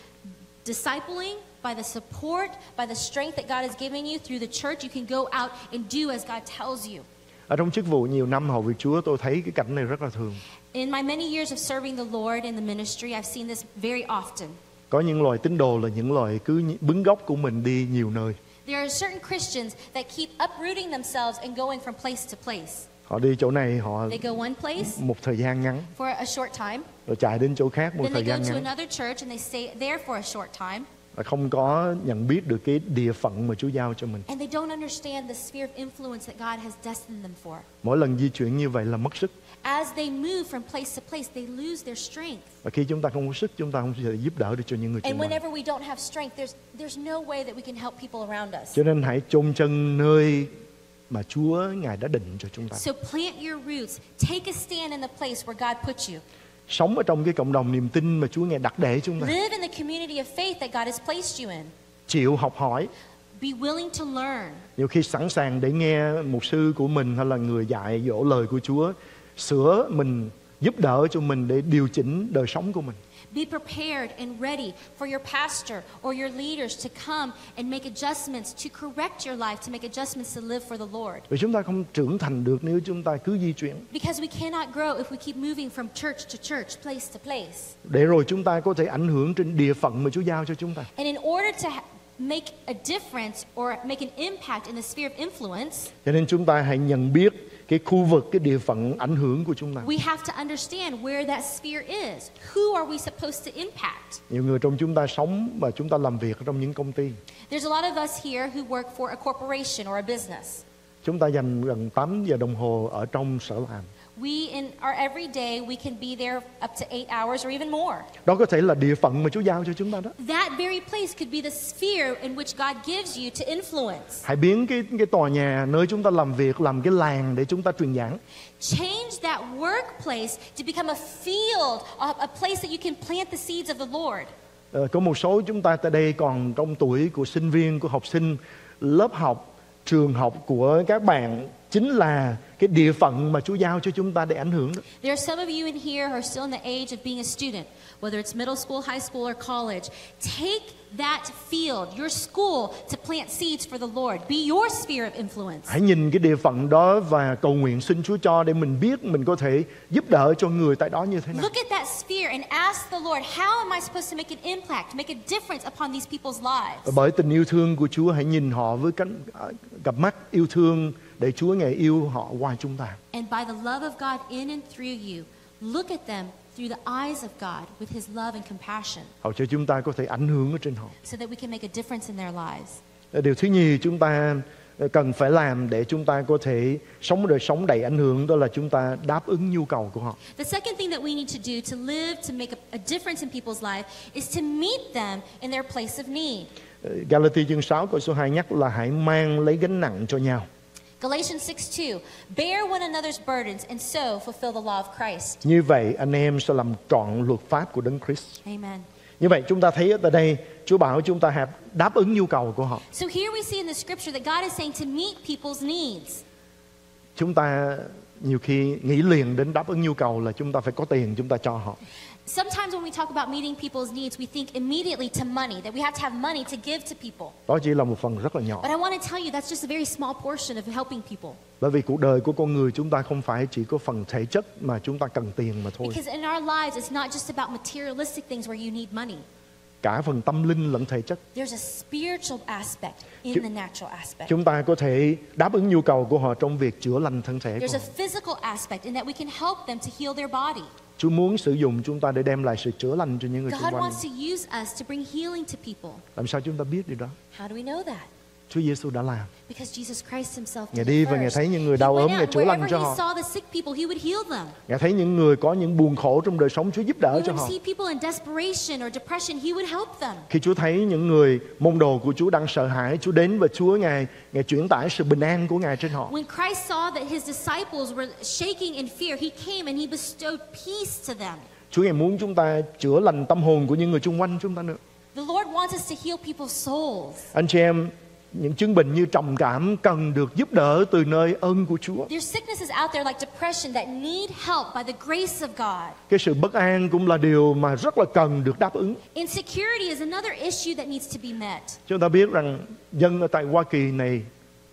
Speaker 2: discipling, by the support, by the strength that God has given you through the church, you can go out and do as God tells you.
Speaker 1: Ở trong chức vụ nhiều năm hầu việc Chúa tôi thấy cái cảnh này rất là thường.
Speaker 2: In my many years of serving the Lord in the ministry, I've seen this very often.
Speaker 1: Có những loài tín đồ là những loài cứ bứng gốc của mình đi nhiều nơi.
Speaker 2: There are certain Christians that keep uprooting themselves and going from place to place.
Speaker 1: Họ đi chỗ này họ
Speaker 2: They go one place
Speaker 1: một thời gian ngắn
Speaker 2: for a short time,
Speaker 1: rồi chạy đến chỗ khác một
Speaker 2: then they
Speaker 1: thời
Speaker 2: go
Speaker 1: gian
Speaker 2: to
Speaker 1: ngắn
Speaker 2: another church and they stay there for a short time,
Speaker 1: và không có nhận biết được cái địa phận mà Chúa giao cho mình.
Speaker 2: and they don't understand the sphere of influence that God has destined them for.
Speaker 1: Mỗi lần di chuyển như vậy là mất sức.
Speaker 2: As they move from place to place, they lose their strength.
Speaker 1: Và khi chúng ta không có sức, chúng ta không thể giúp đỡ được cho những người
Speaker 2: And
Speaker 1: xung quanh.
Speaker 2: whenever we don't have strength, there's, there's no way that we can help people around us.
Speaker 1: Cho nên hãy chôn chân nơi mà Chúa Ngài đã định cho chúng ta.
Speaker 2: So plant your roots. Take a stand in the place where God put you.
Speaker 1: Sống ở trong cái cộng đồng niềm tin mà Chúa Ngài đặt để chúng ta.
Speaker 2: Live in the community of faith that God has placed you in.
Speaker 1: Chịu học hỏi.
Speaker 2: Be willing to learn.
Speaker 1: Nhiều khi sẵn sàng để nghe mục sư của mình hay là người dạy dỗ lời của Chúa sửa mình, giúp đỡ cho mình để điều chỉnh đời sống của mình.
Speaker 2: Be prepared and ready for your pastor or your leaders to come and make adjustments to correct your life, to make adjustments to live for the Lord.
Speaker 1: Vì chúng ta không trưởng thành được nếu chúng ta cứ di chuyển.
Speaker 2: Because we cannot grow if we keep moving from church to church, place to place.
Speaker 1: Để rồi chúng ta có thể ảnh hưởng trên địa phận mà Chúa giao cho chúng ta.
Speaker 2: And in order to make a difference or make an impact in the sphere of influence,
Speaker 1: Cho nên chúng ta hãy nhận biết cái khu vực, cái địa phận ảnh hưởng của chúng ta.
Speaker 2: we have to understand where that sphere is. Who are we supposed to impact?
Speaker 1: Nhiều người trong chúng ta sống và chúng ta làm việc trong những công ty.
Speaker 2: There's a lot of us here who work for a corporation or a business.
Speaker 1: Chúng ta dành gần 8 giờ đồng hồ ở trong sở làm.
Speaker 2: We, in our everyday, we can be there up to eight hours or even more.
Speaker 1: Đó có thể là địa phận mà Chúa giao cho chúng ta đó.
Speaker 2: That very place could be the sphere in which God gives you to influence.
Speaker 1: Hãy biến cái cái tòa nhà nơi chúng ta làm việc làm cái làng để chúng ta truyền giảng.
Speaker 2: Change that workplace to become a field, a, a place that you can plant the seeds of the Lord.
Speaker 1: Ờ, có một số chúng ta tại đây còn trong tuổi của sinh viên, của học sinh, lớp học, trường học của các bạn chính là cái địa phận mà Chúa giao cho chúng ta để ảnh hưởng đó.
Speaker 2: There are some of you in here who are still in the age of being a student, whether it's middle school, high school, or college. Take that field, your school, to plant seeds for the Lord. Be your sphere of influence.
Speaker 1: Hãy nhìn cái địa phận đó và cầu nguyện xin Chúa cho để mình biết mình có thể giúp đỡ cho người tại đó như thế nào.
Speaker 2: Look at that sphere and ask the Lord, how am I supposed to make an impact, make a difference upon these people's lives?
Speaker 1: bởi tình yêu thương của Chúa hãy nhìn họ với cánh à, cặp mắt yêu thương để Chúa ngài yêu họ qua chúng ta.
Speaker 2: And by the love of God in and through you, look at them through the eyes of God with His love and compassion
Speaker 1: hầu cho chúng ta có thể ảnh hưởng ở trên họ
Speaker 2: so that we can make a difference in their lives.
Speaker 1: điều thứ nhì chúng ta cần phải làm để chúng ta có thể sống đời sống đầy ảnh hưởng đó là chúng ta đáp ứng nhu cầu của họ
Speaker 2: The second thing that we need to do to live to make a, a difference in people's life is to meet them in their place of need.
Speaker 1: Galati chương 6 câu số 2 nhắc là hãy mang lấy gánh nặng cho nhau
Speaker 2: Galatians 6 2 Bear one another's burdens and so fulfill the law of Christ.
Speaker 1: như vậy anh em sẽ làm trọn luật pháp của đấng Christ
Speaker 2: Amen.
Speaker 1: như vậy chúng ta thấy ở tại đây Chúa bảo chúng ta hãy đáp ứng nhu cầu của họ
Speaker 2: So here we see in the scripture that God is saying to meet people's needs.
Speaker 1: chúng ta nhiều khi nghĩ liền đến đáp ứng nhu cầu là chúng ta phải có tiền chúng ta cho họ
Speaker 2: Sometimes when we talk about meeting people's needs, we think immediately to money, that we have to have money to give to people.
Speaker 1: đó chỉ là một phần rất là nhỏ
Speaker 2: But I want to tell you that's just a very small portion of helping people.
Speaker 1: bởi vì cuộc đời của con người chúng ta không phải chỉ có phần thể chất mà chúng ta cần tiền mà thôi
Speaker 2: Because in our lives, it's not just about materialistic things where you need money.
Speaker 1: cả phần tâm linh lẫn thể chất
Speaker 2: There's a spiritual aspect in the natural aspect.
Speaker 1: chúng ta có thể đáp ứng nhu cầu của họ trong việc chữa lành thân thể
Speaker 2: There's a physical aspect in that we can help them to heal their body.
Speaker 1: Chúa muốn sử dụng chúng ta để đem lại sự chữa lành cho những người xung
Speaker 2: God
Speaker 1: quanh.
Speaker 2: wants to use us to bring healing to people.
Speaker 1: Làm sao chúng ta biết điều đó?
Speaker 2: How do we know that?
Speaker 1: Chúa Giêsu đã làm. Ngài đi và Ngài thấy những người đau ốm, Ngài chữa lành cho họ. Ngài thấy những người có những buồn khổ trong đời sống, Chúa giúp đỡ cho họ. Khi Chúa thấy những người môn đồ của Chúa đang sợ hãi, Chúa đến và Chúa Ngài Ngài chuyển tải sự bình an của Ngài trên họ.
Speaker 2: When Christ saw that his disciples were shaking in fear, he came and he bestowed peace to them.
Speaker 1: Chúa Ngài muốn chúng ta chữa lành tâm hồn của những người xung quanh chúng ta nữa.
Speaker 2: The Lord wants us to heal people's souls.
Speaker 1: Anh chị em, những chứng bệnh như trầm cảm cần được giúp đỡ từ nơi ơn của Chúa. Cái sự bất an cũng là điều mà rất là cần được đáp ứng. Chúng ta biết rằng dân ở tại Hoa Kỳ này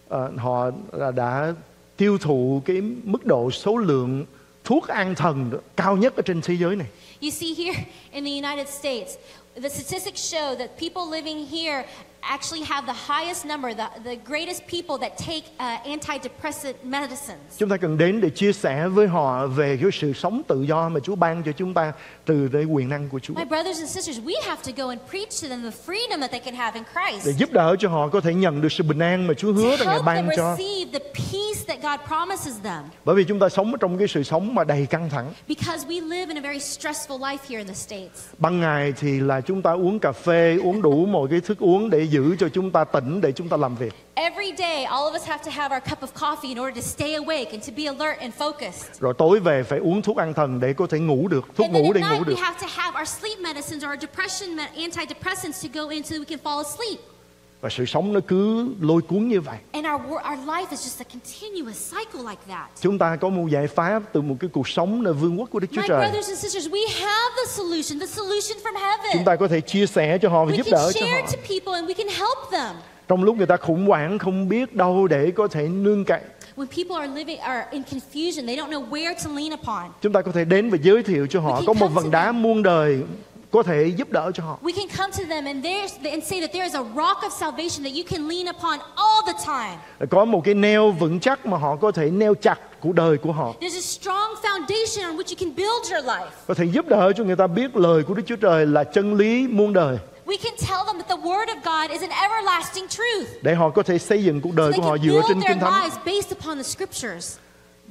Speaker 1: ờ, họ đã, đã tiêu thụ cái mức độ số lượng thuốc an thần cao nhất ở trên thế giới này.
Speaker 2: You see, here in the United States, the statistics show that people living here actually have the highest number, the, the greatest people that take uh, antidepressant medicines.
Speaker 1: Chúng ta cần đến để chia sẻ với họ về cái sự sống tự do mà Chúa ban cho chúng ta từ cái quyền năng của Chúa.
Speaker 2: My brothers and sisters, we have to go and preach to them the freedom that they can have in
Speaker 1: Để
Speaker 2: Christ.
Speaker 1: giúp đỡ cho họ có thể nhận được sự bình an mà Chúa hứa rằng Ngài ban cho.
Speaker 2: receive the peace that God promises them.
Speaker 1: Bởi vì chúng ta sống ở trong cái sự sống mà đầy căng thẳng.
Speaker 2: Because we live in a very stressful life here in the States.
Speaker 1: Ban ngày thì là chúng ta uống cà phê, uống đủ mọi cái thức uống để giữ cho chúng ta tỉnh để chúng ta làm việc.
Speaker 2: Every day, all of us have to have our cup of coffee in order to stay awake and to be alert and focused.
Speaker 1: Rồi tối về phải uống thuốc an thần để có thể ngủ được, thuốc
Speaker 2: And
Speaker 1: ngủ để ngủ
Speaker 2: night, we
Speaker 1: được.
Speaker 2: have to have our sleep medicines or our depression antidepressants to go in so we can fall asleep.
Speaker 1: Và sự sống nó cứ lôi cuốn như vậy.
Speaker 2: And our, wor- our life is just a continuous cycle like that.
Speaker 1: Chúng ta có một giải pháp từ một cái cuộc sống nơi vương quốc của Đức Chúa
Speaker 2: My
Speaker 1: Trời.
Speaker 2: brothers and sisters, we have the solution, the solution from
Speaker 1: Chúng ta có thể chia sẻ cho họ và
Speaker 2: We
Speaker 1: giúp đỡ cho họ.
Speaker 2: to people and we can help them.
Speaker 1: Trong lúc người ta khủng hoảng không biết đâu để có thể nương cậy,
Speaker 2: When people are living are in confusion, they don't know where to lean upon.
Speaker 1: chúng ta có thể đến và giới thiệu cho họ có một vần đá muôn đời có thể giúp đỡ cho họ.
Speaker 2: We can come to them and, there's, and say that there is a rock of salvation that you can lean upon all the time.
Speaker 1: Có một cái neo vững chắc mà họ có thể neo chặt cuộc đời của họ.
Speaker 2: There's a strong foundation on which you can build your life.
Speaker 1: Có thể giúp đỡ cho người ta biết lời của Đức Chúa Trời là chân lý muôn đời
Speaker 2: We can tell them that the Word of God is an everlasting truth.
Speaker 1: để họ có thể xây dựng cuộc
Speaker 2: So
Speaker 1: đời
Speaker 2: they
Speaker 1: của họ dựa trên Kinh Thánh.
Speaker 2: based upon the Scriptures.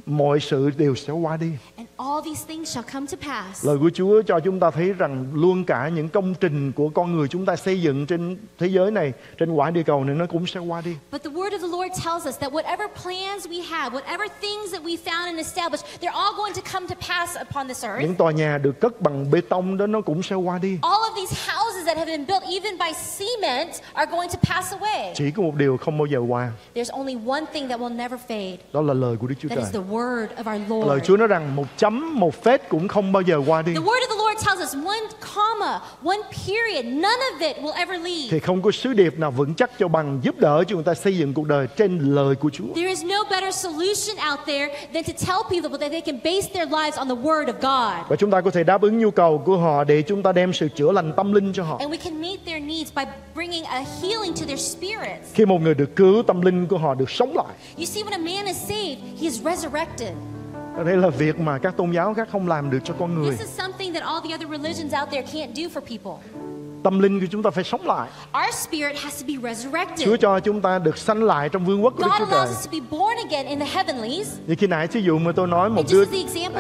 Speaker 1: Mọi sự đều sẽ qua đi.
Speaker 2: And all these things shall come to pass.
Speaker 1: Lời của Chúa cho chúng ta thấy rằng luôn cả những công trình của con người chúng ta xây dựng trên thế giới này, trên quả địa cầu này nó cũng sẽ qua đi.
Speaker 2: But the word of the Lord tells us that whatever plans we have, whatever things that we found and established, they're all going to come to pass upon this earth.
Speaker 1: Những tòa nhà được cất bằng bê tông đó nó cũng sẽ qua đi.
Speaker 2: All of these houses that have been built even by cement are going to pass away.
Speaker 1: Chỉ có một điều không bao giờ qua,
Speaker 2: There's only one thing that will never fade.
Speaker 1: đó là lời của Đức Chúa
Speaker 2: That is
Speaker 1: Trời.
Speaker 2: the word
Speaker 1: Lời. Chúa nói rằng một chấm, một phết cũng không bao giờ qua đi.
Speaker 2: The word of the Lord tells us one comma, one period, none of it will ever leave.
Speaker 1: Thì không có sứ điệp nào vững chắc cho bằng giúp đỡ cho người ta xây dựng cuộc đời trên lời của Chúa.
Speaker 2: There is no better solution out there than to tell people that they can base their lives on the word of God.
Speaker 1: Và chúng ta có thể đáp ứng nhu cầu của họ để chúng ta đem sự chữa lành tâm linh cho họ.
Speaker 2: And we can meet their needs by bringing a healing to their spirits.
Speaker 1: Khi một người được cứu, tâm linh của họ được sống lại.
Speaker 2: You see, when a man is saved, he is resurrected.
Speaker 1: Đây là việc mà các tôn giáo khác không làm được cho con người
Speaker 2: This is something that all the other religions out there can't do for people.
Speaker 1: Tâm linh của chúng ta phải sống lại
Speaker 2: Our spirit has to be resurrected.
Speaker 1: Chúa cho chúng ta được sanh lại trong vương quốc của Đức Chúa Trời
Speaker 2: allows us to be born again in the heavenlies.
Speaker 1: như khi nãy thí dụ mà tôi nói một đứa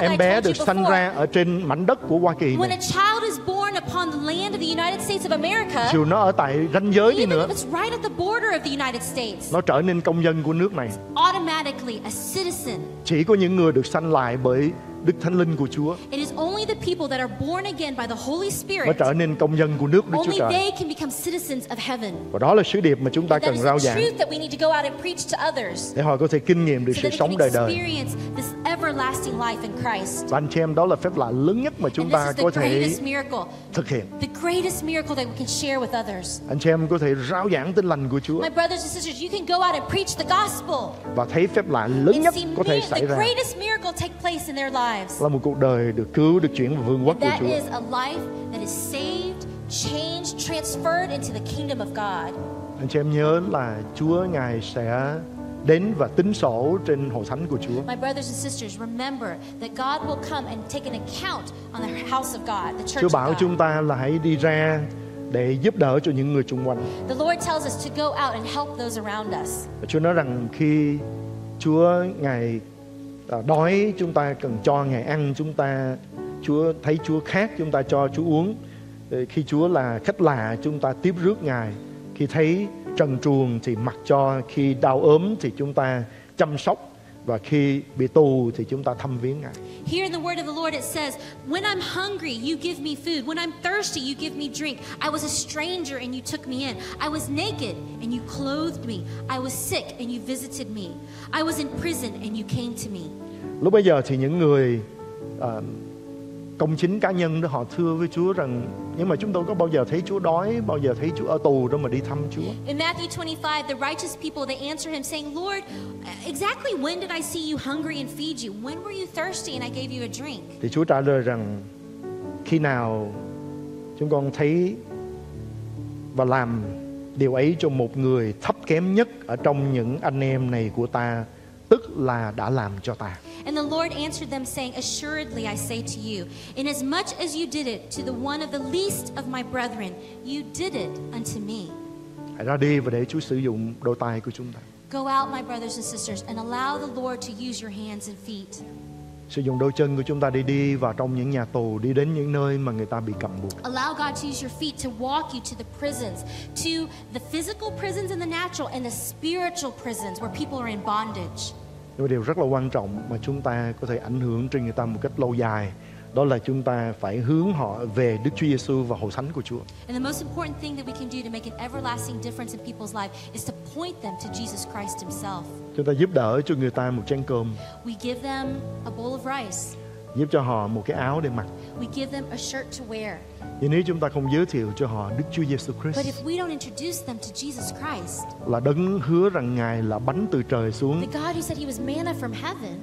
Speaker 1: em bé được sanh ra ở trên mảnh đất của Hoa Kỳ
Speaker 2: When a
Speaker 1: này
Speaker 2: child is born upon the land of the United States of America,
Speaker 1: dù nó ở tại ranh giới đi nữa
Speaker 2: if it's right at the border of the United States,
Speaker 1: nó trở nên công dân của nước này
Speaker 2: automatically a citizen.
Speaker 1: chỉ có những người được sanh lại bởi Đức Thánh Linh của Chúa.
Speaker 2: It is only the people that are born again by the Holy
Speaker 1: mới
Speaker 2: Spirit,
Speaker 1: trở nên công dân của nước Đức Chúa
Speaker 2: only
Speaker 1: Trời.
Speaker 2: they can become citizens of heaven.
Speaker 1: và đó là sứ điệp mà chúng ta cần
Speaker 2: is
Speaker 1: rao
Speaker 2: the
Speaker 1: giảng
Speaker 2: truth that we need to go out and preach to others.
Speaker 1: để họ có thể kinh nghiệm được sự sống đời đời.
Speaker 2: experience this everlasting life in Christ.
Speaker 1: và anh chị em đó là phép lạ lớn nhất mà chúng ta
Speaker 2: the
Speaker 1: có thể thực hiện.
Speaker 2: The greatest miracle that we can share with others.
Speaker 1: anh chị em có thể rao giảng tin lành của Chúa.
Speaker 2: My brothers and sisters, you can go out and preach the gospel.
Speaker 1: Và thấy phép lạ lớn nhất có thể xảy
Speaker 2: the
Speaker 1: ra.
Speaker 2: greatest miracle take place in their lives.
Speaker 1: Là một cuộc đời được cứu được chuyển vào vương quốc của
Speaker 2: That
Speaker 1: Chúa
Speaker 2: is a life that is saved, changed, transferred into the kingdom of God.
Speaker 1: anh chị em nhớ là Chúa ngài sẽ đến và tính sổ trên hội thánh của Chúa
Speaker 2: My brothers and sisters, remember that God will come and take an account on the house of God, the church
Speaker 1: Chúa
Speaker 2: of
Speaker 1: bảo
Speaker 2: God.
Speaker 1: chúng ta là hãy đi ra để giúp đỡ cho những người xung quanh
Speaker 2: The Lord tells us to go out and help those around us.
Speaker 1: Chúa nói rằng khi Chúa ngài Ờ, đói chúng ta cần cho ngài ăn, chúng ta, Chúa thấy Chúa khát chúng ta cho Chúa uống. Ờ, khi Chúa là khách lạ, chúng ta tiếp rước ngài. Khi thấy trần truồng thì mặc cho, khi đau ốm thì chúng ta chăm sóc và khi bị tù thì chúng ta thăm viếng ngài
Speaker 2: Here in the word of the Lord, it says, When I'm hungry, you give me food. When I'm thirsty, you give me drink. I was a stranger and you took me in. I was naked and you clothed me. I was sick and you visited me. I was in prison and you came to me.
Speaker 1: lúc bây giờ thì những người à, công chính cá nhân đó họ thưa với Chúa rằng nhưng mà chúng tôi có bao giờ thấy Chúa đói bao giờ thấy Chúa ở tù đâu mà đi thăm Chúa
Speaker 2: In Matthew 25, the righteous people they answer him saying, Lord, exactly when did I see you hungry and feed you? When were you thirsty and I gave you a drink?
Speaker 1: thì Chúa trả lời rằng khi nào chúng con thấy và làm điều ấy cho một người thấp kém nhất ở trong những anh em này của ta tức là đã làm cho ta
Speaker 2: And the Lord answered them, saying, Assuredly I say to you, inasmuch as you did it to the one of the least of my brethren, you did it unto me.
Speaker 1: hãy ra đi và để Chúa sử dụng đôi tay của chúng ta
Speaker 2: Go out, my brothers and sisters, and allow the Lord to use your hands and feet.
Speaker 1: sử dụng đôi chân của chúng ta đi đi vào trong những nhà tù đi đến những nơi mà người ta bị cầm buộc
Speaker 2: Allow God to use your feet to walk you to the prisons, to the physical prisons and the natural, and the spiritual prisons where people are in bondage.
Speaker 1: Nhưng mà điều rất là quan trọng mà chúng ta có thể ảnh hưởng trên người ta một cách lâu dài đó là chúng ta phải hướng họ về Đức Chúa Giêsu và hội thánh của Chúa.
Speaker 2: And the most important thing that we can do to make an everlasting difference in people's life is to point them to Jesus Christ Himself.
Speaker 1: Chúng ta giúp đỡ cho người ta một chén cơm,
Speaker 2: We give them a bowl of rice.
Speaker 1: Giúp cho họ một cái áo để mặc.
Speaker 2: We give them a shirt to wear.
Speaker 1: Nhưng nếu chúng ta không giới thiệu cho họ Đức Chúa Giêsu
Speaker 2: But
Speaker 1: Christ
Speaker 2: if we don't introduce them to Jesus Christ,
Speaker 1: là đấng hứa rằng Ngài là bánh từ trời xuống,
Speaker 2: the God who said He was manna from heaven,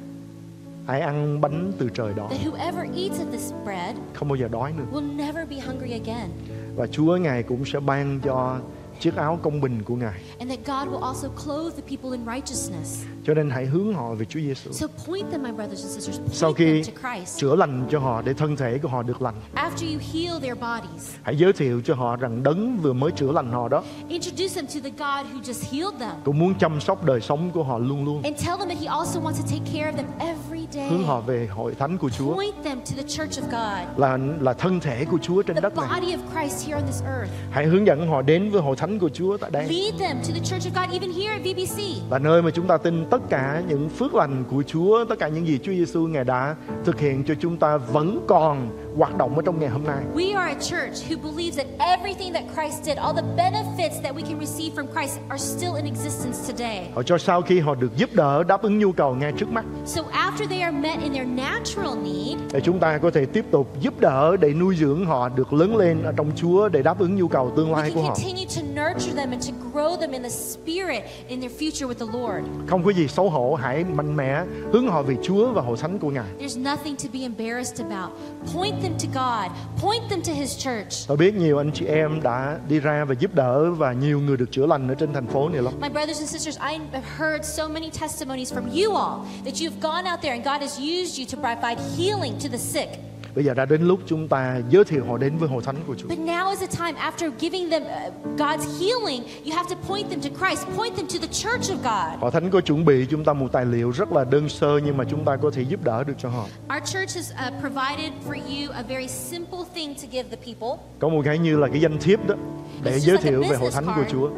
Speaker 1: ai ăn bánh từ trời đó
Speaker 2: that whoever eats of this bread
Speaker 1: không bao giờ đói nữa.
Speaker 2: will never be hungry again,
Speaker 1: Và Chúa Ngài cũng sẽ ban cho chiếc áo công bình của Ngài.
Speaker 2: and that God will also clothe the people in righteousness.
Speaker 1: Cho nên hãy hướng họ về Chúa Giêsu.
Speaker 2: So point them, my brothers and sisters,
Speaker 1: Sau
Speaker 2: point
Speaker 1: khi
Speaker 2: them to Christ.
Speaker 1: chữa lành cho họ để thân thể của họ được lành,
Speaker 2: After you heal their bodies,
Speaker 1: hãy giới thiệu cho họ rằng đấng vừa mới chữa lành họ đó
Speaker 2: introduce them to the God who just healed them.
Speaker 1: cũng muốn chăm sóc đời sống của họ luôn luôn.
Speaker 2: And tell them that He also wants to take care of them every day.
Speaker 1: Hướng họ về hội thánh của Chúa
Speaker 2: Point them to the church of God,
Speaker 1: là là thân thể của Chúa trên
Speaker 2: the
Speaker 1: đất này.
Speaker 2: body of Christ here on this earth.
Speaker 1: Hãy hướng dẫn họ đến với hội thánh của Chúa tại đây.
Speaker 2: Lead them to the church of God, even here at VBC.
Speaker 1: Là nơi mà chúng ta tin tất cả những phước lành của Chúa, tất cả những gì Chúa Giêsu ngài đã thực hiện cho chúng ta vẫn còn hoạt động ở trong ngày hôm nay.
Speaker 2: We are a church who believes that everything that Christ did, all the benefits that we can receive from Christ, are still in existence today.
Speaker 1: Họ cho sau khi họ được giúp đỡ đáp ứng nhu cầu ngay trước mắt
Speaker 2: So after they are met in their natural need,
Speaker 1: để chúng ta có thể tiếp tục giúp đỡ để nuôi dưỡng họ được lớn lên ở trong Chúa để đáp ứng nhu cầu tương lai của họ.
Speaker 2: continue to nurture them and to grow them in the spirit in their future with the Lord.
Speaker 1: Không có gì xấu hổ, hãy mạnh mẽ hướng họ về Chúa và hội thánh của Ngài.
Speaker 2: There's nothing to be embarrassed about. Point them to God. Point them to His church.
Speaker 1: Tôi biết nhiều anh chị em đã đi ra và giúp đỡ và nhiều người được chữa lành ở trên thành phố này lắm.
Speaker 2: My brothers and sisters, I have heard so many testimonies from you all that you've gone out there and God has used you to provide healing to the sick.
Speaker 1: Bây giờ đã đến lúc chúng ta giới thiệu họ đến với hội thánh của Chúa.
Speaker 2: But now is the time, after giving them uh, God's healing, you have to point them to Christ, point them to the church of God.
Speaker 1: Hội thánh có chuẩn bị chúng ta một tài liệu rất là đơn sơ nhưng mà chúng ta có thể giúp đỡ được cho họ.
Speaker 2: Our church has uh, provided for you a very simple thing to give the people
Speaker 1: Có một cái như là cái danh thiếp đó để giới thiệu về hội thánh của. Chúa.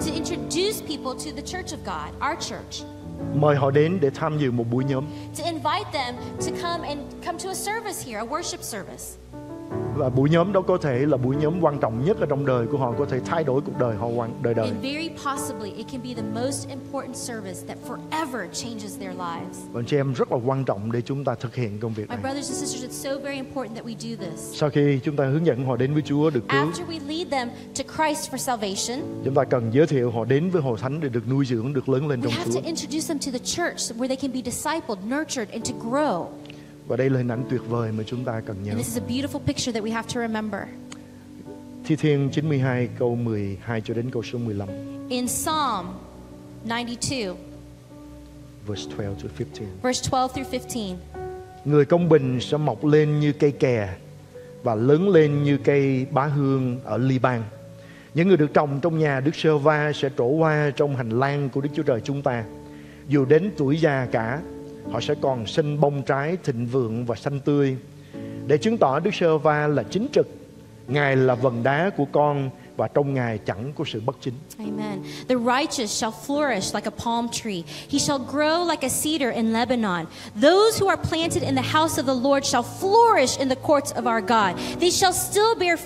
Speaker 2: to introduce people to the church of God, our church,
Speaker 1: Mời họ đến để tham dự một buổi nhóm
Speaker 2: to invite them to come and come to a service here, a worship service
Speaker 1: và buổi nhóm đó có thể là buổi nhóm quan trọng nhất ở trong đời của họ có thể thay đổi cuộc đời họ hoàn đời đời.
Speaker 2: And very possibly, it can be the most important service that forever changes their lives.
Speaker 1: Và chị em rất là quan trọng để chúng ta thực hiện công việc
Speaker 2: My
Speaker 1: này.
Speaker 2: brothers and sisters, it's so very important that we do this.
Speaker 1: Sau khi chúng ta hướng dẫn họ đến với Chúa được cứu,
Speaker 2: After we lead them to Christ for salvation,
Speaker 1: chúng ta cần giới thiệu họ đến với hội thánh để được nuôi dưỡng, được lớn lên
Speaker 2: we
Speaker 1: trong
Speaker 2: have
Speaker 1: Chúa.
Speaker 2: to introduce them to the church where they can be discipled, nurtured, and to grow.
Speaker 1: Và đây là hình ảnh tuyệt vời mà chúng ta cần nhớ.
Speaker 2: And this is a beautiful picture that we have to remember.
Speaker 1: Thi Thiên 92 câu 12 cho đến câu số 15,
Speaker 2: In Psalm 92,
Speaker 1: verse 12 to 15.
Speaker 2: verse 12 through 15.
Speaker 1: Người công bình sẽ mọc lên như cây kè và lớn lên như cây bá hương ở Liban. Những người được trồng trong nhà Đức Sơ Va sẽ trổ hoa trong hành lang của Đức Chúa Trời chúng ta. Dù đến tuổi già cả, họ sẽ còn sinh bông trái thịnh vượng và xanh tươi. Để chứng tỏ Đức Sơ Va là chính trực, Ngài là vần đá của con và trong Ngài chẳng có sự bất chính.
Speaker 2: Amen. The righteous shall flourish like a palm tree. He shall grow like a cedar in Lebanon. Those who are planted in the house of the Lord shall flourish in the courts of our God. They shall still bear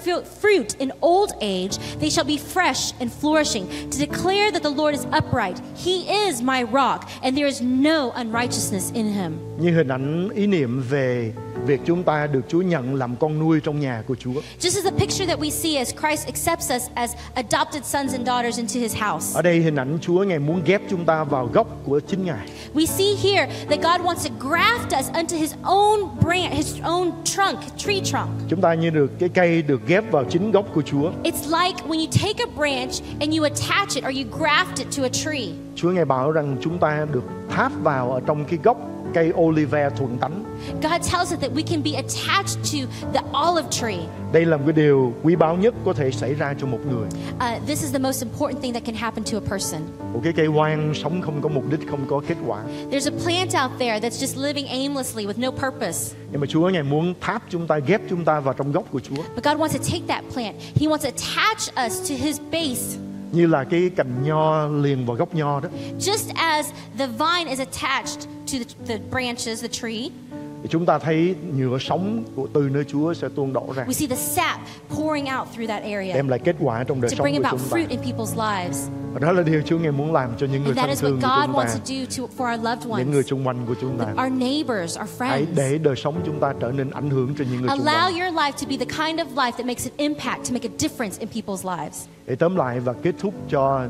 Speaker 2: fruit in old age. They shall be fresh and flourishing to declare that the Lord is upright. He is my rock, and there is no unrighteousness in him.
Speaker 1: Như hình ảnh ý niệm về việc chúng ta được Chúa nhận làm con nuôi trong nhà của Chúa.
Speaker 2: Just as a picture that we see as Christ accepts us as adopted sons and daughters into his house.
Speaker 1: Ở đây hình ảnh Chúa Ngài muốn ghép chúng ta vào gốc của chính Ngài.
Speaker 2: We see here that God wants to graft us unto his own branch, his own trunk, tree trunk.
Speaker 1: Chúng ta như được cái cây được ghép vào chính gốc của Chúa.
Speaker 2: It's like when you take a branch and you attach it or you graft it to a tree.
Speaker 1: Chúa Ngài bảo rằng chúng ta được tháp vào ở trong cái gốc cây olive thuận tánh.
Speaker 2: God tells us that we can be attached to the olive tree.
Speaker 1: Đây là một điều quý báu nhất có thể xảy ra cho một người.
Speaker 2: Uh, this is the most important thing that can happen to a person.
Speaker 1: Một cái cây hoang sống không có mục đích, không có kết quả.
Speaker 2: There's a plant out there that's just living aimlessly with no purpose.
Speaker 1: Nhưng mà Chúa Ngài muốn tháp chúng ta, ghép chúng ta vào trong gốc của Chúa.
Speaker 2: But God wants to take that plant, He wants to attach us to His base.
Speaker 1: Như là cái cành nho liền vào gốc nho đó.
Speaker 2: Just as the vine is attached to the, the branches, the tree,
Speaker 1: Thì chúng ta thấy nhựa sống của từ nơi Chúa sẽ tuôn đổ ra.
Speaker 2: we see the sap pouring out through that area
Speaker 1: Đem lại kết quả trong đời
Speaker 2: to
Speaker 1: sống
Speaker 2: bring
Speaker 1: của
Speaker 2: about
Speaker 1: chúng ta.
Speaker 2: fruit in people's lives.
Speaker 1: Và đó là điều Chúa Ngài muốn làm cho những người thân
Speaker 2: is what
Speaker 1: thương của
Speaker 2: God
Speaker 1: chúng
Speaker 2: wants
Speaker 1: ta,
Speaker 2: to do to, for our loved
Speaker 1: những người
Speaker 2: ones,
Speaker 1: xung quanh của chúng ta.
Speaker 2: our neighbors, our
Speaker 1: Hãy
Speaker 2: friends.
Speaker 1: để đời sống chúng ta trở nên ảnh hưởng trên những người xung
Speaker 2: Allow
Speaker 1: quanh.
Speaker 2: your life to be the kind of life that makes an impact, to make a difference in people's lives.
Speaker 1: Để tóm lại và kết thúc cho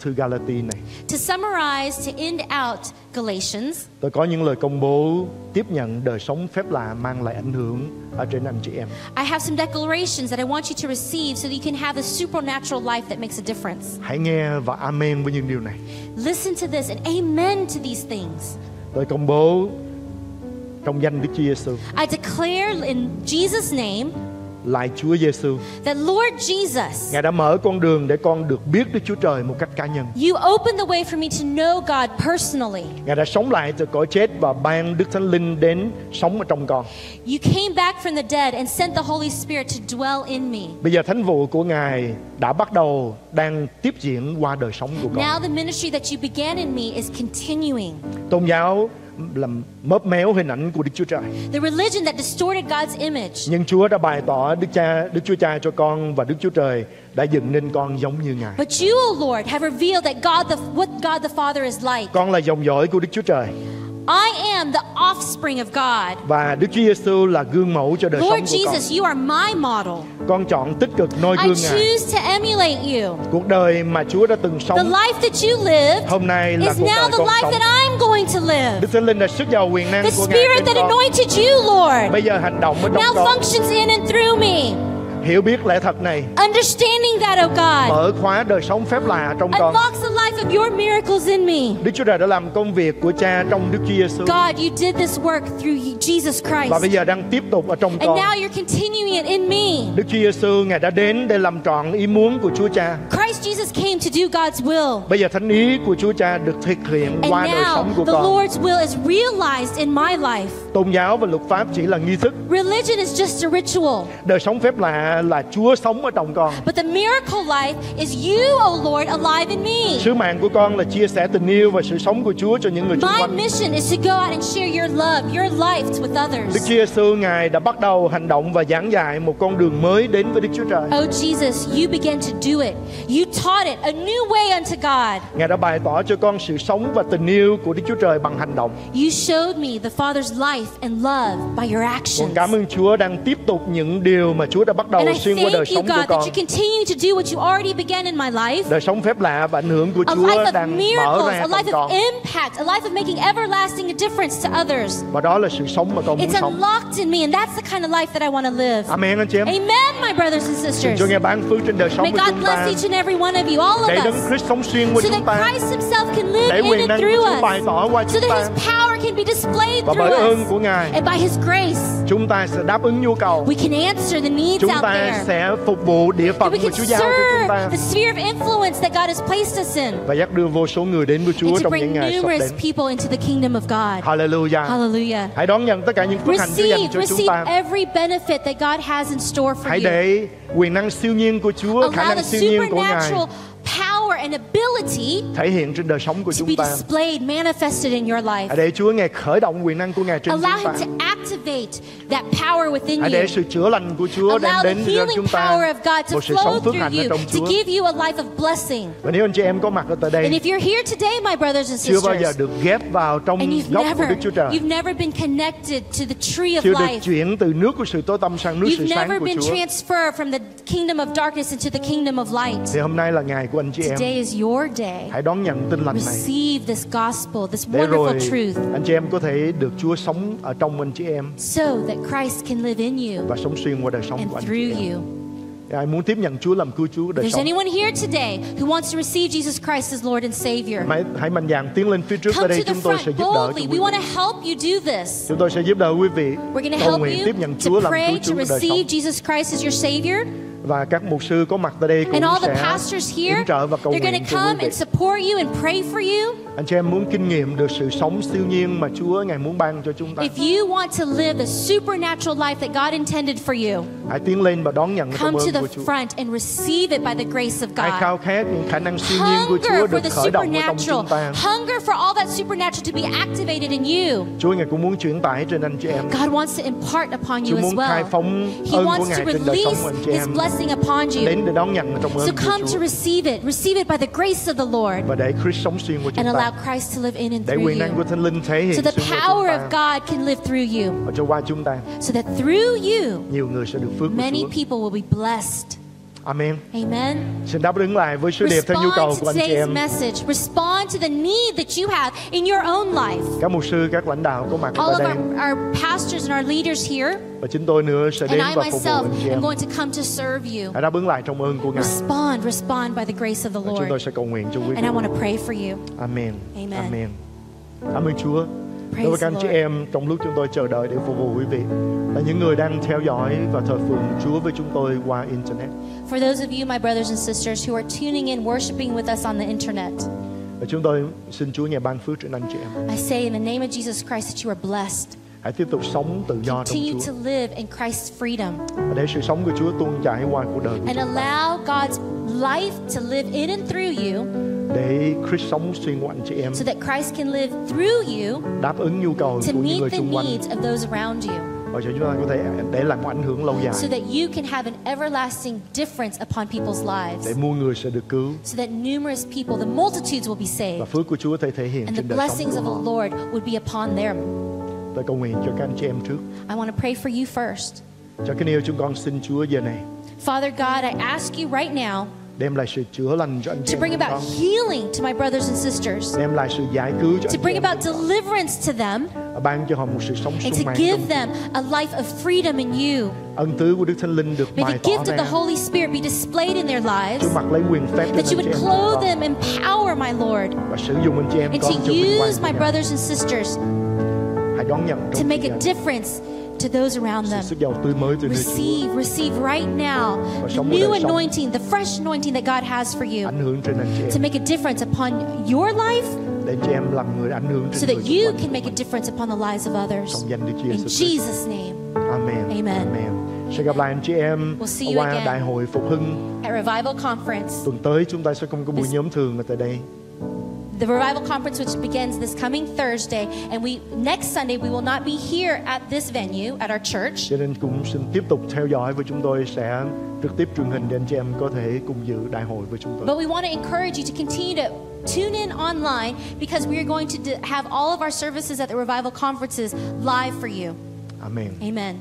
Speaker 1: thư Galati này,
Speaker 2: To summarize, to end out Galatians,
Speaker 1: tôi có những lời công bố tiếp nhận đời sống phép lạ mang lại ảnh hưởng ở trên anh chị em.
Speaker 2: I have some declarations that I want you to receive so that you can have a supernatural life that makes a difference.
Speaker 1: Hãy nghe và amen với những điều này.
Speaker 2: Listen to this and amen to these things.
Speaker 1: Tôi công bố trong danh Đức Chúa Giêsu,
Speaker 2: I declare in Jesus' name
Speaker 1: lại Chúa Giêsu,
Speaker 2: that Lord Jesus,
Speaker 1: Ngài đã mở con đường để con được biết Đức Chúa Trời một cách cá nhân.
Speaker 2: you opened the way for me to know God personally.
Speaker 1: Ngài đã sống lại từ cõi chết và ban Đức Thánh Linh đến sống ở trong con.
Speaker 2: You came back from the dead and sent the Holy Spirit to dwell in me.
Speaker 1: Bây giờ thánh vụ của Ngài đã bắt đầu đang tiếp diễn qua đời sống của con.
Speaker 2: Now the ministry that you began in me is continuing.
Speaker 1: Tôn giáo làm mớp méo hình ảnh của Đức Chúa Trời.
Speaker 2: The religion that distorted God's image.
Speaker 1: Nhưng Chúa đã bày tỏ Đức Cha, Đức Chúa Cha cho con và Đức Chúa Trời đã dựng nên con giống như Ngài.
Speaker 2: But you, O Lord, have revealed that God the what God the Father is like.
Speaker 1: Con là dòng dõi của Đức Chúa Trời.
Speaker 2: I am the offspring of God.
Speaker 1: và Đức Chúa Giêsu là gương mẫu cho đời sống
Speaker 2: Lord
Speaker 1: của con.
Speaker 2: Jesus, you are my model.
Speaker 1: Con chọn tích cực noi
Speaker 2: I
Speaker 1: gương Ngài.
Speaker 2: choose to emulate you.
Speaker 1: Cuộc đời mà Chúa đã từng
Speaker 2: The
Speaker 1: sống
Speaker 2: life that you lived
Speaker 1: hôm nay là
Speaker 2: is
Speaker 1: cuộc
Speaker 2: now
Speaker 1: đời
Speaker 2: the
Speaker 1: con
Speaker 2: life
Speaker 1: sống.
Speaker 2: that I'm going to live.
Speaker 1: Đức Thánh Linh là sức giàu quyền năng
Speaker 2: The
Speaker 1: của Ngài
Speaker 2: Spirit that
Speaker 1: con.
Speaker 2: anointed you, Lord,
Speaker 1: Bây giờ hành động ở trong
Speaker 2: now
Speaker 1: con.
Speaker 2: functions in and through me.
Speaker 1: Hiểu biết lẽ thật này,
Speaker 2: Understanding that, oh God,
Speaker 1: mở khóa đời sống phép lạ trong con.
Speaker 2: unlocks the life of your miracles in me.
Speaker 1: Đức Chúa Trời đã làm công việc của Cha trong Đức Chúa Giêsu
Speaker 2: God, you did this work through Jesus
Speaker 1: và bây
Speaker 2: Christ.
Speaker 1: giờ đang tiếp tục ở trong
Speaker 2: And
Speaker 1: con.
Speaker 2: now you're continuing it in me.
Speaker 1: Đức Chúa Giêsu Ngài đã đến để làm trọn ý muốn của Chúa Cha.
Speaker 2: Christ Jesus came to do God's will.
Speaker 1: Bây giờ thánh ý của Chúa Cha được thực hiện
Speaker 2: And
Speaker 1: qua đời sống
Speaker 2: now
Speaker 1: của
Speaker 2: the
Speaker 1: con.
Speaker 2: Lord's will is realized in my life.
Speaker 1: Tôn giáo và luật pháp chỉ là nghi thức.
Speaker 2: Religion is just a ritual.
Speaker 1: Đời sống phép lạ là Chúa sống ở trong con.
Speaker 2: But the miracle life is you, oh Lord, alive in me.
Speaker 1: Sứ mạng của con là chia sẻ tình yêu và sự sống của Chúa cho những người xung
Speaker 2: My
Speaker 1: quanh.
Speaker 2: mission is to go out and share your love, your life with
Speaker 1: Đức
Speaker 2: others.
Speaker 1: Chúa Giêsu Ngài đã bắt đầu hành động và giảng dạy một con đường mới đến với Đức Chúa Trời.
Speaker 2: Oh Jesus, you began to do it. You taught it a new way unto God.
Speaker 1: Ngài đã bày tỏ cho con sự sống và tình yêu của Đức Chúa Trời bằng hành động.
Speaker 2: You showed me the Father's life and love by your
Speaker 1: Con
Speaker 2: actions.
Speaker 1: cảm ơn Chúa đang tiếp tục những điều mà Chúa đã bắt đầu
Speaker 2: And I
Speaker 1: xuyên qua đời
Speaker 2: thank you,
Speaker 1: sống của
Speaker 2: God, that
Speaker 1: con.
Speaker 2: you continue to do what you already began in my life.
Speaker 1: Đời sống phép lạ và ảnh hưởng của
Speaker 2: A life of miracles, a life of impact, a life of making everlasting a difference to others.
Speaker 1: Và đó là sự sống mà con muốn
Speaker 2: It's
Speaker 1: sống.
Speaker 2: unlocked in me, and that's the kind of life that I want to live.
Speaker 1: Amen anh chị em.
Speaker 2: Amen, my brothers and sisters.
Speaker 1: Chúa nghe ban phước trên đời sống
Speaker 2: May
Speaker 1: của
Speaker 2: God
Speaker 1: chúng ta.
Speaker 2: bless each and every one of you, all
Speaker 1: Để
Speaker 2: of
Speaker 1: Đấng
Speaker 2: us,
Speaker 1: Christ sống xuyên qua
Speaker 2: so
Speaker 1: chúng
Speaker 2: that
Speaker 1: ta.
Speaker 2: Christ Himself can live
Speaker 1: Để
Speaker 2: in
Speaker 1: quyền
Speaker 2: and
Speaker 1: năng của
Speaker 2: through
Speaker 1: Chúa bày
Speaker 2: us,
Speaker 1: tỏ qua
Speaker 2: so
Speaker 1: chúng
Speaker 2: that
Speaker 1: ta.
Speaker 2: His power can be displayed
Speaker 1: Và bởi
Speaker 2: through
Speaker 1: ơn
Speaker 2: us.
Speaker 1: của Ngài,
Speaker 2: And by His grace,
Speaker 1: chúng ta sẽ đáp ứng nhu cầu.
Speaker 2: we can answer the needs
Speaker 1: Chúng
Speaker 2: out
Speaker 1: ta
Speaker 2: there.
Speaker 1: sẽ phục vụ địa
Speaker 2: That
Speaker 1: phận
Speaker 2: can
Speaker 1: Chúa giao cho chúng
Speaker 2: serve
Speaker 1: ta
Speaker 2: the sphere of influence that God has placed us in.
Speaker 1: và dắt đưa vô số người đến với Chúa
Speaker 2: And to
Speaker 1: trong những
Speaker 2: bring
Speaker 1: ngày sắp
Speaker 2: numerous
Speaker 1: đến.
Speaker 2: people into the kingdom of God.
Speaker 1: Hallelujah.
Speaker 2: Hallelujah.
Speaker 1: Hãy đón nhận tất cả những phước hạnh Chúa dành
Speaker 2: Receive,
Speaker 1: cho chúng
Speaker 2: receive
Speaker 1: ta.
Speaker 2: every benefit that God has in store for you.
Speaker 1: Để quyền năng siêu nhiên của Chúa, khả năng siêu nhiên của Ngài
Speaker 2: power and ability
Speaker 1: thể hiện trên đời sống của
Speaker 2: to
Speaker 1: chúng
Speaker 2: be
Speaker 1: ta.
Speaker 2: displayed, manifested in your life.
Speaker 1: Hãy để Chúa Ngài khởi động quyền năng của Ngài trên chúng
Speaker 2: Allow
Speaker 1: ta.
Speaker 2: Him to activate that power within
Speaker 1: Hãy để
Speaker 2: you.
Speaker 1: sự chữa lành của Chúa đem đến cho chúng
Speaker 2: power
Speaker 1: ta
Speaker 2: of God to
Speaker 1: một sự
Speaker 2: flow
Speaker 1: sống phước
Speaker 2: through
Speaker 1: hạnh ở
Speaker 2: you,
Speaker 1: trong
Speaker 2: to
Speaker 1: Chúa.
Speaker 2: give you a life of blessing.
Speaker 1: Và nếu anh chị em có mặt ở tại
Speaker 2: And
Speaker 1: đây,
Speaker 2: if you're here today, my brothers and
Speaker 1: chưa bao giờ
Speaker 2: sisters,
Speaker 1: được ghép vào trong
Speaker 2: and you've
Speaker 1: góc của
Speaker 2: never,
Speaker 1: Đức Chúa Trời,
Speaker 2: you've never been connected to the tree of
Speaker 1: chưa được
Speaker 2: life,
Speaker 1: chuyển từ nước của sự tối tăm sang nước sự
Speaker 2: you've
Speaker 1: sáng
Speaker 2: never
Speaker 1: của
Speaker 2: been
Speaker 1: Chúa,
Speaker 2: transferred from the kingdom of darkness into the kingdom of light.
Speaker 1: thì hôm nay là ngày của anh chị em.
Speaker 2: Today is your day.
Speaker 1: Hãy đón nhận tin lành này.
Speaker 2: Receive this gospel, this
Speaker 1: để rồi
Speaker 2: wonderful truth,
Speaker 1: anh chị em có thể được Chúa sống ở trong anh chị em
Speaker 2: so that Christ can live in you
Speaker 1: và sống xuyên qua đời sống
Speaker 2: and
Speaker 1: của anh chị
Speaker 2: through
Speaker 1: em.
Speaker 2: you.
Speaker 1: Ai muốn tiếp nhận Chúa làm cứu Chúa đời
Speaker 2: There's
Speaker 1: sống
Speaker 2: anyone here today who wants to receive Jesus Christ as Lord and Savior?
Speaker 1: hãy, hãy mạnh dạn tiến lên phía trước ở
Speaker 2: Come
Speaker 1: đây
Speaker 2: to the
Speaker 1: chúng tôi sẽ giúp đỡ
Speaker 2: boldly.
Speaker 1: cho
Speaker 2: We
Speaker 1: quý
Speaker 2: want
Speaker 1: vị.
Speaker 2: to help you do this.
Speaker 1: chúng tôi sẽ giúp đỡ quý vị
Speaker 2: We're going to
Speaker 1: cầu
Speaker 2: help
Speaker 1: nguyện
Speaker 2: you
Speaker 1: tiếp nhận Chúa
Speaker 2: to
Speaker 1: làm
Speaker 2: pray,
Speaker 1: cứu
Speaker 2: to
Speaker 1: Chúa đời sống
Speaker 2: receive Jesus Christ as your Savior.
Speaker 1: Và các mục sư có mặt tại đây cũng
Speaker 2: And all the
Speaker 1: sẽ
Speaker 2: pastors
Speaker 1: yểm trợ và cầu nguyện cho quý vị
Speaker 2: and support you and pray for you.
Speaker 1: anh chị em muốn kinh nghiệm được sự sống siêu nhiên mà Chúa ngài muốn ban cho chúng ta
Speaker 2: If you want to live the supernatural life that God intended for you,
Speaker 1: hãy tiến lên và đón nhận
Speaker 2: to
Speaker 1: ơn
Speaker 2: the
Speaker 1: của Chúa
Speaker 2: front and receive it by the grace of God.
Speaker 1: khao khát những khả năng siêu nhiên của Chúa được khởi động ở trong chúng ta
Speaker 2: Hunger for all that supernatural to be activated in you.
Speaker 1: Chúa ngài cũng muốn chuyển tải trên anh chị em
Speaker 2: God wants to impart upon you
Speaker 1: Chúa
Speaker 2: as
Speaker 1: muốn khai
Speaker 2: well.
Speaker 1: phóng ơn của ngài trên đời sống anh chị em
Speaker 2: blessing upon you.
Speaker 1: đến để đón nhận trong ơn
Speaker 2: So come to receive it. Receive it by the grace of the Lord
Speaker 1: và để Christ sống xuyên qua chúng
Speaker 2: and allow Christ to live in and
Speaker 1: để
Speaker 2: through
Speaker 1: quyền năng của
Speaker 2: you.
Speaker 1: Thánh Linh thể hiện
Speaker 2: So the power of God can live through you.
Speaker 1: và cho qua chúng ta
Speaker 2: So that through you,
Speaker 1: nhiều người sẽ được phước của
Speaker 2: many people will be blessed.
Speaker 1: Amen
Speaker 2: Amen.
Speaker 1: xin đáp ứng lại với sứ điệp theo nhu cầu của anh chị em
Speaker 2: message. Respond to the need that you have in your own life.
Speaker 1: các mục sư các lãnh đạo có mặt
Speaker 2: All
Speaker 1: ở
Speaker 2: of
Speaker 1: đây
Speaker 2: our, our pastors and our leaders here,
Speaker 1: và chính tôi nữa sẽ đến và phục vụ anh chị em
Speaker 2: going to come to serve you.
Speaker 1: hãy đáp ứng lại trong ơn của Ngài
Speaker 2: Respond, respond by the grace of the
Speaker 1: và chúng tôi
Speaker 2: Lord.
Speaker 1: sẽ cầu nguyện cho quý
Speaker 2: And I
Speaker 1: vị
Speaker 2: want to pray for you.
Speaker 1: Amen
Speaker 2: Amen.
Speaker 1: Amen cảm ơn Chúa đối với các anh chị em trong lúc chúng tôi chờ đợi để phục vụ quý vị là những người đang theo dõi và thờ phượng Chúa với chúng tôi qua internet.
Speaker 2: For those of you, my brothers and sisters, who are tuning in, worshiping with us on the internet,
Speaker 1: và chúng tôi xin Chúa ngài ban phước trên anh chị em.
Speaker 2: I say in the name of Jesus Christ that you are blessed.
Speaker 1: hãy tiếp tục sống tự do trong
Speaker 2: Continue
Speaker 1: Chúa.
Speaker 2: to live in Christ's freedom.
Speaker 1: Và để sự sống của Chúa tuôn chảy qua cuộc đời
Speaker 2: and allow God's life to live in and through you
Speaker 1: để Christ sống xuyên qua anh chị em
Speaker 2: so that Christ can live through you
Speaker 1: đáp ứng nhu cầu của những người
Speaker 2: the
Speaker 1: xung quanh
Speaker 2: needs of those around you.
Speaker 1: và cho chúng ta có thể để lại một ảnh hưởng lâu dài
Speaker 2: so that you can have an everlasting difference upon people's
Speaker 1: để
Speaker 2: lives,
Speaker 1: muôn người sẽ được cứu
Speaker 2: so that numerous people, the multitudes will be
Speaker 1: và
Speaker 2: saved,
Speaker 1: phước của Chúa có thể thể hiện
Speaker 2: and the
Speaker 1: trên đời sống
Speaker 2: blessings
Speaker 1: của
Speaker 2: of the. Lord would be upon them.
Speaker 1: Tôi cầu nguyện cho các anh chị em trước.
Speaker 2: I want to pray for you first.
Speaker 1: Cho kính yêu chúng con xin Chúa giờ này
Speaker 2: Father God, I ask you right now
Speaker 1: đem lại sự chữa lành cho anh
Speaker 2: to bring about healing to my brothers and sisters,
Speaker 1: Đem lại sự giải cứu cho
Speaker 2: to bring about deliverance to them,
Speaker 1: ban cho họ một sự sống
Speaker 2: and to give them a life of freedom in you.
Speaker 1: ân tứ của Đức Thánh Linh được
Speaker 2: the gift of the Holy Spirit be displayed in their lives,
Speaker 1: Chúa mặc lấy quyền phép
Speaker 2: that you would clothe them, empower my Lord,
Speaker 1: và sử dụng anh chị em
Speaker 2: and to
Speaker 1: cho vinh quang
Speaker 2: use my brothers and sisters
Speaker 1: Hãy đón nhận
Speaker 2: to make a difference to those around them. Receive, receive right now the new anointing, the fresh anointing that God has for you to make a difference upon your life so that you can make a difference upon the lives of others. In. Jesus' name,
Speaker 1: Amen.
Speaker 2: Amen.
Speaker 1: Amen. Sẽ gặp lại anh chị em
Speaker 2: We'll
Speaker 1: qua đại hội phục hưng
Speaker 2: at Revival Conference,
Speaker 1: tuần tới chúng ta sẽ không có buổi nhóm thường ở tại đây
Speaker 2: the Revival Conference, which begins this coming Thursday, and we next Sunday we will not be here at this venue at our church.
Speaker 1: cho nên cũng xin tiếp tục theo dõi và chúng tôi sẽ trực tiếp truyền hình để anh chị em có thể cùng dự đại hội với chúng tôi
Speaker 2: But we want to encourage you to continue to tune in online because we are going to have all of our services at the Revival Conferences live for you.
Speaker 1: Amen.
Speaker 2: Amen.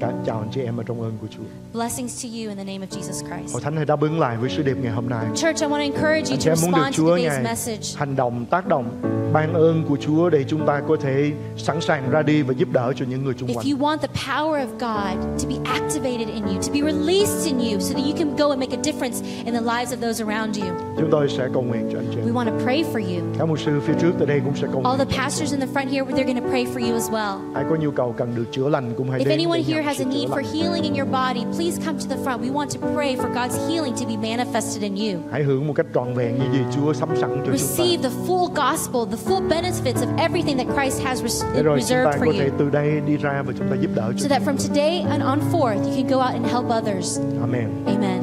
Speaker 1: Cả chào anh chị em ở trong ơn của Chúa.
Speaker 2: Blessings to you in the name of Jesus Christ.
Speaker 1: Hội thánh hãy đáp ứng lại với sứ điệp ngày hôm nay.
Speaker 2: Church, I want to encourage you
Speaker 1: Anh
Speaker 2: to
Speaker 1: em muốn được
Speaker 2: respond to today's message.
Speaker 1: hành động tác động ban ơn của Chúa để chúng ta có thể sẵn sàng ra đi và giúp đỡ cho những người xung
Speaker 2: If
Speaker 1: quanh.
Speaker 2: you want the power of God to be activated in you, to be released in you, so that you can go and make a difference in the lives of those around you,
Speaker 1: Chúng tôi sẽ cầu nguyện cho anh chị
Speaker 2: we want to pray for you.
Speaker 1: Các mục sư phía trước tại đây cũng sẽ cầu
Speaker 2: All
Speaker 1: nguyện.
Speaker 2: the pastors in the front here, they're going to pray for you as well.
Speaker 1: Ai có nhu cầu cần được chữa lành cũng hãy
Speaker 2: If
Speaker 1: đến
Speaker 2: anyone
Speaker 1: để
Speaker 2: here has a need for healing in your body, please come to the front. We want to pray for God's healing to be manifested in you.
Speaker 1: Hãy hưởng một cách trọn vẹn như gì Chúa sắm sẵn cho chúng
Speaker 2: Receive the full gospel, the full benefits of everything that Christ has res-
Speaker 1: Để rồi chúng ta
Speaker 2: reserved for you.
Speaker 1: từ đây đi ra và chúng ta giúp đỡ
Speaker 2: So that from today and on forth, you can go out and help others.
Speaker 1: Amen.
Speaker 2: Amen.